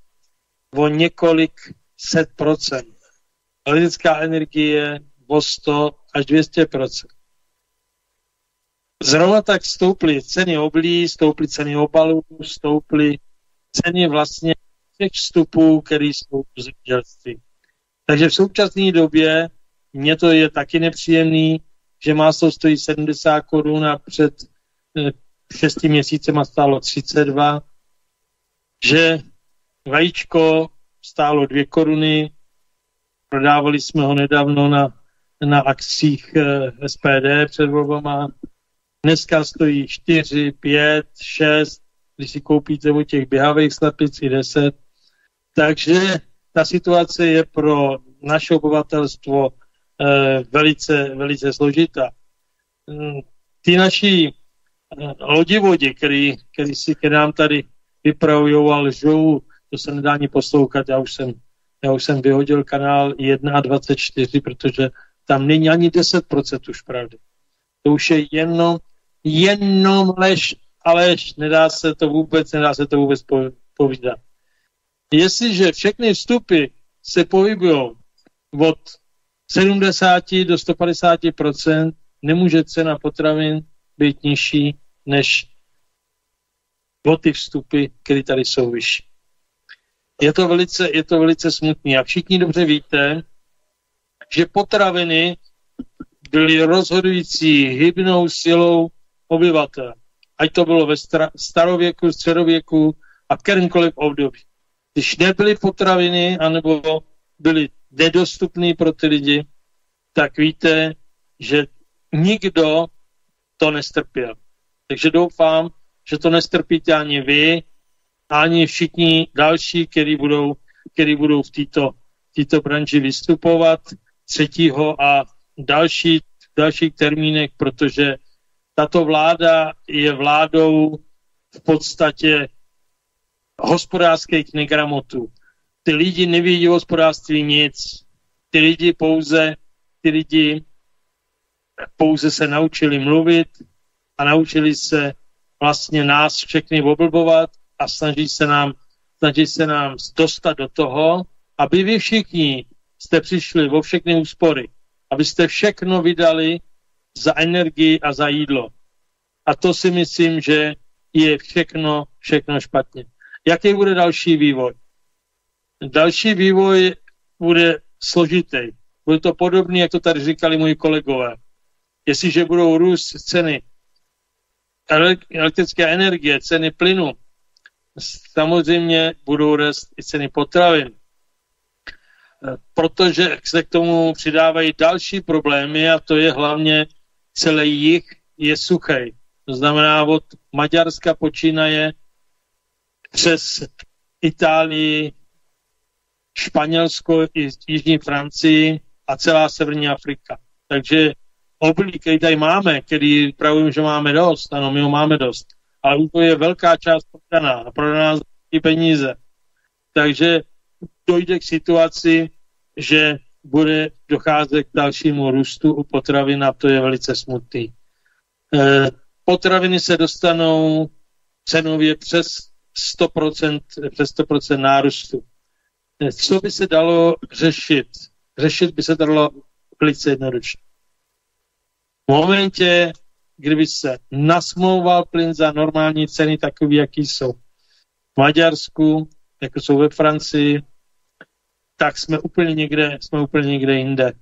o několik set procent. Elektrická energie o 100 až 200 procent. Zrovna tak stouply ceny oblí, stouply ceny obalů, stouply ceny vlastně těch vstupů, které jsou v zemědělství. Takže v současné době mně to je taky nepříjemný, že to stojí 70 korun a před eh, šesti měsícema stálo 32, že vajíčko stálo 2 koruny, prodávali jsme ho nedávno na, na akcích eh, SPD před volbama, dneska stojí 4, 5, 6, když si koupíte u těch běhavých slepic i 10, takže ta situace je pro naše obyvatelstvo eh, velice, velice složitá. Mm, ty naši eh, lodivodi, který, který, si, který nám tady vypravují a lžou, to se nedá ani poslouchat, já už jsem, já už jsem vyhodil kanál 1 a 24, protože tam není ani 10% už pravdy. To už je jenom, jenom lež a lež, nedá se to vůbec, nedá se to vůbec povídat. Jestliže všechny vstupy se pohybují od 70 do 150% nemůže cena potravin být nižší než o ty vstupy, které tady jsou vyšší. Je to velice, je to velice smutné. A všichni dobře víte, že potraviny byly rozhodující hybnou silou obyvatel. Ať to bylo ve starověku, středověku a v kterémkoliv období. Když nebyly potraviny, anebo byly nedostupné pro ty lidi, tak víte, že nikdo to nestrpěl. Takže doufám, že to nestrpíte ani vy, ani všichni další, kteří budou, který budou v této, této branži vystupovat třetího a další, dalších termínech, protože tato vláda je vládou v podstatě hospodářských negramotů. Ty lidi nevědí o hospodářství nic. Ty lidi pouze, ty lidi pouze se naučili mluvit a naučili se vlastně nás všechny oblbovat a snaží se nám, snaží se nám dostat do toho, aby vy všichni jste přišli o všechny úspory, abyste všechno vydali za energii a za jídlo. A to si myslím, že je všechno, všechno špatně. Jaký bude další vývoj? Další vývoj bude složitý. Bude to podobný, jak to tady říkali moji kolegové. Jestliže budou růst ceny elektrické energie, ceny plynu, samozřejmě budou růst i ceny potravin. Protože se k tomu přidávají další problémy a to je hlavně celý jich je suchý. To znamená od Maďarska počínaje přes Itálii, Španělsko i Jižní Francii a celá Severní Afrika. Takže obilí, který tady máme, který pravím, že máme dost, ano, my ho máme dost, už to je velká část prodaná a prodaná za peníze. Takže dojde k situaci, že bude docházet k dalšímu růstu u potravin a to je velice smutný. E, potraviny se dostanou cenově přes 100%, přes 100% nárůstu. E, co by se dalo řešit? Řešit by se dalo velice jednoduše. V momentě, kdyby se nasmlouval plyn za normální ceny takový, jaký jsou v Maďarsku, jako jsou ve Francii, tak jsme úplně někde, jsme úplně někde jinde.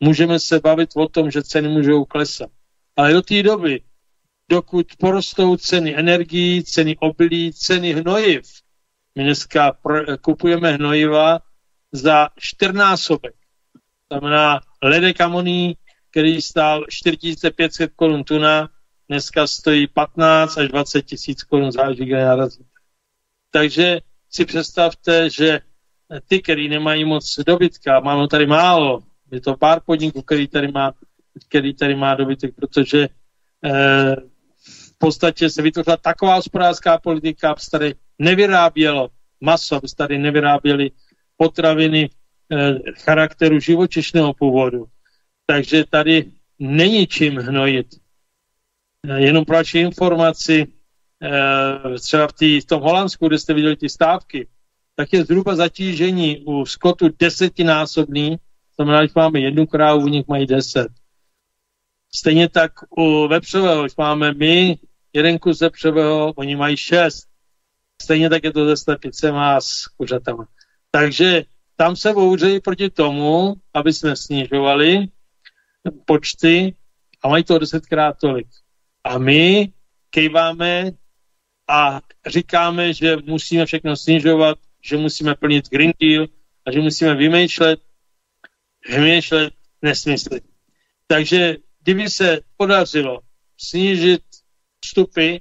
Můžeme se bavit o tom, že ceny můžou klesat. Ale do té doby, dokud porostou ceny energií, ceny obilí, ceny hnojiv, my dneska kupujeme hnojiva za čtyřnásobek. Znamená ledek amoní, který stál 4500 korun tuna, dneska stojí 15 až 20 tisíc korun, záleží, kde. Takže si představte, že ty, který nemají moc dobytka, máme tady málo, je to pár podniků, který tady má, který tady má dobytek, protože eh, v podstatě se vytvořila taková hospodářská politika, aby se tady nevyrábělo maso, aby se tady nevyráběly potraviny eh, charakteru živočišného původu. Takže tady není čím hnojit. Eh, jenom pro vaši informaci, eh, třeba v, tý, v tom Holandsku, kde jste viděli ty stávky, tak je zhruba zatížení u skotu desetinásobný, znamená, když máme jednu krávu, u nich mají deset. Stejně tak u vepřového, když máme my jeden kus vepřového, oni mají šest. Stejně tak je to ze slepicem a s kuřatama. Takže tam se bouřejí proti tomu, aby jsme snižovali počty a mají to desetkrát tolik. A my kejváme a říkáme, že musíme všechno snižovat, že musíme plnit Green Deal a že musíme vymýšlet, vymýšlet nesmysly. Takže kdyby se podařilo snížit vstupy,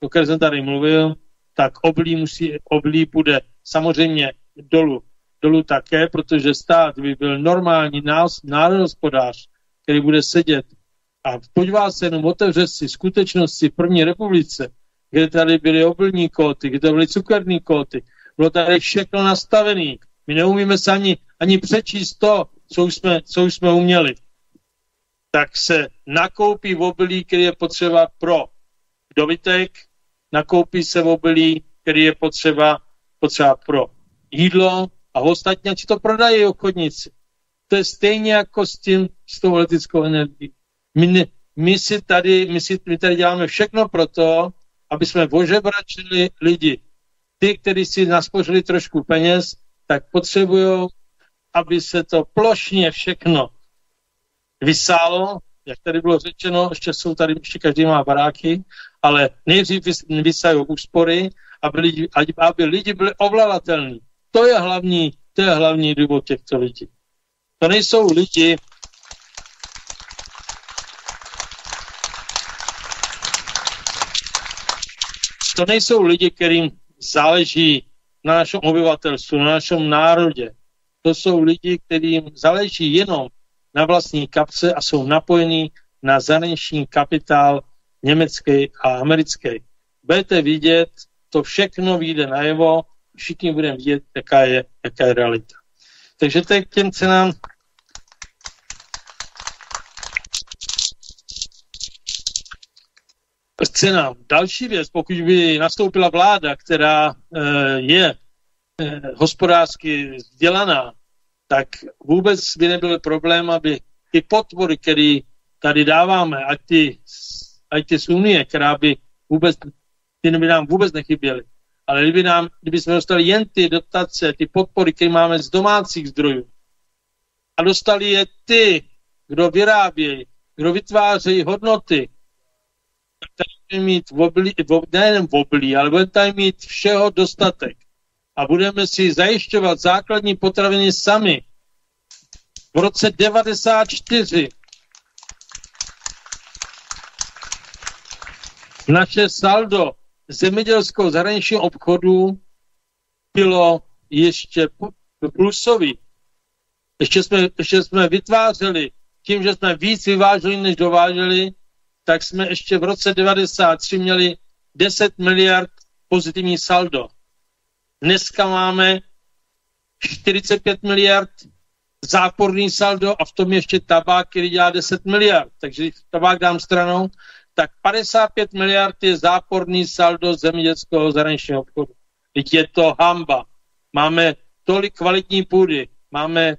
o které jsem tady mluvil, tak oblí, musí, oblí bude samozřejmě dolů, dolů také, protože stát by byl normální národospodář, který bude sedět a podívá se jenom, otevře si skutečnosti v první republice, kde tady byly obilní kóty, kde byly cukerní kóty, bylo tady všechno nastavené. My neumíme se ani, ani přečíst to, co už, jsme, co už jsme uměli. Tak se nakoupí v obilí, který je potřeba pro dobytek, nakoupí se v obilí, který je potřeba, potřeba pro jídlo a ostatně či to prodají obchodníci. To je stejně jako s tím, s tou leteckou energií. My, ne, my, si tady, my, si, my tady děláme všechno pro to, aby jsme ožebračili lidi ty, kteří si naspořili trošku peněz, tak potřebují, aby se to plošně všechno vysálo, jak tady bylo řečeno, ještě jsou tady, ještě každý má baráky, ale nejdřív vysají úspory, aby lidi, aby lidi byli ovladatelní. To je hlavní, to je hlavní důvod těchto lidí. To nejsou lidi, to nejsou lidi, kterým záleží na našem obyvatelstvu, na našem národě. To jsou lidi, kterým záleží jenom na vlastní kapce a jsou napojení na zahraniční kapitál německý a americký. Budete vidět, to všechno vyjde najevo, všichni budeme vidět, jaká je, jaká je realita. Takže to je k těm cenám cenám. Další věc, pokud by nastoupila vláda, která e, je e, hospodářsky vzdělaná, tak vůbec by nebyl problém, aby ty podpory, které tady dáváme, ať ty, ať ty z Unie, která by vůbec, ty by nám vůbec nechyběly, ale kdyby, nám, kdyby jsme dostali jen ty dotace, ty podpory, které máme z domácích zdrojů a dostali je ty, kdo vyrábějí, kdo vytvářejí hodnoty, tady mít v oblí, v, nejen v oblí, ale budeme tady mít všeho dostatek. A budeme si zajišťovat základní potraviny sami. V roce 94 naše saldo zemědělského zahraničního obchodu bylo ještě plusový. Ještě jsme, ještě jsme vytvářeli, tím, že jsme víc vyváželi, než dováželi, tak jsme ještě v roce 93 měli 10 miliard pozitivní saldo. Dneska máme 45 miliard záporný saldo a v tom ještě tabák, který dělá 10 miliard. Takže když tabák dám stranou, tak 55 miliard je záporný saldo zemědělského zahraničního obchodu. Teď je to hamba. Máme tolik kvalitní půdy, máme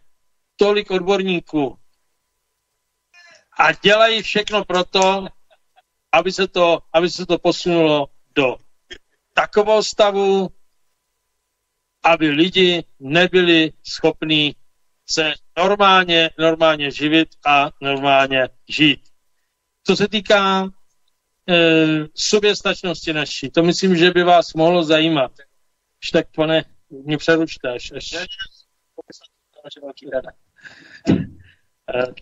tolik odborníků a dělají všechno proto, aby se to, aby se to posunulo do takového stavu, aby lidi nebyli schopní se normálně, normálně živit a normálně žít. Co se týká soběstačnosti naší, to myslím, že by vás mohlo zajímat. Až tak, pane, mě přeručte, až, až...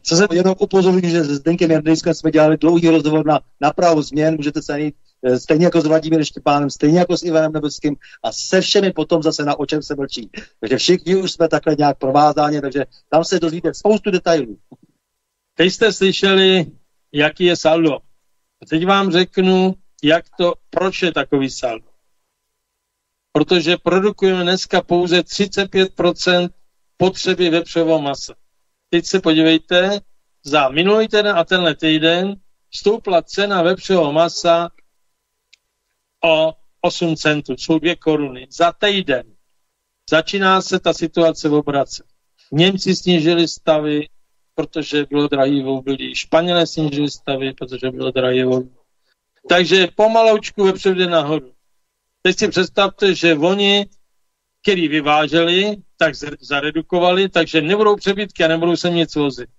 Co se... Jenom upozorňuji, že s Zdenkem Jardejskem jsme dělali dlouhý rozhovor na napravu změn, můžete se najít eh, stejně jako s Vladimírem Štěpánem, stejně jako s Ivanem Nebeským a se všemi potom zase na o čem se mlčí. Takže všichni už jsme takhle nějak provázáni, takže tam se dozvíte spoustu detailů. Teď jste slyšeli, jaký je saldo. Teď vám řeknu, jak to, proč je takový saldo. Protože produkujeme dneska pouze 35% potřeby vepřového masa teď se podívejte, za minulý týden a tenhle týden stoupla cena vepřového masa o 8 centů, jsou 2 koruny za týden. Začíná se ta situace v obrace. Němci snížili stavy, protože bylo drahý obilí. Španělé snížili stavy, protože bylo drahý v obilí. Takže pomaloučku vepřov jde nahoru. Teď si představte, že oni, který vyváželi, tak zaredukovali, takže nebudou přebytky a nebudou se nic vozit.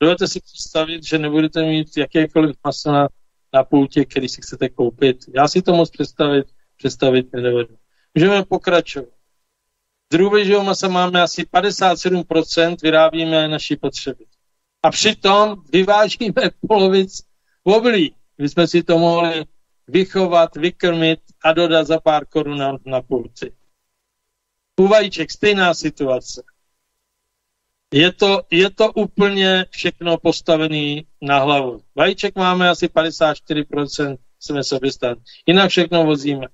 Dovedete si představit, že nebudete mít jakékoliv maso na, na pultě, který si chcete koupit. Já si to moc představit, představit nedovedu. Můžeme pokračovat. Drůbežího masa máme asi 57%, vyrábíme naší potřeby. A přitom vyvážíme polovic oblí. My jsme si to mohli vychovat, vykrmit a dodat za pár korun na, na pulci. U vajíček stejná situace. Je to, je to úplně všechno postavené na hlavu. Vajíček máme asi 54%, jsme sobě stan. Jinak všechno vozíme.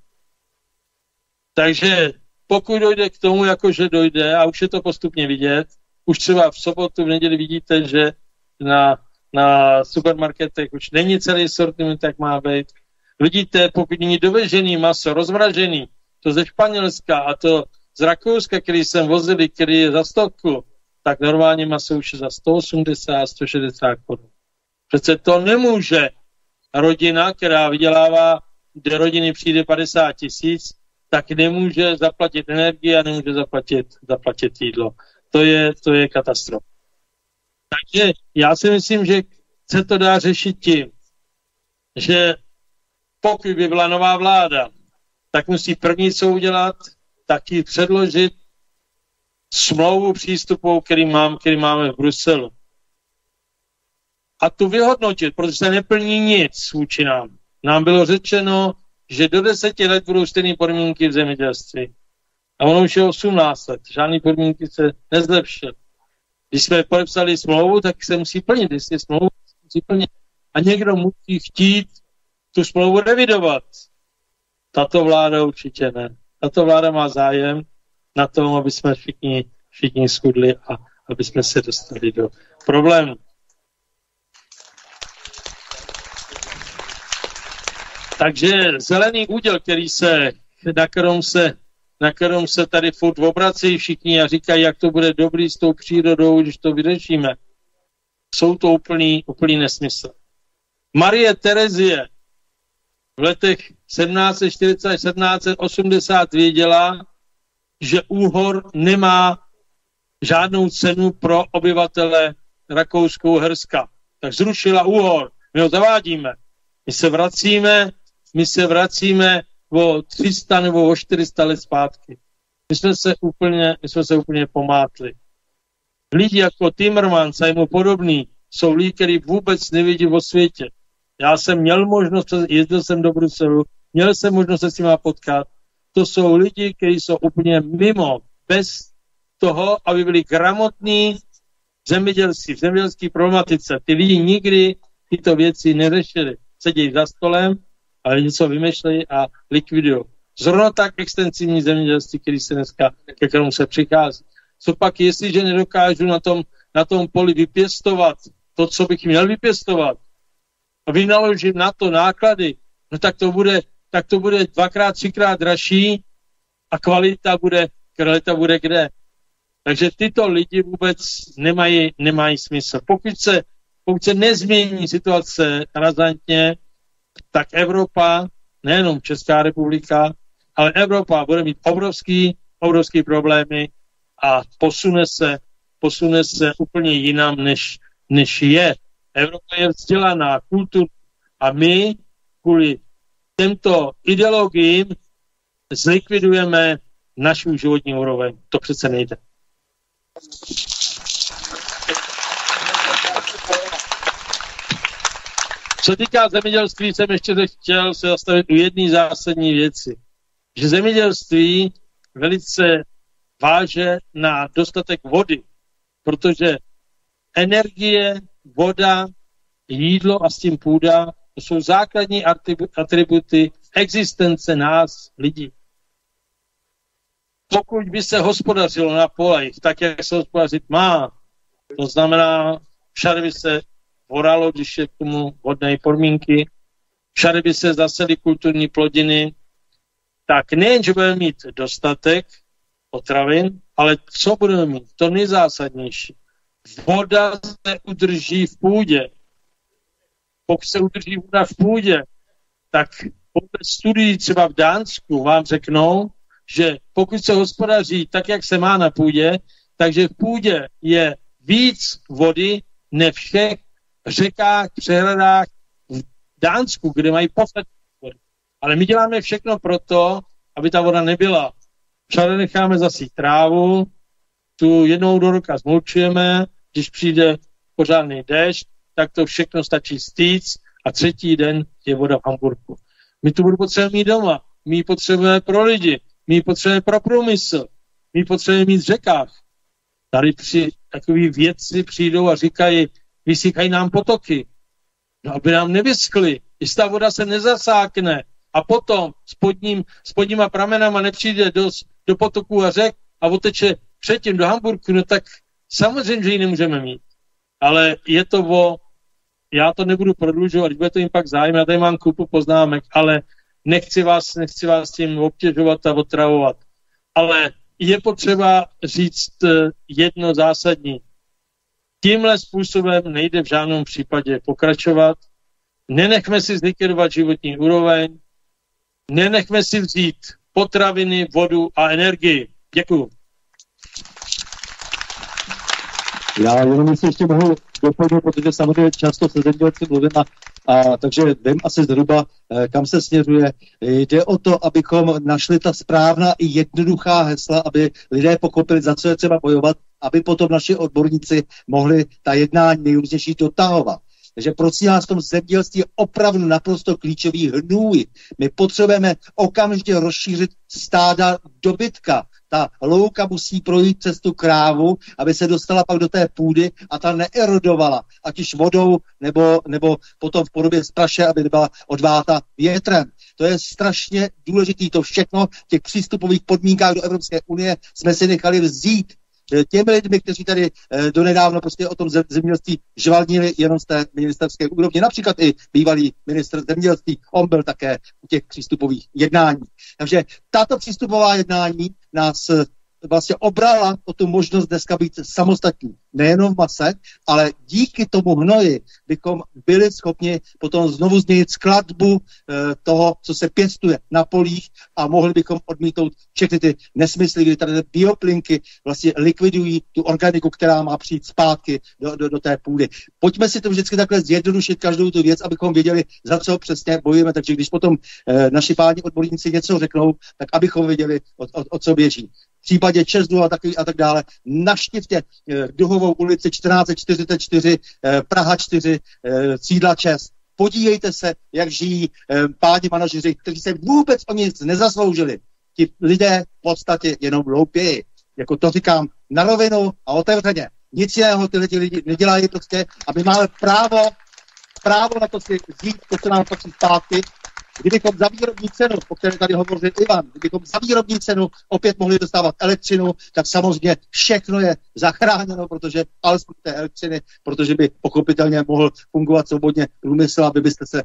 Takže pokud dojde k tomu, jakože dojde, a už je to postupně vidět, už třeba v sobotu, v neděli vidíte, že na, na supermarketech už není celý sortiment, jak má být. Vidíte, pokud není dovežený maso, rozmražený, to ze Španělska a to z Rakouska, který jsem vozil, který je za stovku, tak normálně maso už je za 180, 160 korun. Přece to nemůže rodina, která vydělává, do rodiny přijde 50 tisíc, tak nemůže zaplatit energii a nemůže zaplatit, zaplatit jídlo. To je, to je katastrofa. Takže já si myslím, že se to dá řešit tím, že pokud by byla nová vláda, tak musí první co udělat, taky předložit smlouvu přístupu, který, mám, který máme v Bruselu. A tu vyhodnotit, protože se neplní nic vůči nám. Nám bylo řečeno, že do deseti let budou stejné podmínky v zemědělství. A ono už je 18 let. Žádné podmínky se nezlepšily. Když jsme podepsali smlouvu, tak se musí plnit. Jestli smlouvu musí plnit. A někdo musí chtít tu smlouvu revidovat. Tato vláda určitě ne. Tato vláda má zájem na tom, aby jsme všichni, všichni schudli a aby jsme se dostali do problému. Takže zelený úděl, který se, na kterém se, na kterém se tady furt obrací všichni a říkají, jak to bude dobrý s tou přírodou, když to vyřešíme, jsou to úplný, úplný nesmysl. Marie Terezie v letech 1740 až 1780 věděla, že úhor nemá žádnou cenu pro obyvatele Rakouskou Herska. Tak zrušila úhor. My ho zavádíme. My se vracíme, my se vracíme o 300 nebo o 400 let zpátky. My jsme se úplně, my jsme se úplně pomátli. Lidi jako Timmermans a jemu podobný jsou lidi, kteří vůbec nevidí o světě. Já jsem měl možnost, jezdil jsem do Bruselu, měl jsem možnost se s nimi potkat. To jsou lidi, kteří jsou úplně mimo, bez toho, aby byli gramotní zemědělci v zemědělské problematice. Ty lidi nikdy tyto věci neřešili. Sedí za stolem, ale něco vymýšlejí a likvidují. Zrovna tak extensivní zemědělství, který se dneska, ke kterému se přichází. Co pak, jestliže nedokážu na tom, na tom poli vypěstovat to, co bych měl vypěstovat, a vynaložím na to náklady, no tak to bude, tak to bude dvakrát, třikrát dražší a kvalita bude, kvalita bude kde? Takže tyto lidi vůbec nemají, nemají smysl. Pokud se, pokud se nezmění situace razantně, tak Evropa, nejenom Česká republika, ale Evropa bude mít obrovský, obrovský problémy a posune se, posune se úplně jinam, než, než je. Evropa je vzdělaná, kultur a my kvůli těmto ideologiím zlikvidujeme naši životní úroveň. To přece nejde. Co týká zemědělství, jsem ještě chtěl se zastavit u jedné zásadní věci. Že zemědělství velice váže na dostatek vody, protože energie, voda, jídlo a s tím půda, to jsou základní atributy existence nás, lidí pokud by se hospodařilo na polech, tak jak se hospodařit má, to znamená, všade by se voralo, když je k tomu hodné podmínky, všade by se zasely kulturní plodiny, tak nejen, že budeme mít dostatek potravin, ale co budeme mít? To nejzásadnější. Voda se udrží v půdě. Pokud se udrží voda v půdě, tak podle studií třeba v Dánsku vám řeknou, že pokud se hospodaří tak, jak se má na půdě, takže v půdě je víc vody než všech řekách, přehradách v Dánsku, kde mají podstatně vody. Ale my děláme všechno proto, aby ta voda nebyla. Všade necháme zasít trávu, tu jednou do roka zmulčujeme, když přijde pořádný déšť, tak to všechno stačí stýc a třetí den je voda v Hamburgu. My tu vodu potřebujeme mít doma, my ji potřebujeme pro lidi, my ji potřebujeme pro průmysl. My ji potřebujeme mít v řekách. Tady při takový vědci přijdou a říkají, vysychají nám potoky. No, aby nám nevyskly. Ta voda se nezasákne a potom spodním, spodníma pramenama nepřijde do, do potoků a řek a oteče předtím do Hamburku, no tak samozřejmě, že ji nemůžeme mít. Ale je to o, já to nebudu prodlužovat, bude to jim pak zájem, já tady mám kupu poznámek, ale nechci vás, nechci vás tím obtěžovat a otravovat. Ale je potřeba říct eh, jedno zásadní. Tímhle způsobem nejde v žádném případě pokračovat. Nenechme si zlikvidovat životní úroveň, nenechme si vzít potraviny, vodu a energii. Děkuju. Já jenom si ještě mohu doplnit, protože samozřejmě často se zemědělci mluvím a, a takže vím asi zhruba, eh, kam se směřuje. Jde o to, abychom našli ta správná i jednoduchá hesla, aby lidé pochopili, za co je třeba bojovat, aby potom naši odborníci mohli ta jednání nejrůznější dotahovat. Takže prosím vás, v tom zemědělství je opravdu naprosto klíčový hnůj. My potřebujeme okamžitě rozšířit stáda dobytka. Ta louka musí projít přes tu krávu, aby se dostala pak do té půdy a ta neerodovala, ať už vodou nebo, nebo potom v podobě spraše, aby byla odváta větrem. To je strašně důležité. To všechno v těch přístupových podmínkách do Evropské unie jsme si nechali vzít těmi lidmi, kteří tady eh, donedávno prostě o tom zemědělství žvalnili jenom z té ministerské úrovně. Například i bývalý minister zemědělství, on byl také u těch přístupových jednání. Takže tato přístupová jednání nás eh, vlastně obrala o tu možnost dneska být samostatní. Nejenom v mase, ale díky tomu hnoji bychom byli schopni potom znovu změnit skladbu e, toho, co se pěstuje na polích a mohli bychom odmítnout všechny ty nesmysly, kdy tady bioplinky vlastně likvidují tu organiku, která má přijít zpátky do, do, do té půdy. Pojďme si to vždycky takhle zjednodušit každou tu věc, abychom věděli, za co přesně bojujeme. Takže když potom e, naši páni odborníci něco řeknou, tak abychom věděli, o, o, o co běží případě Česnu a, a tak dále. Naštivtě eh, Duhovou ulici 1444, eh, Praha 4, eh, sídla Čes. Podívejte se, jak žijí eh, páni manažeři, kteří se vůbec o nic nezasloužili. Ti lidé v podstatě jenom loupějí. Jako to říkám na rovinu a otevřeně. Nic jiného ty lidi, lidi nedělají prostě a my máme právo, právo na to si vzít to, co nám patří zpátky. Kdybychom za výrobní cenu, o které tady hovořil Ivan, kdybychom za výrobní cenu opět mohli dostávat elektřinu, tak samozřejmě všechno je zachráněno, protože alespoň té elektřiny, protože by pochopitelně mohl fungovat svobodně průmysl, aby byste se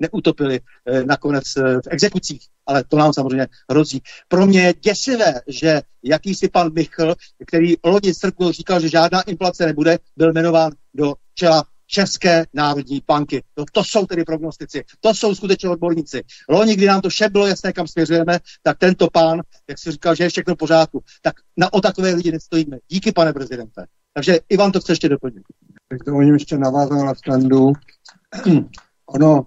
neutopili eh, nakonec eh, v exekucích, ale to nám samozřejmě hrozí. Pro mě je děsivé, že jakýsi pan Michl, který loni srpnu říkal, že žádná inflace nebude, byl jmenován do čela České národní banky. No, to jsou tedy prognostici, to jsou skutečně odborníci. Loni, kdy nám to vše bylo jasné, kam směřujeme, tak tento pán, jak si říkal, že je všechno v pořádku, tak na o takové lidi nestojíme. Díky, pane prezidente. Takže Ivan to chce ještě doplnit. Tak to oni ještě navázal na standu. ono,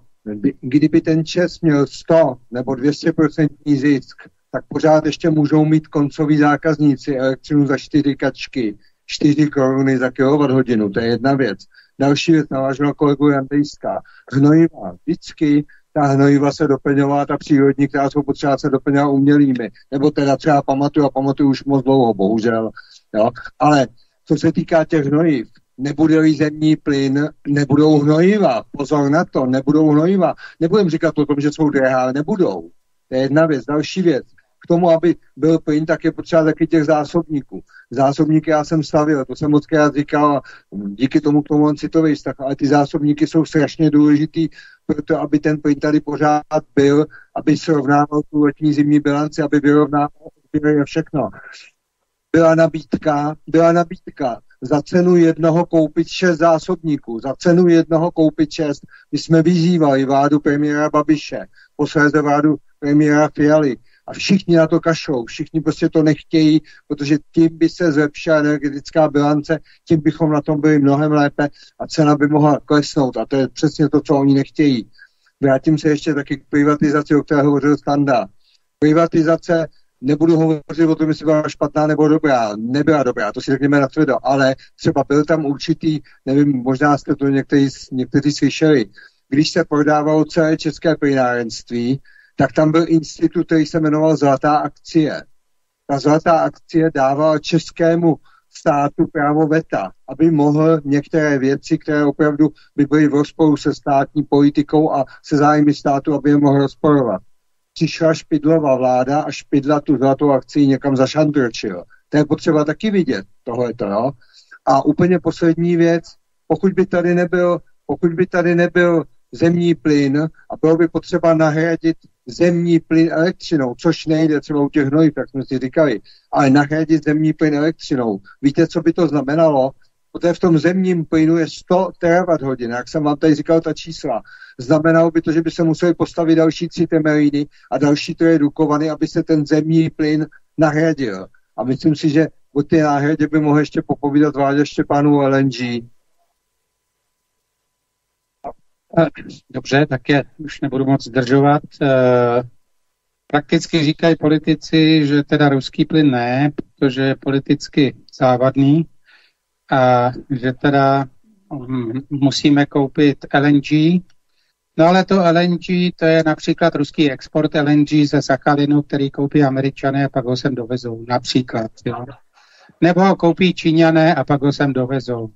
kdyby ten Čes měl 100 nebo 200% zisk, tak pořád ještě můžou mít koncoví zákazníci elektřinu za 4 kačky, 4 koruny za hodinu. To je jedna věc. Další věc navážela kolegu Jandejská. Hnojiva. Vždycky ta hnojiva se doplňovala, ta přírodní, která jsou potřeba se doplňovat umělými. Nebo teda třeba pamatuju a pamatuju už moc dlouho, bohužel. Jo? Ale co se týká těch hnojiv, nebude zemní plyn, nebudou hnojiva. Pozor na to, nebudou hnojiva. Nebudem říkat o tom, že jsou drahé, ale nebudou. To je jedna věc. Další věc. K tomu, aby byl plyn, tak je potřeba taky těch zásobníků. Zásobníky já jsem stavil, to jsem moc krát říkal, díky tomu k tomu on citový vztah, ale ty zásobníky jsou strašně důležitý proto, aby ten plyn tady pořád byl, aby srovnával tu letní zimní bilanci, aby vyrovnával všechno. Byla nabídka, byla nabídka za cenu jednoho koupit šest zásobníků, za cenu jednoho koupit šest. My jsme vyzývali vládu premiéra Babiše, posléze vládu premiéra Fialy a všichni na to kašlou, všichni prostě to nechtějí, protože tím by se zlepšila energetická bilance, tím bychom na tom byli mnohem lépe a cena by mohla klesnout a to je přesně to, co oni nechtějí. Vrátím se ještě taky k privatizaci, o které hovořil Standa. Privatizace nebudu hovořit o tom, jestli byla špatná nebo dobrá. Nebyla dobrá, to si řekněme na tvrdo, ale třeba byl tam určitý, nevím, možná jste to někteří, někteří slyšeli, když se prodávalo celé české plynárenství, tak tam byl institut, který se jmenoval Zlatá akcie. Ta Zlatá akcie dávala českému státu právo veta, aby mohl některé věci, které opravdu by byly v rozporu se státní politikou a se zájmy státu, aby je mohl rozporovat přišla Špidlova vláda a Špidla tu zlatou akci někam zašandrčil. To je potřeba taky vidět, tohleto, jo. A úplně poslední věc, pokud by tady nebyl, pokud by tady nebyl zemní plyn a bylo by potřeba nahradit zemní plyn elektřinou, což nejde třeba u těch hnojiv, jak jsme si říkali, ale nahradit zemní plyn elektřinou. Víte, co by to znamenalo? Protože v tom zemním plynu je 100 terawatt hodin, jak jsem vám tady říkal ta čísla. Znamenalo by to, že by se museli postavit další tři temeliny a další troje dukovany, aby se ten zemní plyn nahradil. A myslím si, že o té náhradě by mohl ještě popovídat Vládě Štěpánu LNG. Dobře, tak je už nebudu moc zdržovat. Eh, prakticky říkají politici, že teda ruský plyn ne, protože je politicky závadný a že teda mm, musíme koupit LNG. No ale to LNG, to je například ruský export LNG ze Sachalinu, který koupí američané a pak ho sem dovezou, například. Jo. Nebo ho koupí Číňané a pak ho sem dovezou.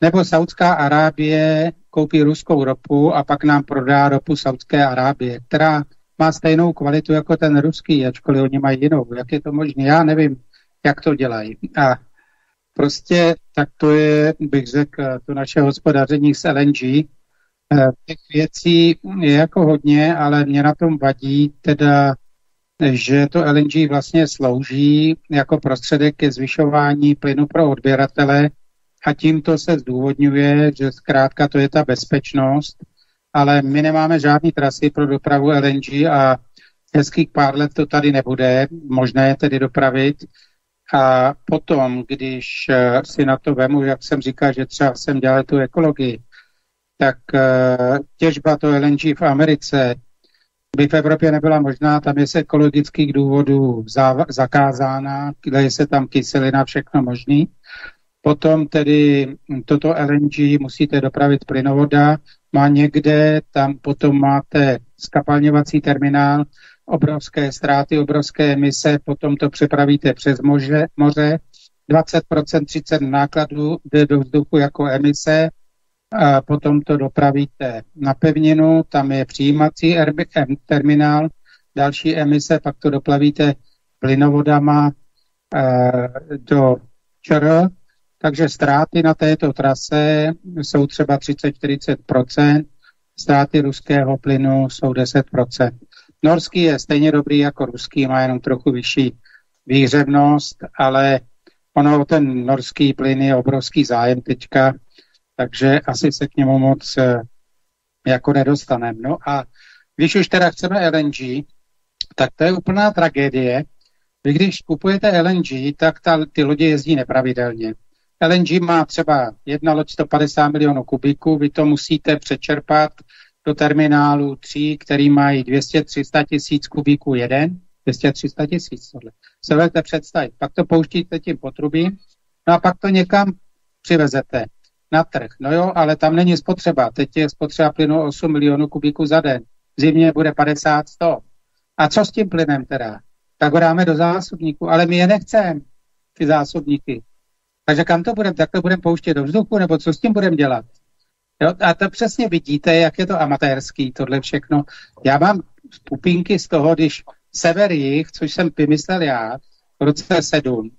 Nebo Saudská Arábie koupí ruskou ropu a pak nám prodá ropu Saudské Arábie, která má stejnou kvalitu jako ten ruský, ačkoliv oni mají jinou. Jak je to možné? Já nevím, jak to dělají. A Prostě tak to je, bych řekl, to naše hospodaření s LNG. Eh, těch věcí je jako hodně, ale mě na tom vadí teda, že to LNG vlastně slouží jako prostředek ke zvyšování plynu pro odběratele a tímto se zdůvodňuje, že zkrátka to je ta bezpečnost, ale my nemáme žádný trasy pro dopravu LNG a hezkých pár let to tady nebude, možné je tedy dopravit, a potom, když eh, si na to vemu, jak jsem říkal, že třeba jsem dělal tu ekologii, tak eh, těžba to LNG v Americe by v Evropě nebyla možná, tam je z ekologických důvodů zakázána, je se tam kyselina, všechno možný. Potom tedy toto LNG musíte dopravit plynovoda, má někde, tam potom máte skapalňovací terminál, obrovské ztráty, obrovské emise, potom to přepravíte přes moře, moře. 20% 30 nákladů jde do vzduchu jako emise, a potom to dopravíte na pevninu, tam je přijímací terminál, další emise, pak to doplavíte plynovodama e, do ČR, takže ztráty na této trase jsou třeba 30-40%, ztráty ruského plynu jsou 10%. Norský je stejně dobrý jako ruský, má jenom trochu vyšší výhřevnost, ale ono ten norský plyn je obrovský zájem teďka, takže asi se k němu moc eh, jako nedostaneme. No a když už teda chceme LNG, tak to je úplná tragédie. Vy když kupujete LNG, tak ta, ty lodi jezdí nepravidelně. LNG má třeba jedna loď 150 milionů kubíků, vy to musíte přečerpat do terminálu 3, který mají 200-300 tisíc kubíků jeden, 200-300 tisíc tohle. Se budete představit. Pak to pouštíte tím potrubím, no a pak to někam přivezete na trh. No jo, ale tam není spotřeba. Teď je spotřeba plynu 8 milionů kubíků za den. V zimě bude 50-100. A co s tím plynem teda? Tak ho dáme do zásobníku, ale my je nechceme, ty zásobníky. Takže kam to budeme? Tak to budeme pouštět do vzduchu, nebo co s tím budeme dělat? Jo, a to přesně vidíte, jak je to amatérský, tohle všechno. Já mám pupínky z toho, když sever jich, což jsem vymyslel já v roce 7,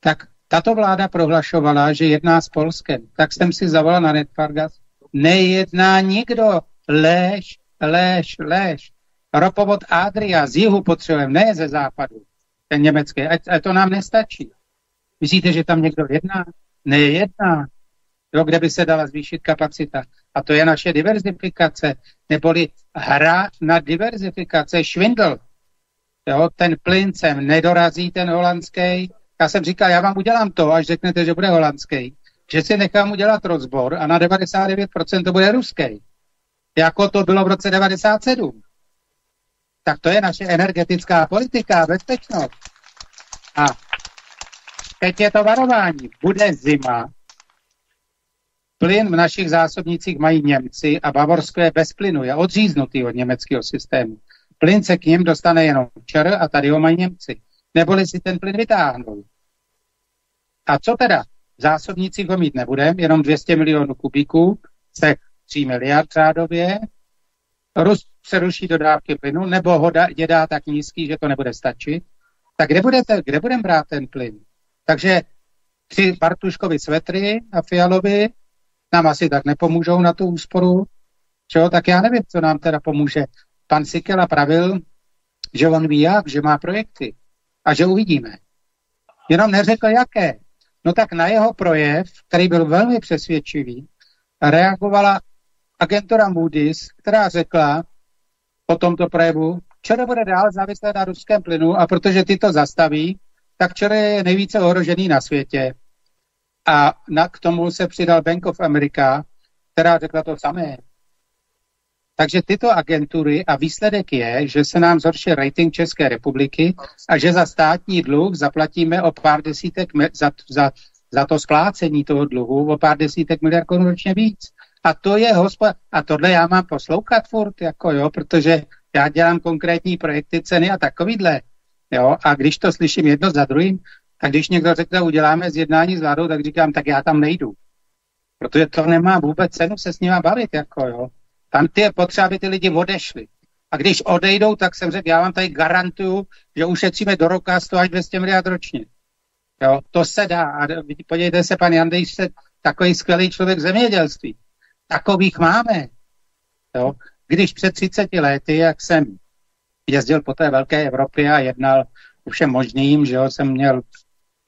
tak tato vláda prohlašovala, že jedná s Polskem. Tak jsem si zavolal na Netfargas. Nejedná nikdo. Lež, lež, lež. Ropovod Adria z jihu potřebujeme, ne ze západu. Ten německý. A, to nám nestačí. Myslíte, že tam někdo jedná? Nejedná. Jo, kde by se dala zvýšit kapacita. A to je naše diverzifikace, neboli hra na diverzifikace, švindl. Jo, ten plyn sem nedorazí, ten holandský. Já jsem říkal, já vám udělám to, až řeknete, že bude holandský, že si nechám udělat rozbor a na 99% to bude ruský. Jako to bylo v roce 97. Tak to je naše energetická politika, bezpečnost. A teď je to varování. Bude zima, Plyn v našich zásobnicích mají Němci a Bavorsko je bez plynu, je odříznutý od německého systému. Plyn se k ním dostane jenom čer a tady ho mají Němci. Neboli si ten plyn vytáhnou. A co teda? V zásobnicích ho mít nebudeme, jenom 200 milionů kubíků, se 3 miliard řádově. Rus přeruší dodávky plynu, nebo ho dá, je dá tak nízký, že to nebude stačit. Tak kde, budete, kde budeme brát ten plyn? Takže tři Bartuškovi svetry a Fialovi nám asi tak nepomůžou na tu úsporu. Čo? Tak já nevím, co nám teda pomůže. Pan Sikela pravil, že on ví jak, že má projekty a že uvidíme. Jenom neřekl jaké. No tak na jeho projev, který byl velmi přesvědčivý, reagovala agentura Moody's, která řekla po tomto projevu, ČR bude dál závislé na ruském plynu a protože ty to zastaví, tak ČR je nejvíce ohrožený na světě. A na, k tomu se přidal Bank of America, která řekla to samé. Takže tyto agentury a výsledek je, že se nám zhorší rating České republiky a že za státní dluh zaplatíme o pár desítek, za, za, za to splácení toho dluhu o pár desítek miliard korun ročně víc. A to je hospod... A tohle já mám poslouchat furt, jako jo, protože já dělám konkrétní projekty, ceny a takovýhle. Jo, a když to slyším jedno za druhým, a když někdo řekne, uděláme zjednání s vládou, tak říkám, tak já tam nejdu. Protože to nemá vůbec cenu se s nima bavit, jako jo. Tam ty je potřeba, aby ty lidi odešli. A když odejdou, tak jsem řekl, já vám tady garantuju, že ušetříme do roka 100 až 200 miliard ročně. Jo, to se dá. A podívejte se, pan Jandej, jste takový skvělý člověk v zemědělství. Takových máme. Jo. Když před 30 lety, jak jsem jezdil po té velké Evropě a jednal o všem možným, že jo, jsem měl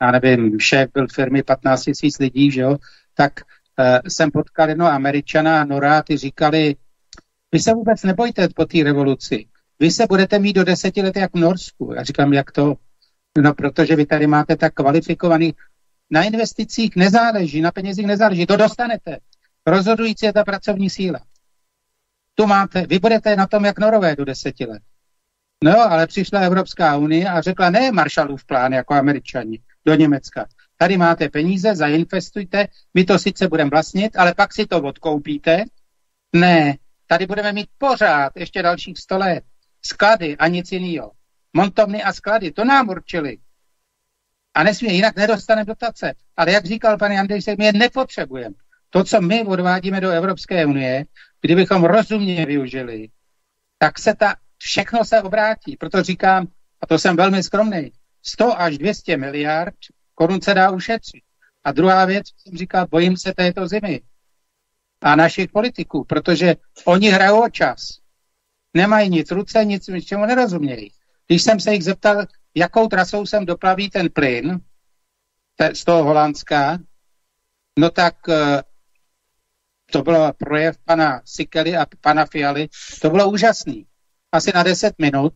já nevím, šéf byl firmy 15 tisíc lidí, že jo, tak uh, jsem potkal jedno američana a Nora, ty říkali, vy se vůbec nebojte po té revoluci, vy se budete mít do deseti let jak v Norsku. Já říkám, jak to? No, protože vy tady máte tak kvalifikovaný, na investicích nezáleží, na penězích nezáleží, to dostanete. Rozhodující je ta pracovní síla. Tu máte, vy budete na tom jak Norové do deseti let. No, ale přišla Evropská unie a řekla, ne Marshallův plán jako američani do Německa. Tady máte peníze, zainvestujte, my to sice budeme vlastnit, ale pak si to odkoupíte. Ne, tady budeme mít pořád ještě dalších 100 let. sklady a nic jiného. Montovny a sklady, to nám určili. A nesmí, jinak nedostaneme dotace. Ale jak říkal pan Jandejsek, my je nepotřebujeme. To, co my odvádíme do Evropské unie, kdybychom rozumně využili, tak se ta, všechno se obrátí. Proto říkám, a to jsem velmi skromný, 100 až 200 miliard korun se dá ušetřit. A druhá věc, jsem říkal, bojím se této zimy a našich politiků, protože oni hrajou o čas. Nemají nic ruce, nic, čemu nerozumějí. Když jsem se jich zeptal, jakou trasou sem doplaví ten plyn te, z toho Holandska, no tak eh, to byl projev pana Sikely a pana Fialy, to bylo úžasný. Asi na 10 minut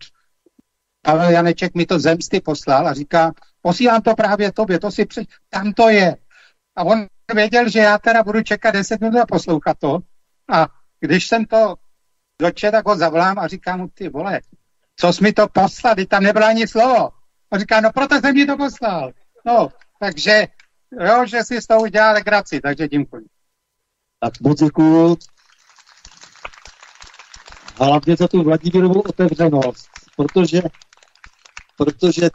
Pavel Janeček mi to zemsty poslal a říká, posílám to právě tobě, to si při... tam to je. A on věděl, že já teda budu čekat 10 minut a poslouchat to. A když jsem to dočet, tak ho zavolám a říkám mu, ty vole, co jsi mi to poslal, tam nebylo ani slovo. A říká, no proto jsem mi to poslal. No, takže, jo, že si z toho udělal legraci, takže děkuji. Tak moc děkuju. Hlavně za tu Vladimírovou otevřenost, protože, protože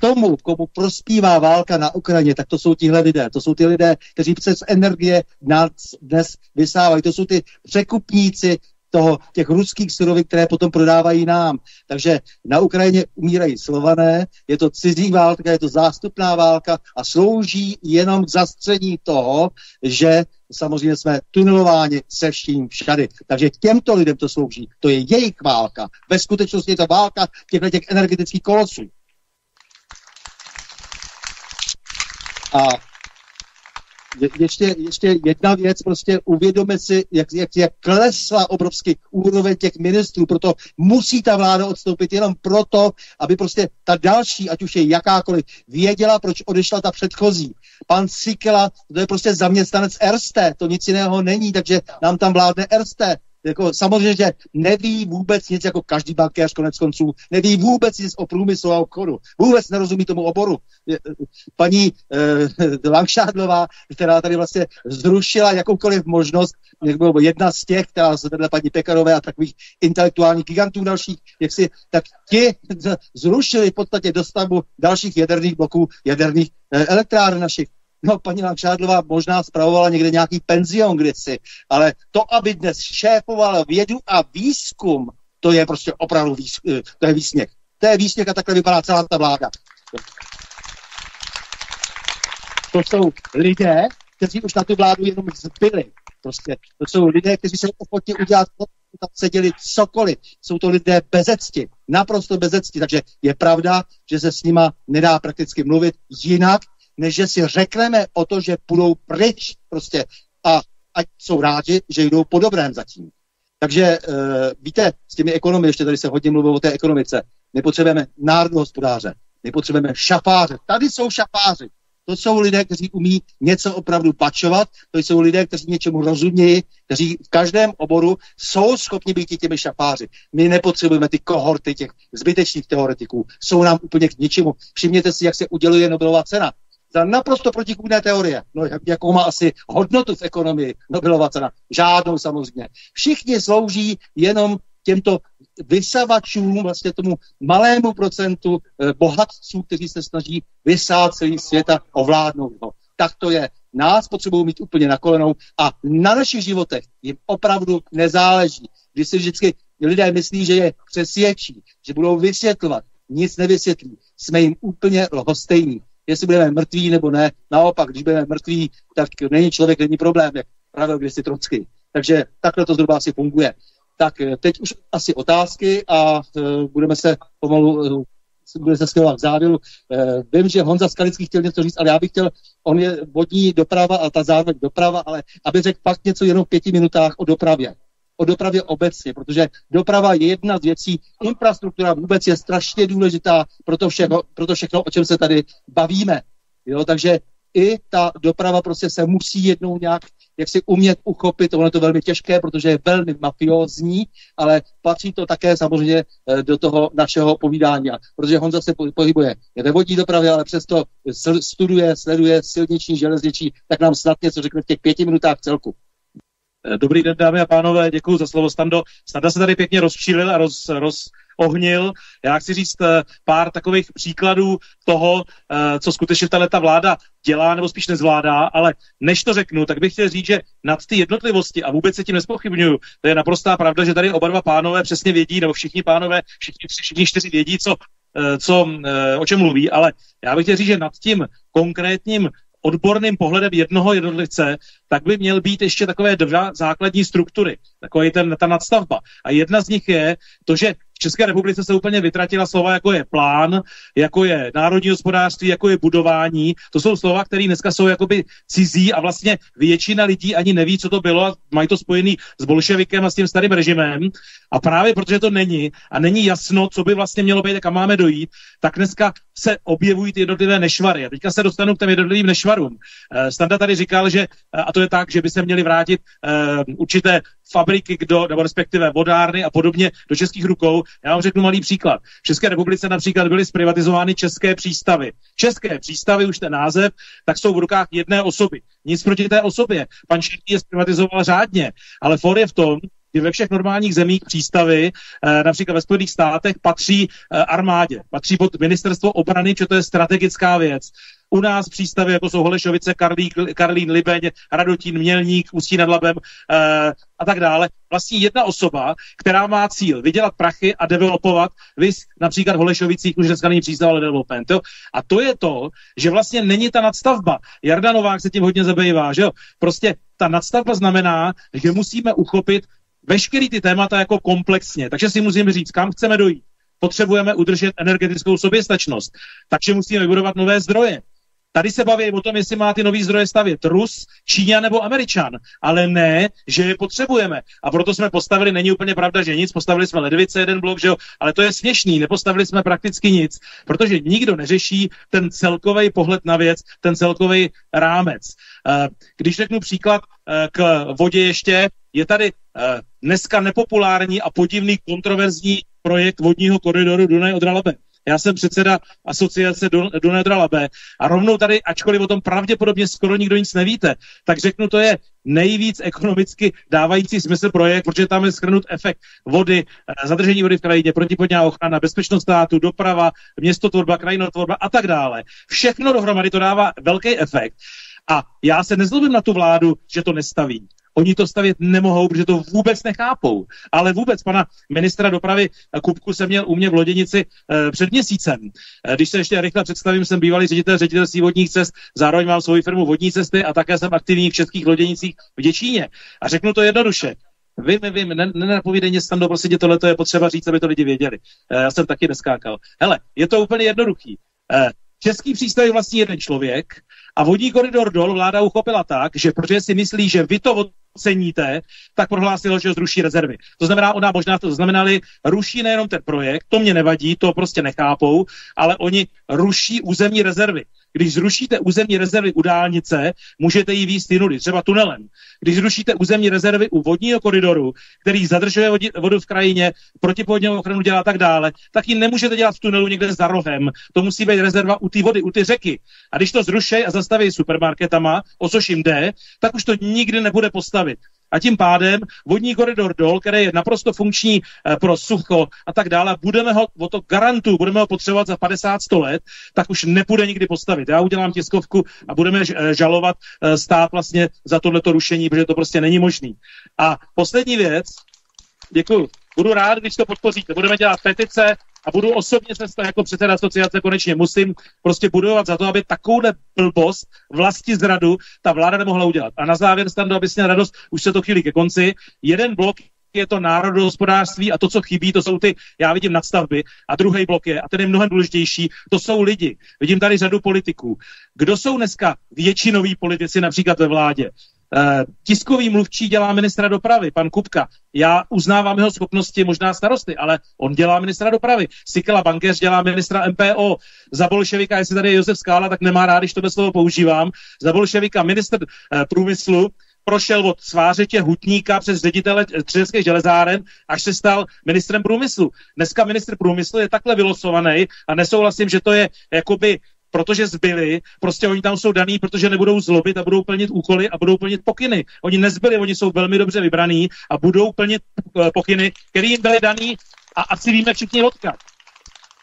tomu, komu prospívá válka na Ukrajině, tak to jsou tihle lidé. To jsou ty lidé, kteří přes energie nás dnes vysávají. To jsou ty překupníci toho, těch ruských surovin, které potom prodávají nám. Takže na Ukrajině umírají slované, je to cizí válka, je to zástupná válka a slouží jenom k zastření toho, že samozřejmě jsme tunelováni se vším všady. Takže těmto lidem to slouží. To je jejich válka. Ve skutečnosti je to válka těchto těch energetických kolosů. A je, ještě, ještě jedna věc, prostě uvědomit si, jak, jak, jak klesla obrovský úroveň těch ministrů, proto musí ta vláda odstoupit jenom proto, aby prostě ta další, ať už je jakákoliv, věděla, proč odešla ta předchozí. Pan Sikela, to je prostě zaměstnanec Erste, to nic jiného není, takže nám tam vládne Erste jako samozřejmě, že neví vůbec nic, jako každý bankéř konec konců, neví vůbec nic o průmyslu a obchodu. Vůbec nerozumí tomu oboru. Paní eh, Langšádlová, která tady vlastně zrušila jakoukoliv možnost, jak bylo jedna z těch, která se vedle paní Pekarové a takových intelektuálních gigantů dalších, jak si, tak ti zrušili v podstatě dostavbu dalších jaderných bloků, jaderných eh, elektráren našich. No, paní Langšádlová možná spravovala někde nějaký penzion kdysi, ale to, aby dnes šéfovala vědu a výzkum, to je prostě opravdu výs, eh, to je výsměch. To je výsměch a takhle vypadá celá ta vláda. To jsou lidé, kteří už na tu vládu jenom zbyli. Prostě. To jsou lidé, kteří jsou ochotni udělat to, tam seděli cokoliv. Jsou to lidé bezecti, naprosto bezecti. Takže je pravda, že se s nima nedá prakticky mluvit jinak, než že si řekneme o to, že půjdou pryč prostě a ať jsou rádi, že jdou po dobrém zatím. Takže uh, víte, s těmi ekonomy, ještě tady se hodně mluvilo o té ekonomice, nepotřebujeme národohospodáře, nepotřebujeme šafáře. Tady jsou šafáři. To jsou lidé, kteří umí něco opravdu pačovat, to jsou lidé, kteří něčemu rozumějí, kteří v každém oboru jsou schopni být těmi šafáři. My nepotřebujeme ty kohorty těch zbytečných teoretiků. Jsou nám úplně k ničemu. Všimněte si, jak se uděluje Nobelová cena za naprosto protikůdné teorie. No, jakou má asi hodnotu v ekonomii Nobelova cena? Žádnou samozřejmě. Všichni slouží jenom těmto vysavačům, vlastně tomu malému procentu eh, bohatců, kteří se snaží vysát celý svět a ovládnout ho. Tak to je. Nás potřebují mít úplně na kolenou a na našich životech jim opravdu nezáleží. Když si vždycky lidé myslí, že je přesvědčí, že budou vysvětlovat, nic nevysvětlí. Jsme jim úplně lhostejní jestli budeme mrtví nebo ne. Naopak, když budeme mrtví, tak není člověk, není problém, jak pravil kdysi Trocky. Takže takhle to zhruba asi funguje. Tak eh, teď už asi otázky a uh, budeme se pomalu uh, bude se schylovat k závěru. Vím, že Honza Skalický chtěl něco říct, ale já bych chtěl, on je vodní doprava a ta zároveň doprava, ale aby řekl fakt něco jenom v pěti minutách o dopravě o dopravě obecně, protože doprava je jedna z věcí, infrastruktura vůbec je strašně důležitá pro to všechno, pro to všechno o čem se tady bavíme. Jo, takže i ta doprava prostě se musí jednou nějak jak si umět uchopit, ono je to velmi těžké, protože je velmi mafiózní, ale patří to také samozřejmě eh, do toho našeho povídání, protože Honza se pohybuje ve vodní dopravě, ale přesto studuje, sleduje silniční, železniční, tak nám snad něco řekne v těch pěti minutách celku. Dobrý den, dámy a pánové, děkuji za slovo, Stando. Standa se tady pěkně rozčílil a roz, roz, ohnil. Já chci říct eh, pár takových příkladů toho, eh, co skutečně ta vláda dělá nebo spíš nezvládá, ale než to řeknu, tak bych chtěl říct, že nad ty jednotlivosti, a vůbec se tím nespochybnuju, to je naprostá pravda, že tady oba dva pánové přesně vědí, nebo všichni pánové, všichni, všichni čtyři vědí, co, eh, co, o čem mluví, ale já bych chtěl říct, že nad tím konkrétním odborným pohledem jednoho jednotlivce, tak by měl být ještě takové dva základní struktury, takový ten, ta nadstavba. A jedna z nich je to, že v České republice se úplně vytratila slova, jako je plán, jako je národní hospodářství, jako je budování. To jsou slova, které dneska jsou jakoby cizí a vlastně většina lidí ani neví, co to bylo a mají to spojený s bolševikem a s tím starým režimem. A právě protože to není a není jasno, co by vlastně mělo být a kam máme dojít, tak dneska se objevují ty jednotlivé nešvary. A teďka se dostanu k těm jednotlivým nešvarům. Eh, Standa tady říkal, že, eh, a to je tak, že by se měli vrátit uh, určité fabriky, kdo, nebo respektive vodárny a podobně do českých rukou. Já vám řeknu malý příklad. V České republice například byly zprivatizovány české přístavy. České přístavy, už ten název, tak jsou v rukách jedné osoby. Nic proti té osobě. Pan Šetý je zprivatizoval řádně, ale for je v tom, že ve všech normálních zemích přístavy, eh, například ve Spojených státech, patří eh, armádě, patří pod ministerstvo obrany, že to je strategická věc. U nás přístavy, jako jsou Holešovice, Karlín, Karlín Libeň, Radotín, Mělník, Ústí nad Labem e, a tak dále, vlastně jedna osoba, která má cíl vydělat prachy a developovat, vys například Holešovicích už dneska není přístav, ale development. Jo? A to je to, že vlastně není ta nadstavba. Jarda Novák se tím hodně zabývá, že jo? Prostě ta nadstavba znamená, že musíme uchopit veškerý ty témata jako komplexně. Takže si musíme říct, kam chceme dojít. Potřebujeme udržet energetickou soběstačnost, takže musíme vybudovat nové zdroje. Tady se baví o tom, jestli má ty nový zdroje stavět Rus, Číňan nebo Američan, ale ne, že je potřebujeme. A proto jsme postavili, není úplně pravda, že nic, postavili jsme ledvice, jeden blok, že jo, ale to je směšný, nepostavili jsme prakticky nic, protože nikdo neřeší ten celkový pohled na věc, ten celkový rámec. Eh, když řeknu příklad eh, k vodě ještě, je tady eh, dneska nepopulární a podivný kontroverzní projekt vodního koridoru Dunaj od Labe. Já jsem předseda asociace Dunaj od Labe a rovnou tady, ačkoliv o tom pravděpodobně skoro nikdo nic nevíte, tak řeknu, to je nejvíc ekonomicky dávající smysl projekt, protože tam je schrnut efekt vody, eh, zadržení vody v krajině, protipodňá ochrana, bezpečnost státu, doprava, městotvorba, krajinotvorba a tak dále. Všechno dohromady to dává velký efekt. A já se nezlobím na tu vládu, že to nestaví. Oni to stavět nemohou, protože to vůbec nechápou. Ale vůbec pana ministra dopravy Kupku jsem měl u mě v loděnici e, před měsícem. E, když se ještě rychle představím, jsem bývalý ředitel ředitelství vodních cest, zároveň mám svoji firmu vodní cesty a také jsem aktivní v českých loděnicích v Děčíně. A řeknu to jednoduše. Vím, vím, nenapovídej tam do prostě tohle je potřeba říct, aby to lidi věděli. E, já jsem taky neskákal. Hele, je to úplně jednoduchý. E, Český přístav je vlastně jeden člověk a vodní koridor dol vláda uchopila tak, že protože si myslí, že vy to oceníte, tak prohlásilo, že zruší rezervy. To znamená, ona možná to znamenali, ruší nejenom ten projekt, to mě nevadí, to prostě nechápou, ale oni ruší územní rezervy. Když zrušíte územní rezervy u dálnice, můžete ji výst jinudy, třeba tunelem. Když zrušíte územní rezervy u vodního koridoru, který zadržuje vodu v krajině, protipovodňovou ochranu dělá tak dále, tak ji nemůžete dělat v tunelu někde za rohem. To musí být rezerva u té vody, u ty řeky. A když to zruší a zastaví supermarketama, o což jim jde, tak už to nikdy nebude postavit a tím pádem vodní koridor dol, který je naprosto funkční eh, pro sucho a tak dále, budeme ho, o to garantu, budeme ho potřebovat za 50-100 let, tak už nepůjde nikdy postavit. Já udělám tiskovku a budeme eh, žalovat eh, stát vlastně za tohleto rušení, protože to prostě není možný. A poslední věc, děkuji, budu rád, když to podpoříte. Budeme dělat petice, a budu osobně se jako předseda asociace konečně musím prostě budovat za to, aby takovouhle blbost vlasti zradu ta vláda nemohla udělat. A na závěr, Stando, aby si radost, už se to chvíli ke konci, jeden blok je to národohospodářství a to, co chybí, to jsou ty, já vidím nadstavby. A druhý blok je, a ten je mnohem důležitější, to jsou lidi. Vidím tady řadu politiků. Kdo jsou dneska většinoví politici například ve vládě? Uh, tiskový mluvčí dělá ministra dopravy, pan Kupka. Já uznávám jeho schopnosti, možná starosty, ale on dělá ministra dopravy. Sikela Bankéř dělá ministra MPO. Za bolševika, jestli tady je Josef Skála, tak nemá rád, když tohle slovo používám. Za bolševika minister uh, průmyslu prošel od svářetě hutníka přes ředitele třeneckých železáren, až se stal ministrem průmyslu. Dneska ministr průmyslu je takhle vylosovaný a nesouhlasím, že to je jakoby protože zbyli, prostě oni tam jsou daný, protože nebudou zlobit a budou plnit úkoly a budou plnit pokyny. Oni nezbyli, oni jsou velmi dobře vybraný a budou plnit uh, pokyny, které jim byly daný A asi víme všichni odkud.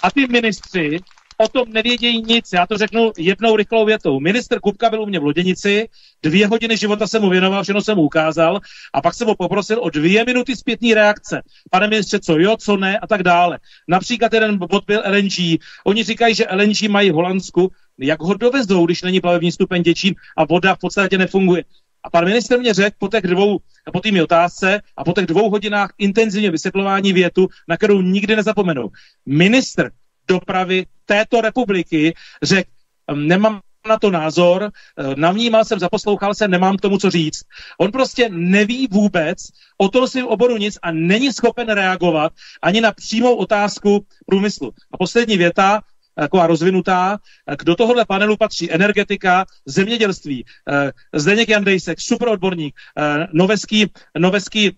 A ty ministři o tom nevědějí nic. Já to řeknu jednou rychlou větou. Minister Kupka byl u mě v Loděnici, dvě hodiny života jsem mu věnoval, všechno jsem mu ukázal a pak jsem ho poprosil o dvě minuty zpětní reakce. Pane ministře, co jo, co ne a tak dále. Například jeden bod byl LNG. Oni říkají, že LNG mají v Holandsku. Jak ho dovezou, když není plavební stupeň Děčín a voda v podstatě nefunguje? A pan minister mě řekl po těch dvou, po té otázce a po těch dvou hodinách intenzivně vysvětlování větu, na kterou nikdy nezapomenu. Minister dopravy této republiky řekl, nemám na to názor, eh, navnímal jsem, zaposlouchal jsem, nemám k tomu co říct. On prostě neví vůbec o tom svým oboru nic a není schopen reagovat ani na přímou otázku průmyslu. A poslední věta, taková rozvinutá. Do tohohle panelu patří energetika, zemědělství. Eh, Zdeněk Jandejsek, superodborník, eh, Noveský, Noveský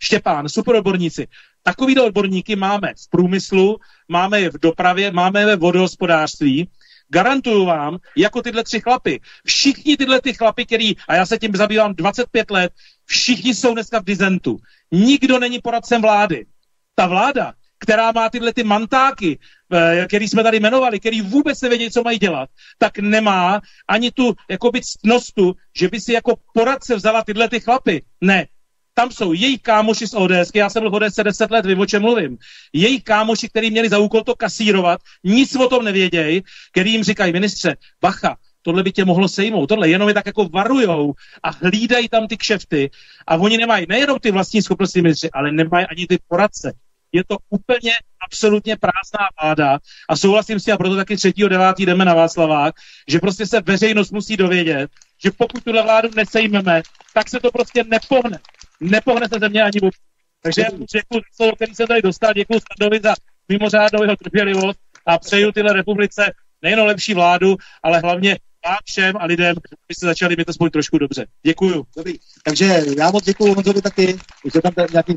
Štěpán, superodborníci. Takový odborníky máme v průmyslu, máme je v dopravě, máme je ve vodohospodářství. Garantuju vám, jako tyhle tři chlapy, všichni tyhle ty chlapy, který, a já se tím zabývám 25 let, všichni jsou dneska v dizentu. Nikdo není poradcem vlády. Ta vláda, která má tyhle ty mantáky, eh, který jsme tady jmenovali, který vůbec nevědí, co mají dělat, tak nemá ani tu jakoby ctnostu, že by si jako poradce vzala tyhle ty chlapy. Ne, tam jsou její kámoši z ODS, já jsem byl v ODS 10 let, vím, o čem mluvím. Její kámoši, kteří měli za úkol to kasírovat, nic o tom nevědějí, který jim říkají, ministře, bacha, tohle by tě mohlo sejmout, tohle jenom je tak jako varujou a hlídají tam ty kšefty a oni nemají nejenom ty vlastní schopnosti ministři, ale nemají ani ty poradce. Je to úplně absolutně prázdná vláda a souhlasím si a proto taky 3.9. jdeme na Václavák, že prostě se veřejnost musí dovědět, že pokud tuhle vládu nesejmeme, tak se to prostě nepohne nepohne se země ani vůbec. Takže děkuji za to, který se tady dostal, děkuji Standovi za mimořádnou jeho trpělivost a přeju tyhle republice nejenom lepší vládu, ale hlavně vám všem a lidem, aby se začali mít aspoň trošku dobře. Děkuju. Dobrý, takže já moc děkuji Honzovi taky, že tam nějaký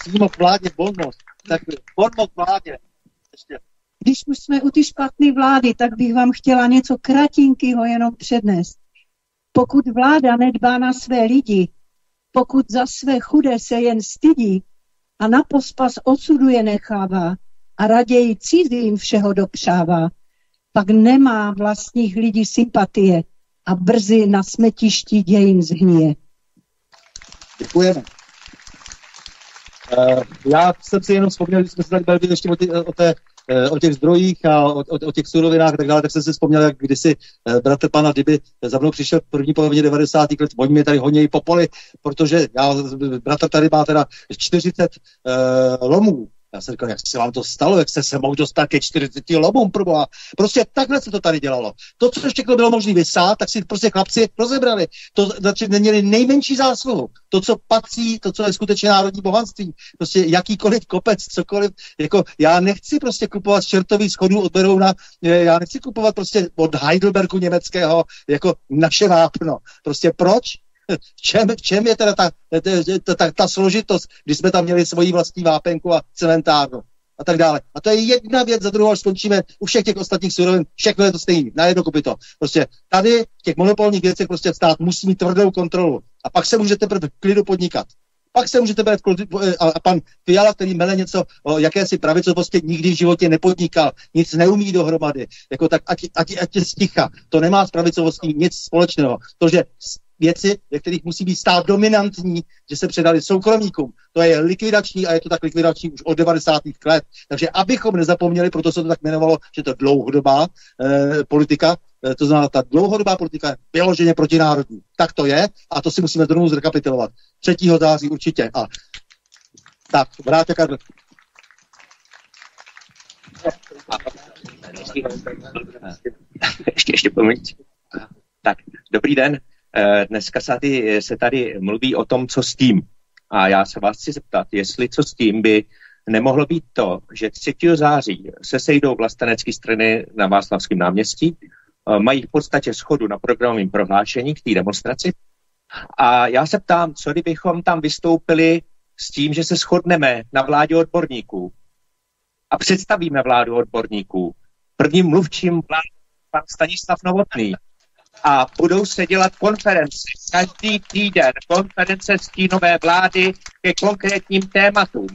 přímo k vládě volnost. Tak volnost vládě. Ještě. Když už jsme u ty špatné vlády, tak bych vám chtěla něco kratinkého jenom přednést. Pokud vláda nedbá na své lidi, pokud za své chudé se jen stydí a na pospas osudu je nechává a raději cizím všeho dopřává, pak nemá vlastních lidí sympatie a brzy na smetišti dějin zhníje. Děkujeme. Uh, já jsem si jenom vzpomněl, když jsme se tady bavili ještě o, ty, o té o těch zdrojích a o, o, o těch surovinách a tak dále, tak jsem si vzpomněl, jak kdysi eh, bratr pana Dyby za mnou přišel v první polovině 90. let, oni mě tady honějí po poli, protože já, bratr tady má teda 40 uh, lomů já jsem říkal, jak se vám to stalo, jak jste se mohl dostat ke 40 lomům, proboha. Prostě takhle se to tady dělalo. To, co všechno bylo možné vysát, tak si prostě chlapci rozebrali. To znači neměli nejmenší zásluhu. To, co patří, to, co je skutečně národní bohatství. Prostě jakýkoliv kopec, cokoliv. Jako já nechci prostě kupovat čertový schodů od Berouna, já nechci kupovat prostě od Heidelbergu německého jako naše vápno. Prostě proč? V čem, v čem je teda ta, ta, ta, ta složitost, když jsme tam měli svoji vlastní vápenku a cementárnu a tak dále. A to je jedna věc, za druhou skončíme u všech těch ostatních surovin, všechno je to stejné, na jedno kopito. Prostě tady v těch monopolních věcech prostě stát musí mít tvrdou kontrolu a pak se můžete v klidu podnikat. Pak se můžete brát a pan Fiala, který mele něco o jakési pravico, prostě nikdy v životě nepodnikal, nic neumí dohromady, jako tak ať, ať, ať je sticha. To nemá s pravicovostí nic společného. To, že věci, ve kterých musí být stát dominantní, že se předali soukromníkům. To je likvidační a je to tak likvidační už od 90. let. Takže abychom nezapomněli, proto se to tak jmenovalo, že to dlouhodobá eh, politika, eh, to znamená, ta dlouhodobá politika je vyloženě protinárodní. Tak to je a to si musíme znovu zrekapitulovat. 3. září určitě. A tak, vrátě Karl. Ještě, ještě pomiň. Tak, dobrý den. Eh, dneska se tady, se tady mluví o tom, co s tím. A já se vás chci zeptat, jestli co s tím by nemohlo být to, že 3. září se sejdou vlastenecké strany na Václavském náměstí, eh, mají v podstatě schodu na programovém prohlášení k té demonstraci. A já se ptám, co kdybychom tam vystoupili s tím, že se shodneme na vládě odborníků a představíme vládu odborníků. Prvním mluvčím vlády pan Stanislav Novotný a budou se dělat konference. Každý týden konference stínové vlády ke konkrétním tématům.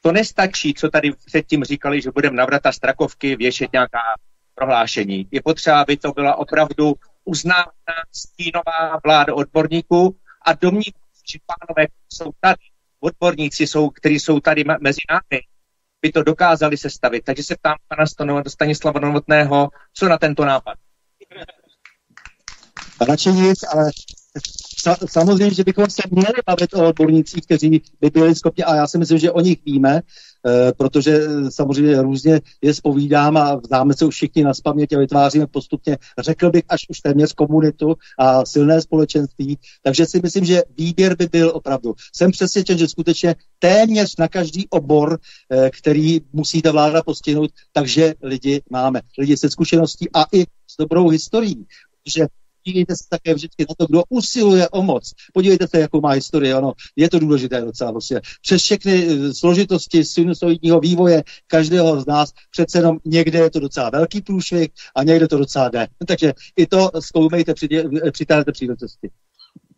To nestačí, co tady předtím říkali, že budeme na vrata Strakovky věšet nějaká prohlášení. Je potřeba, aby to byla opravdu uznávaná stínová vláda odborníků a domnívám že pánové, jsou tady, odborníci, jsou, kteří jsou tady mezi námi, by to dokázali sestavit. Takže se ptám pana Stanislava Novotného, co na tento nápad? Radši nic, ale samozřejmě, že bychom se měli bavit o odbornících, kteří by byli schopni, a já si myslím, že o nich víme, e, protože eh, samozřejmě různě je spovídám a známe se už všichni na spaměť a vytváříme postupně, řekl bych, až už téměř komunitu a silné společenství. Takže si myslím, že výběr by byl opravdu. Jsem přesvědčen, že skutečně téměř na každý obor, e, který musí ta vláda postihnout, takže lidi máme. Lidi se zkušeností a i s dobrou historií. Protože podívejte se také vždycky na to, kdo usiluje o moc. Podívejte se, jakou má historii, ano, je to důležité docela prostě. Přes všechny eh, složitosti sinusoidního vývoje každého z nás přece jenom někde je to docela velký průšvih a někde to docela jde. Takže i to zkoumejte při, při této příležitosti.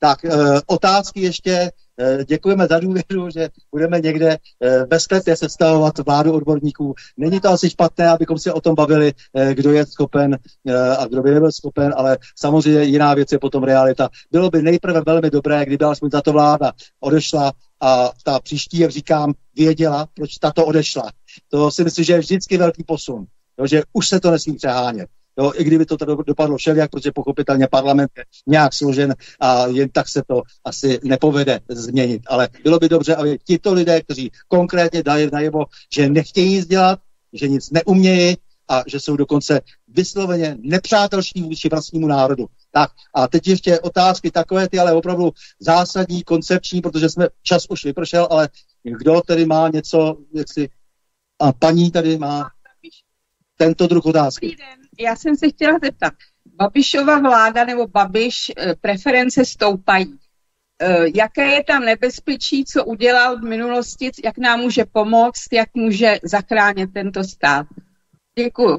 Tak, e, otázky ještě. E, děkujeme za důvěru, že budeme někde e, ve sklepě sestavovat vládu odborníků. Není to asi špatné, abychom si o tom bavili, kdo je schopen a kdo by nebyl schopen, ale samozřejmě jiná věc je potom realita. Bylo by nejprve velmi dobré, kdyby alespoň tato vláda odešla a ta příští, jak říkám, věděla, proč tato odešla. To si myslím, že je vždycky velký posun. Že už se to nesmí přehánět. Jo, I kdyby to tady dopadlo všelijak, protože pochopitelně parlament je nějak složen a jen tak se to asi nepovede změnit. Ale bylo by dobře, aby tito lidé, kteří konkrétně dali najevo, že nechtějí nic dělat, že nic neumějí a že jsou dokonce vysloveně nepřátelští vůči vlastnímu národu. Tak a teď ještě otázky takové ty, ale opravdu zásadní, koncepční, protože jsme čas už vypršel, ale kdo tedy má něco, jak si, a paní tady má tento druh otázky. Já jsem se chtěla zeptat, Babišova vláda nebo Babiš eh, preference stoupají. Eh, jaké je tam nebezpečí, co udělal v minulosti, jak nám může pomoct, jak může zachránit tento stát? Děkuji.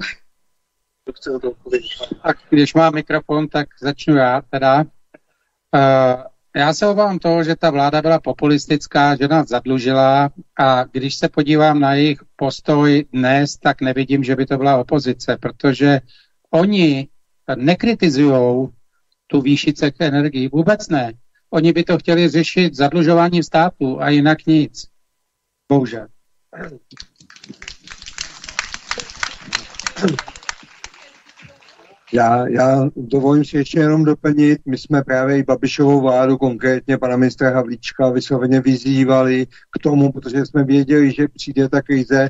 Tak když má mikrofon, tak začnu já teda. Uh, já se obávám toho, že ta vláda byla populistická, že nás zadlužila a když se podívám na jejich postoj dnes, tak nevidím, že by to byla opozice, protože oni nekritizují tu výši cech energii. Vůbec ne. Oni by to chtěli řešit zadlužováním státu a jinak nic. Bohužel. Já, já dovolím si ještě jenom doplnit, my jsme právě i Babišovou vládu, konkrétně pana ministra Havlíčka, vysloveně vyzývali k tomu, protože jsme věděli, že přijde ta krize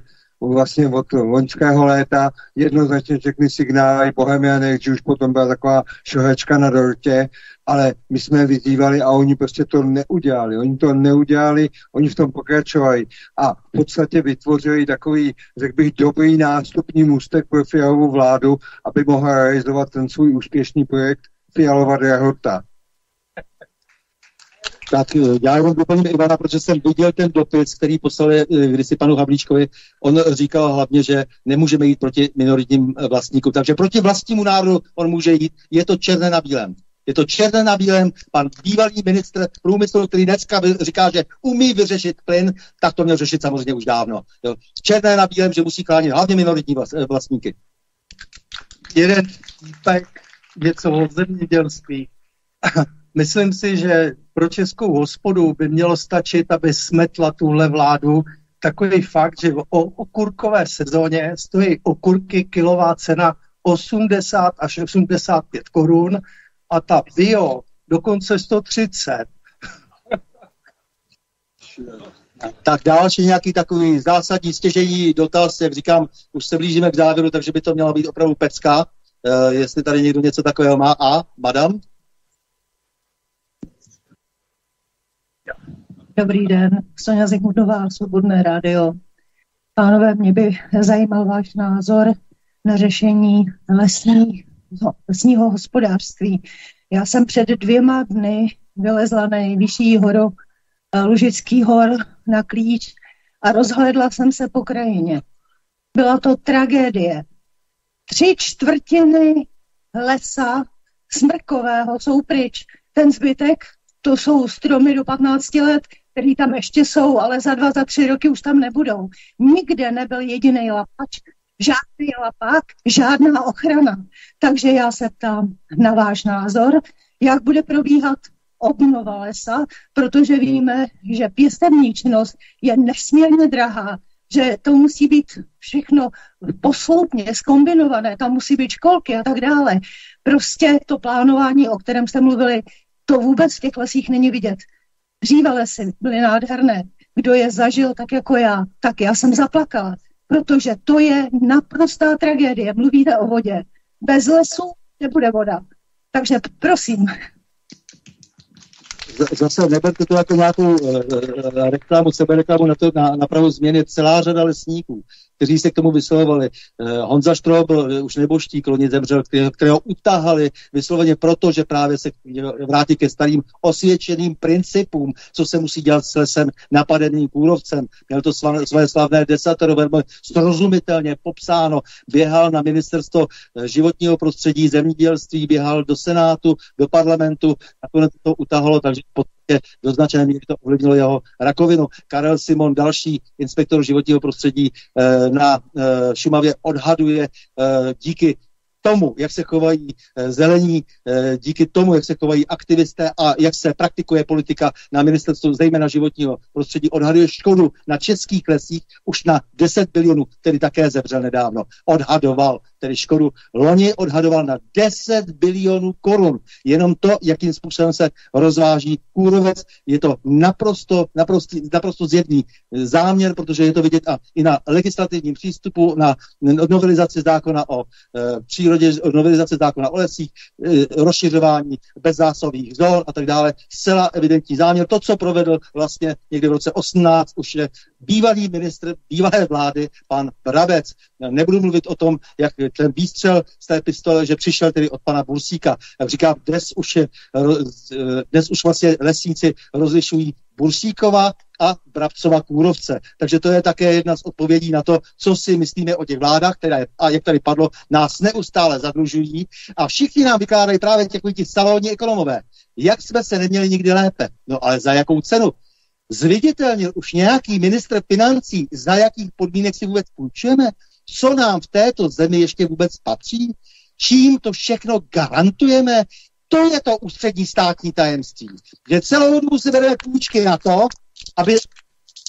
vlastně od loňského léta jednoznačně všechny signály Bohemianek, že už potom byla taková šohečka na dortě, ale my jsme vyzývali a oni prostě to neudělali. Oni to neudělali, oni v tom pokračovali a v podstatě vytvořili takový, řekl bych, dobrý nástupní můstek pro Fialovou vládu, aby mohla realizovat ten svůj úspěšný projekt Fialova drahota. Tak eh, já jenom doplním Ivana, protože jsem viděl ten dopis, který poslali eh, kdysi panu Havlíčkovi. On říkal hlavně, že nemůžeme jít proti minoritním eh, vlastníkům. Takže proti vlastnímu národu on může jít. Je to černé na bílém. Je to černé na bílém. Pan bývalý ministr průmyslu, který dneska říká, že umí vyřešit plyn, tak to měl řešit samozřejmě už dávno. Jo. Černé na bílém, že musí chránit hlavně minoritní vlastníky. Jeden týpek, něco o zemědělství. Myslím si, že pro českou hospodu by mělo stačit, aby smetla tuhle vládu takový fakt, že o okurkové sezóně stojí okurky kilová cena 80 až 85 korun a ta bio dokonce 130. Tak další nějaký takový zásadní stěžení dotaz, jak říkám, už se blížíme k závěru, takže by to měla být opravdu pecka. Uh, jestli tady někdo něco takového má. A, madam? Dobrý den, Sonja Zikmundová, Svobodné rádio. Pánové, mě by zajímal váš názor na řešení lesní, lesního hospodářství. Já jsem před dvěma dny vylezla na nejvyšší horu eh, Lužický hor na klíč a rozhledla jsem se po krajině. Byla to tragédie. Tři čtvrtiny lesa smrkového jsou pryč. Ten zbytek, to jsou stromy do 15 let, který tam ještě jsou, ale za dva, za tři roky už tam nebudou. Nikde nebyl jediný lapač, žádný lapák, žádná ochrana. Takže já se ptám na váš názor, jak bude probíhat obnova lesa, protože víme, že pěstební činnost je nesmírně drahá, že to musí být všechno posloupně, skombinované, tam musí být školky a tak dále. Prostě to plánování, o kterém jste mluvili, to vůbec v těch lesích není vidět. Dříve lesy byly nádherné. Kdo je zažil tak jako já, tak já jsem zaplakala, protože to je naprostá tragédie. Mluvíte o vodě. Bez lesu nebude voda. Takže prosím, zase neberte to jako nějakou uh, reklamu, sebereklamu na, to, na, na pravou změny celá řada lesníků, kteří se k tomu vyslovovali. Uh, Honza Štrob, uh, už neboštík, loni zemřel, kterého utahali vysloveně proto, že právě se vrátí ke starým osvědčeným principům, co se musí dělat s lesem napadeným kůrovcem. Měl to své slavné desatero velmi srozumitelně popsáno. Běhal na ministerstvo životního prostředí, zemědělství, běhal do Senátu, do parlamentu, nakonec to utahalo, takže podstatě do značné míry to ovlivnilo jeho rakovinu. Karel Simon, další inspektor životního prostředí eh, na eh, Šumavě, odhaduje eh, díky tomu, jak se chovají zelení, díky tomu, jak se chovají aktivisté a jak se praktikuje politika na ministerstvu zejména životního prostředí, odhaduje škodu na českých lesích už na 10 bilionů, který také zemřel nedávno. Odhadoval, tedy škodu loni odhadoval na 10 bilionů korun. Jenom to, jakým způsobem se rozváží kůrovec, je to naprosto, naprosto, naprosto zjevný záměr, protože je to vidět a i na legislativním přístupu, na novelizaci zákona o e, přírodě, novelizace zákona o lesích, e, rozšiřování bezzásových zón a tak dále. Zcela evidentní záměr. To, co provedl vlastně někdy v roce 18, už je bývalý ministr bývalé vlády, pan Brabec. Nebudu mluvit o tom, jak ten výstřel z té pistole, že přišel tedy od pana Bursíka. Jak říkám, dnes už, je, dnes už vlastně lesníci rozlišují Bursíkova a Brabcova Kůrovce. Takže to je také jedna z odpovědí na to, co si myslíme o těch vládách, které, a jak tady padlo, nás neustále zadlužují a všichni nám vykládají právě těch salonní ekonomové. Jak jsme se neměli nikdy lépe? No ale za jakou cenu? Zviditelnil už nějaký ministr financí, za jakých podmínek si vůbec půjčujeme? Co nám v této zemi ještě vůbec patří? Čím to všechno garantujeme? To je to ústřední státní tajemství, že celou dobu si bereme půjčky na to, aby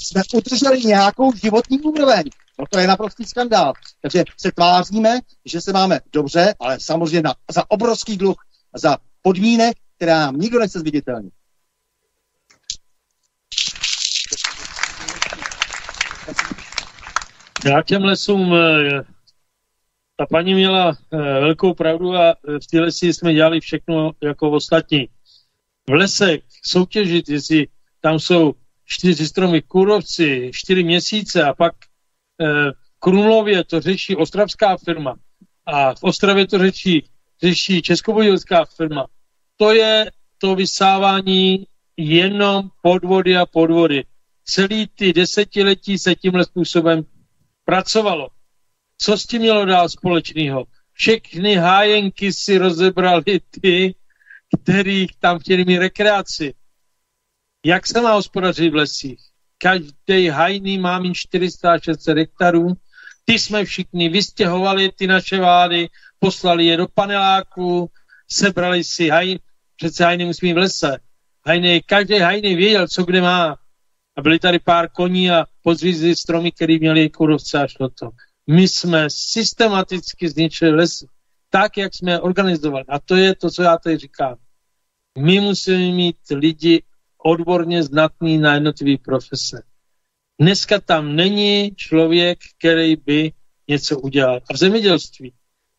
jsme udrželi nějakou životní úroveň. No to je naprostý skandál. Takže se tváříme, že se máme dobře, ale samozřejmě na, za obrovský dluh, za podmínek, které nám nikdo nechce zviditelnit. Já těm lesům eh, ta paní měla e, velkou pravdu a eh, v té lesi jsme dělali všechno jako ostatní. V lesech soutěžit, jestli tam jsou čtyři stromy kůrovci, čtyři měsíce a pak e, Krumlově to řeší ostravská firma a v Ostravě to řeší, řeší českobudějovská firma. To je to vysávání jenom podvody a podvody. Celý ty desetiletí se tímhle způsobem pracovalo. Co s tím mělo dál společného? Všechny hájenky si rozebrali ty, který tam chtěli mít rekreaci. Jak se má hospodařit v lesích? Každý hajný má mít 400-600 hektarů. Ty jsme všichni vystěhovali, ty naše vlády, poslali je do paneláku, sebrali si hajný, přece hajný musí mít v lese. Hajný, každý hajný věděl, co kde má. A byly tady pár koní a podřízli stromy, které měli kurovce až do toho my jsme systematicky zničili les tak, jak jsme je organizovali. A to je to, co já tady říkám. My musíme mít lidi odborně znatný na jednotlivé profese. Dneska tam není člověk, který by něco udělal. A v zemědělství,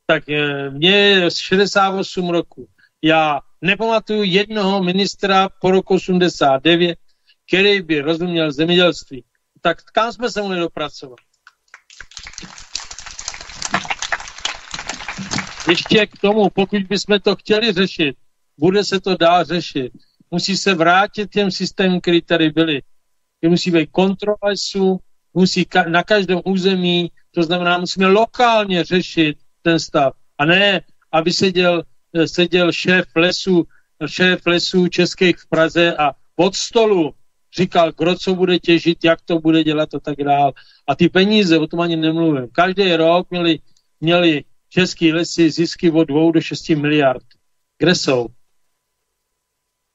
tak eh, mě je 68 roku. Já nepamatuju jednoho ministra po roku 89, který by rozuměl zemědělství. Tak kam jsme se mohli dopracovat? Ještě k tomu, pokud bychom to chtěli řešit, bude se to dál řešit. Musí se vrátit těm systémům, které tady byly. Musí být kontrola musí ka- na každém území, to znamená, musíme lokálně řešit ten stav. A ne, aby seděl seděl šéf lesu, šéf lesů českých v Praze a od stolu říkal, kdo co bude těžit, jak to bude dělat a tak dál. A ty peníze, o tom ani nemluvím. Každý rok měli, měli české lesy zisky od 2 do 6 miliard. Kde jsou?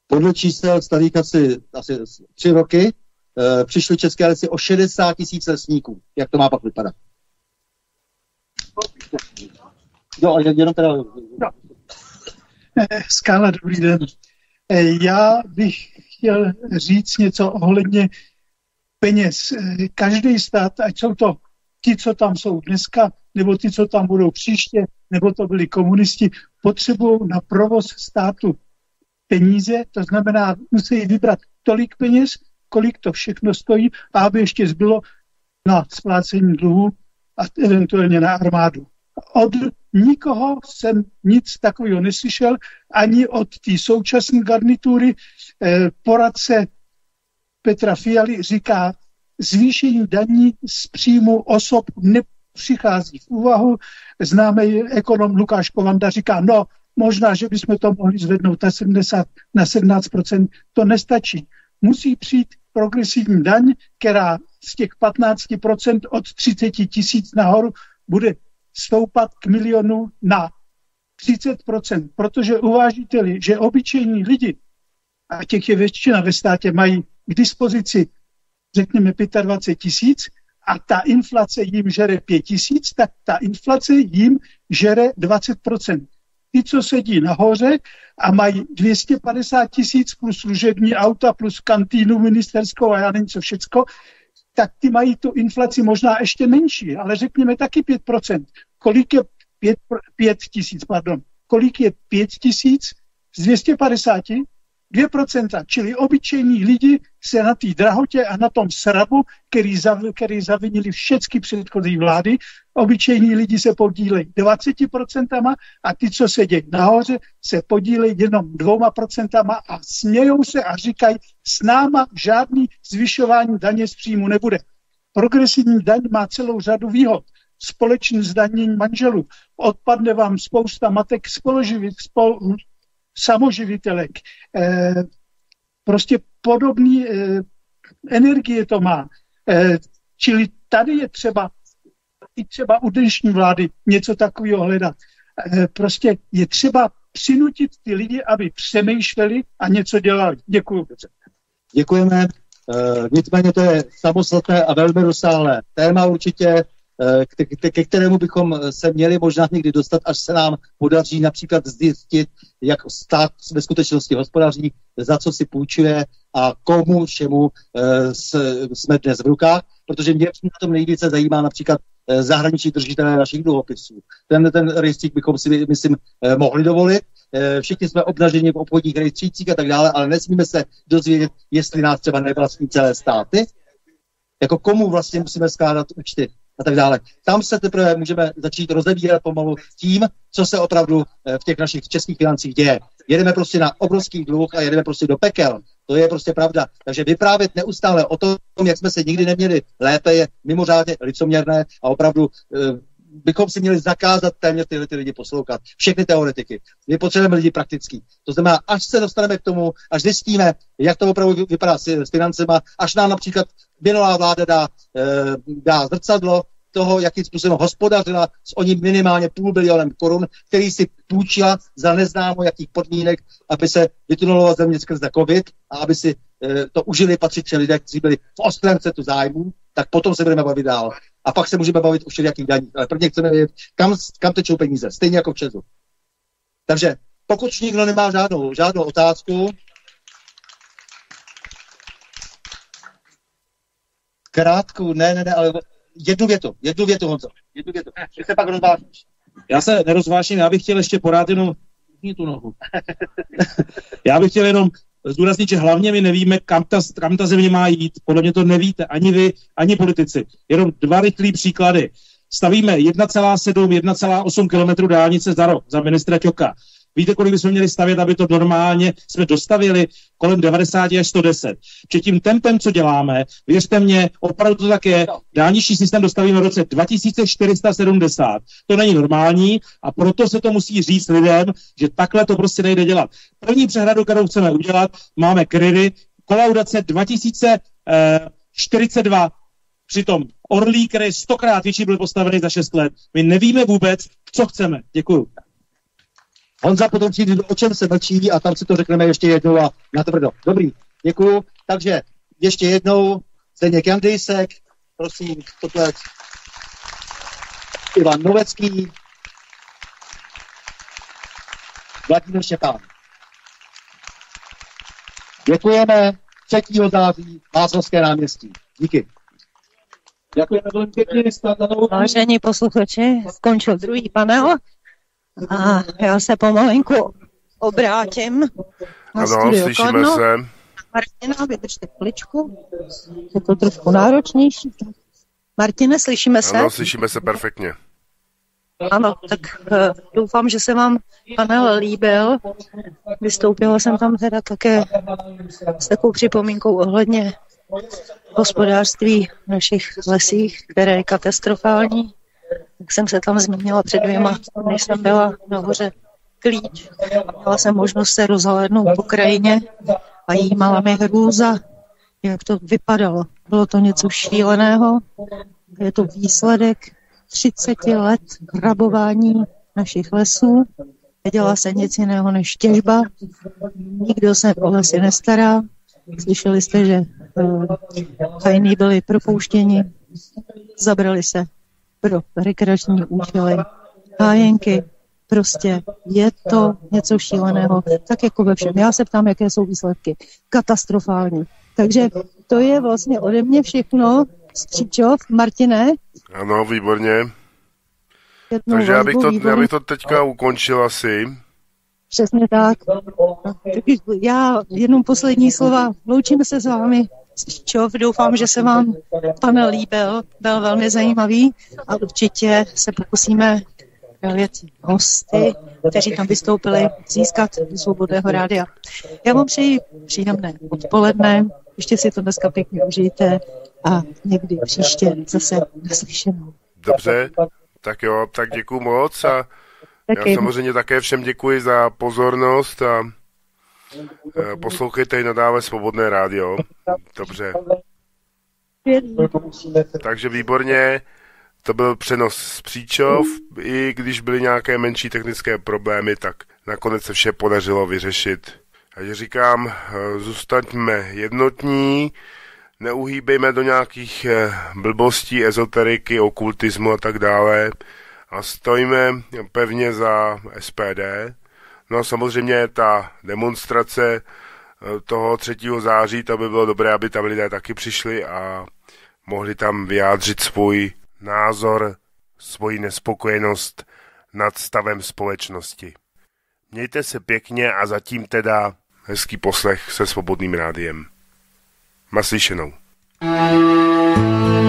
Podle čísel starých asi, asi tři roky e, přišly české lesy o 60 tisíc lesníků. Jak to má pak vypadat? Jo, jenom teda... No. Skála, dobrý den. Eh, já bych chtěl říct něco ohledně peněz. Eh, každý stát, ať jsou to ti, co tam jsou dneska, nebo ti, co tam budou příště, nebo to byli komunisti, potřebují na provoz státu peníze, to znamená, musí vybrat tolik peněz, kolik to všechno stojí, a aby ještě zbylo na splácení dluhu a eventuálně na armádu. Od nikoho jsem nic takového neslyšel, ani od té současné garnitury. Eh, poradce Petra Fialy říká, zvýšení daní z příjmu osob nepřichází v úvahu. Známý ekonom Lukáš Kovanda říká, no, možná, že bychom to mohli zvednout na 70, na 17%, to nestačí. Musí přijít progresivní daň, která z těch 15% od 30 tisíc nahoru bude stoupat k milionu na 30%, protože uvážíte-li, že obyčejní lidi, a těch je většina ve státě, mají k dispozici, řekněme, 25 tisíc, a ta inflace jim žere 5 tisíc, tak ta inflace jim žere 20%. Ty, co sedí nahoře a mají 250 tisíc plus služební auta, plus kantýnu ministerskou a já nevím co všecko, tak ty mají tu inflaci možná ještě menší, ale řekněme taky 5%. Kolik je 5, 5 tisíc, pardon, kolik je 5 tisíc z 250? 2%, čili obyčejní lidi se na té drahotě a na tom srabu, který, zav, který zavinili všechny předchozí vlády, obyčejní lidi se podílejí 20% a ty, co sedějí nahoře, se podílejí jenom dvouma procentama a smějou se a říkají, s náma žádný zvyšování daně z příjmu nebude. Progresivní daň má celou řadu výhod společný zdanění manželů. Odpadne vám spousta matek spoluživit, spolu, samoživitelek. E, prostě podobný e, energie to má. E, čili tady je třeba i třeba u dnešní vlády něco takového hledat. Prostě je třeba přinutit ty lidi, aby přemýšleli a něco dělali. Děkuji. Děkujeme. E, nicméně to je samostatné a velmi rozsáhlé téma určitě. Eh, ke kterému bychom eh, se měli možná někdy dostat, až se nám podaří například zjistit, jak stát ve skutečnosti hospodaří, za co si půjčuje a komu všemu eh, jsme dnes v rukách, protože mě na tom nejvíce zajímá například zahraniční držitelé našich dluhopisů. Ten, ten rejstřík bychom si, myslím, mohli dovolit. Všichni jsme obnaženi v obchodních rejstřících a tak dále, ale nesmíme se dozvědět, jestli nás třeba nevlastní celé státy, jako komu vlastně musíme skládat účty a tak dále. Tam se teprve můžeme začít rozebírat pomalu tím, co se opravdu eh, v těch našich českých financích děje. Jedeme prostě na obrovský dluh a jedeme prostě do pekel. To je prostě pravda. Takže vyprávět neustále o tom, jak jsme se nikdy neměli lépe, je mimořádně licoměrné a opravdu eh, bychom si měli zakázat téměř tyhle ty lidi poslouchat. Všechny teoretiky. My potřebujeme lidi praktický. To znamená, až se dostaneme k tomu, až zjistíme, jak to opravdu vypadá s, s financema, až nám například minulá vláda dá, e, dá zrcadlo toho, jakým způsobem hospodařila s oním minimálně půl bilionem korun, který si půjčila za neznámo jakých podmínek, aby se vytunulovala země skrze COVID a aby si e, to užili patřičně lidé, kteří byli v ostrém tu zájmu, tak potom se budeme bavit dál. A pak se můžeme bavit o všelijakých daních. Ale prvně chceme vědět, kam, kam tečou peníze, stejně jako v Česu. Takže pokud nikdo nemá žádnou, žádnou otázku, krátku, ne, ne, ne, ale jednu větu, jednu větu, Honzo. Jednu větu. Že se pak rozvážíš. Já se nerozvážím, já bych chtěl ještě porád jenom tu nohu. já bych chtěl jenom zdůraznit, že hlavně my nevíme, kam ta, kam ta země má jít. Podle mě to nevíte, ani vy, ani politici. Jenom dva rychlé příklady. Stavíme 1,7, 1,8 km dálnice za rok za ministra Čoka. Víte, kolik bychom měli stavět, aby to normálně jsme dostavili kolem 90 až 110. Že tím tempem, co děláme, věřte mě, opravdu to tak je, dálniční systém dostavíme v roce 2470. To není normální a proto se to musí říct lidem, že takhle to prostě nejde dělat. První přehradu, kterou chceme udělat, máme kryry, kolaudace 2042. Přitom Orlí, který stokrát větší, byl postavený za 6 let. My nevíme vůbec, co chceme. Děkuju. Honza potom přijde, o čem se mlčí a tam si to řekneme ještě jednou a natvrdo. Dobrý, děkuju. Takže ještě jednou Zdeněk Jandejsek, prosím, potlesk. Ivan Novecký, Vladimír Štěpán. Děkujeme 3. září Václavské náměstí. Díky. Děkujeme velmi pěkně. Vážení posluchači, skončil druhý panel a já se pomalinku obrátím na Ano, studio slyšíme Kladno. se. Martina, vydržte chviličku. Je to trošku náročnější. Martine, slyšíme se? Ano, slyšíme se perfektně. Ano, tak uh, doufám, že se vám panel líbil. Vystoupila jsem tam teda také s takovou připomínkou ohledně hospodářství v našich lesích, které je katastrofální. Jak jsem se tam zmínila před dvěma, než jsem byla nahoře klíč. Měla jsem možnost se rozhlédnout po krajině a jímala mi hrůza, jak to vypadalo. Bylo to něco šíleného. Je to výsledek 30 let rabování našich lesů. Nedělá se nic jiného než těžba. Nikdo se o lesy nestará. Slyšeli jste, že uh, hajný byli propouštěni, zabrali se pro rekreační účely, hájenky. Prostě je to něco šíleného, tak jako ve všem. Já se ptám, jaké jsou výsledky. Katastrofální. Takže to je vlastně ode mě všechno. Stříčov, Martine, Ano, výborně. jednou Takže já bych, to, já bych to teďka ukončil asi. Přesně tak. Tak Já jenom poslední slova. Loučíme se s vámi. Stříčov, doufám, že se vám panel líbil, byl velmi zajímavý a určitě se pokusíme věci hosty, kteří tam vystoupili, získat do svobodného rádia. Já vám přeji příjemné odpoledne, ještě si to dneska pěkně užijte a někdy příště zase naslyšenou. Dobře, tak jo, tak děkuji moc a Taky. já samozřejmě také všem děkuji za pozornost a poslouchejte i nadále Svobodné rádio. Dobře, takže výborně, to byl přenos z Příčov, i když byly nějaké menší technické problémy, tak nakonec se vše podařilo vyřešit. Takže říkám, eh, zůstaňme jednotní, neuhýbejme do nějakých eh, blbostí, ezoteriky, okultismu a tak dále a stojíme pevně za SPD. No a samozřejmě ta demonstrace eh, toho 3. září, to by bylo dobré, aby tam lidé taky přišli a mohli tam vyjádřit svůj názor, svoji nespokojenost nad stavem společnosti. Mějte se pěkně a zatím teda hezký poslech se svobodným rádiem. Naslyšenou. do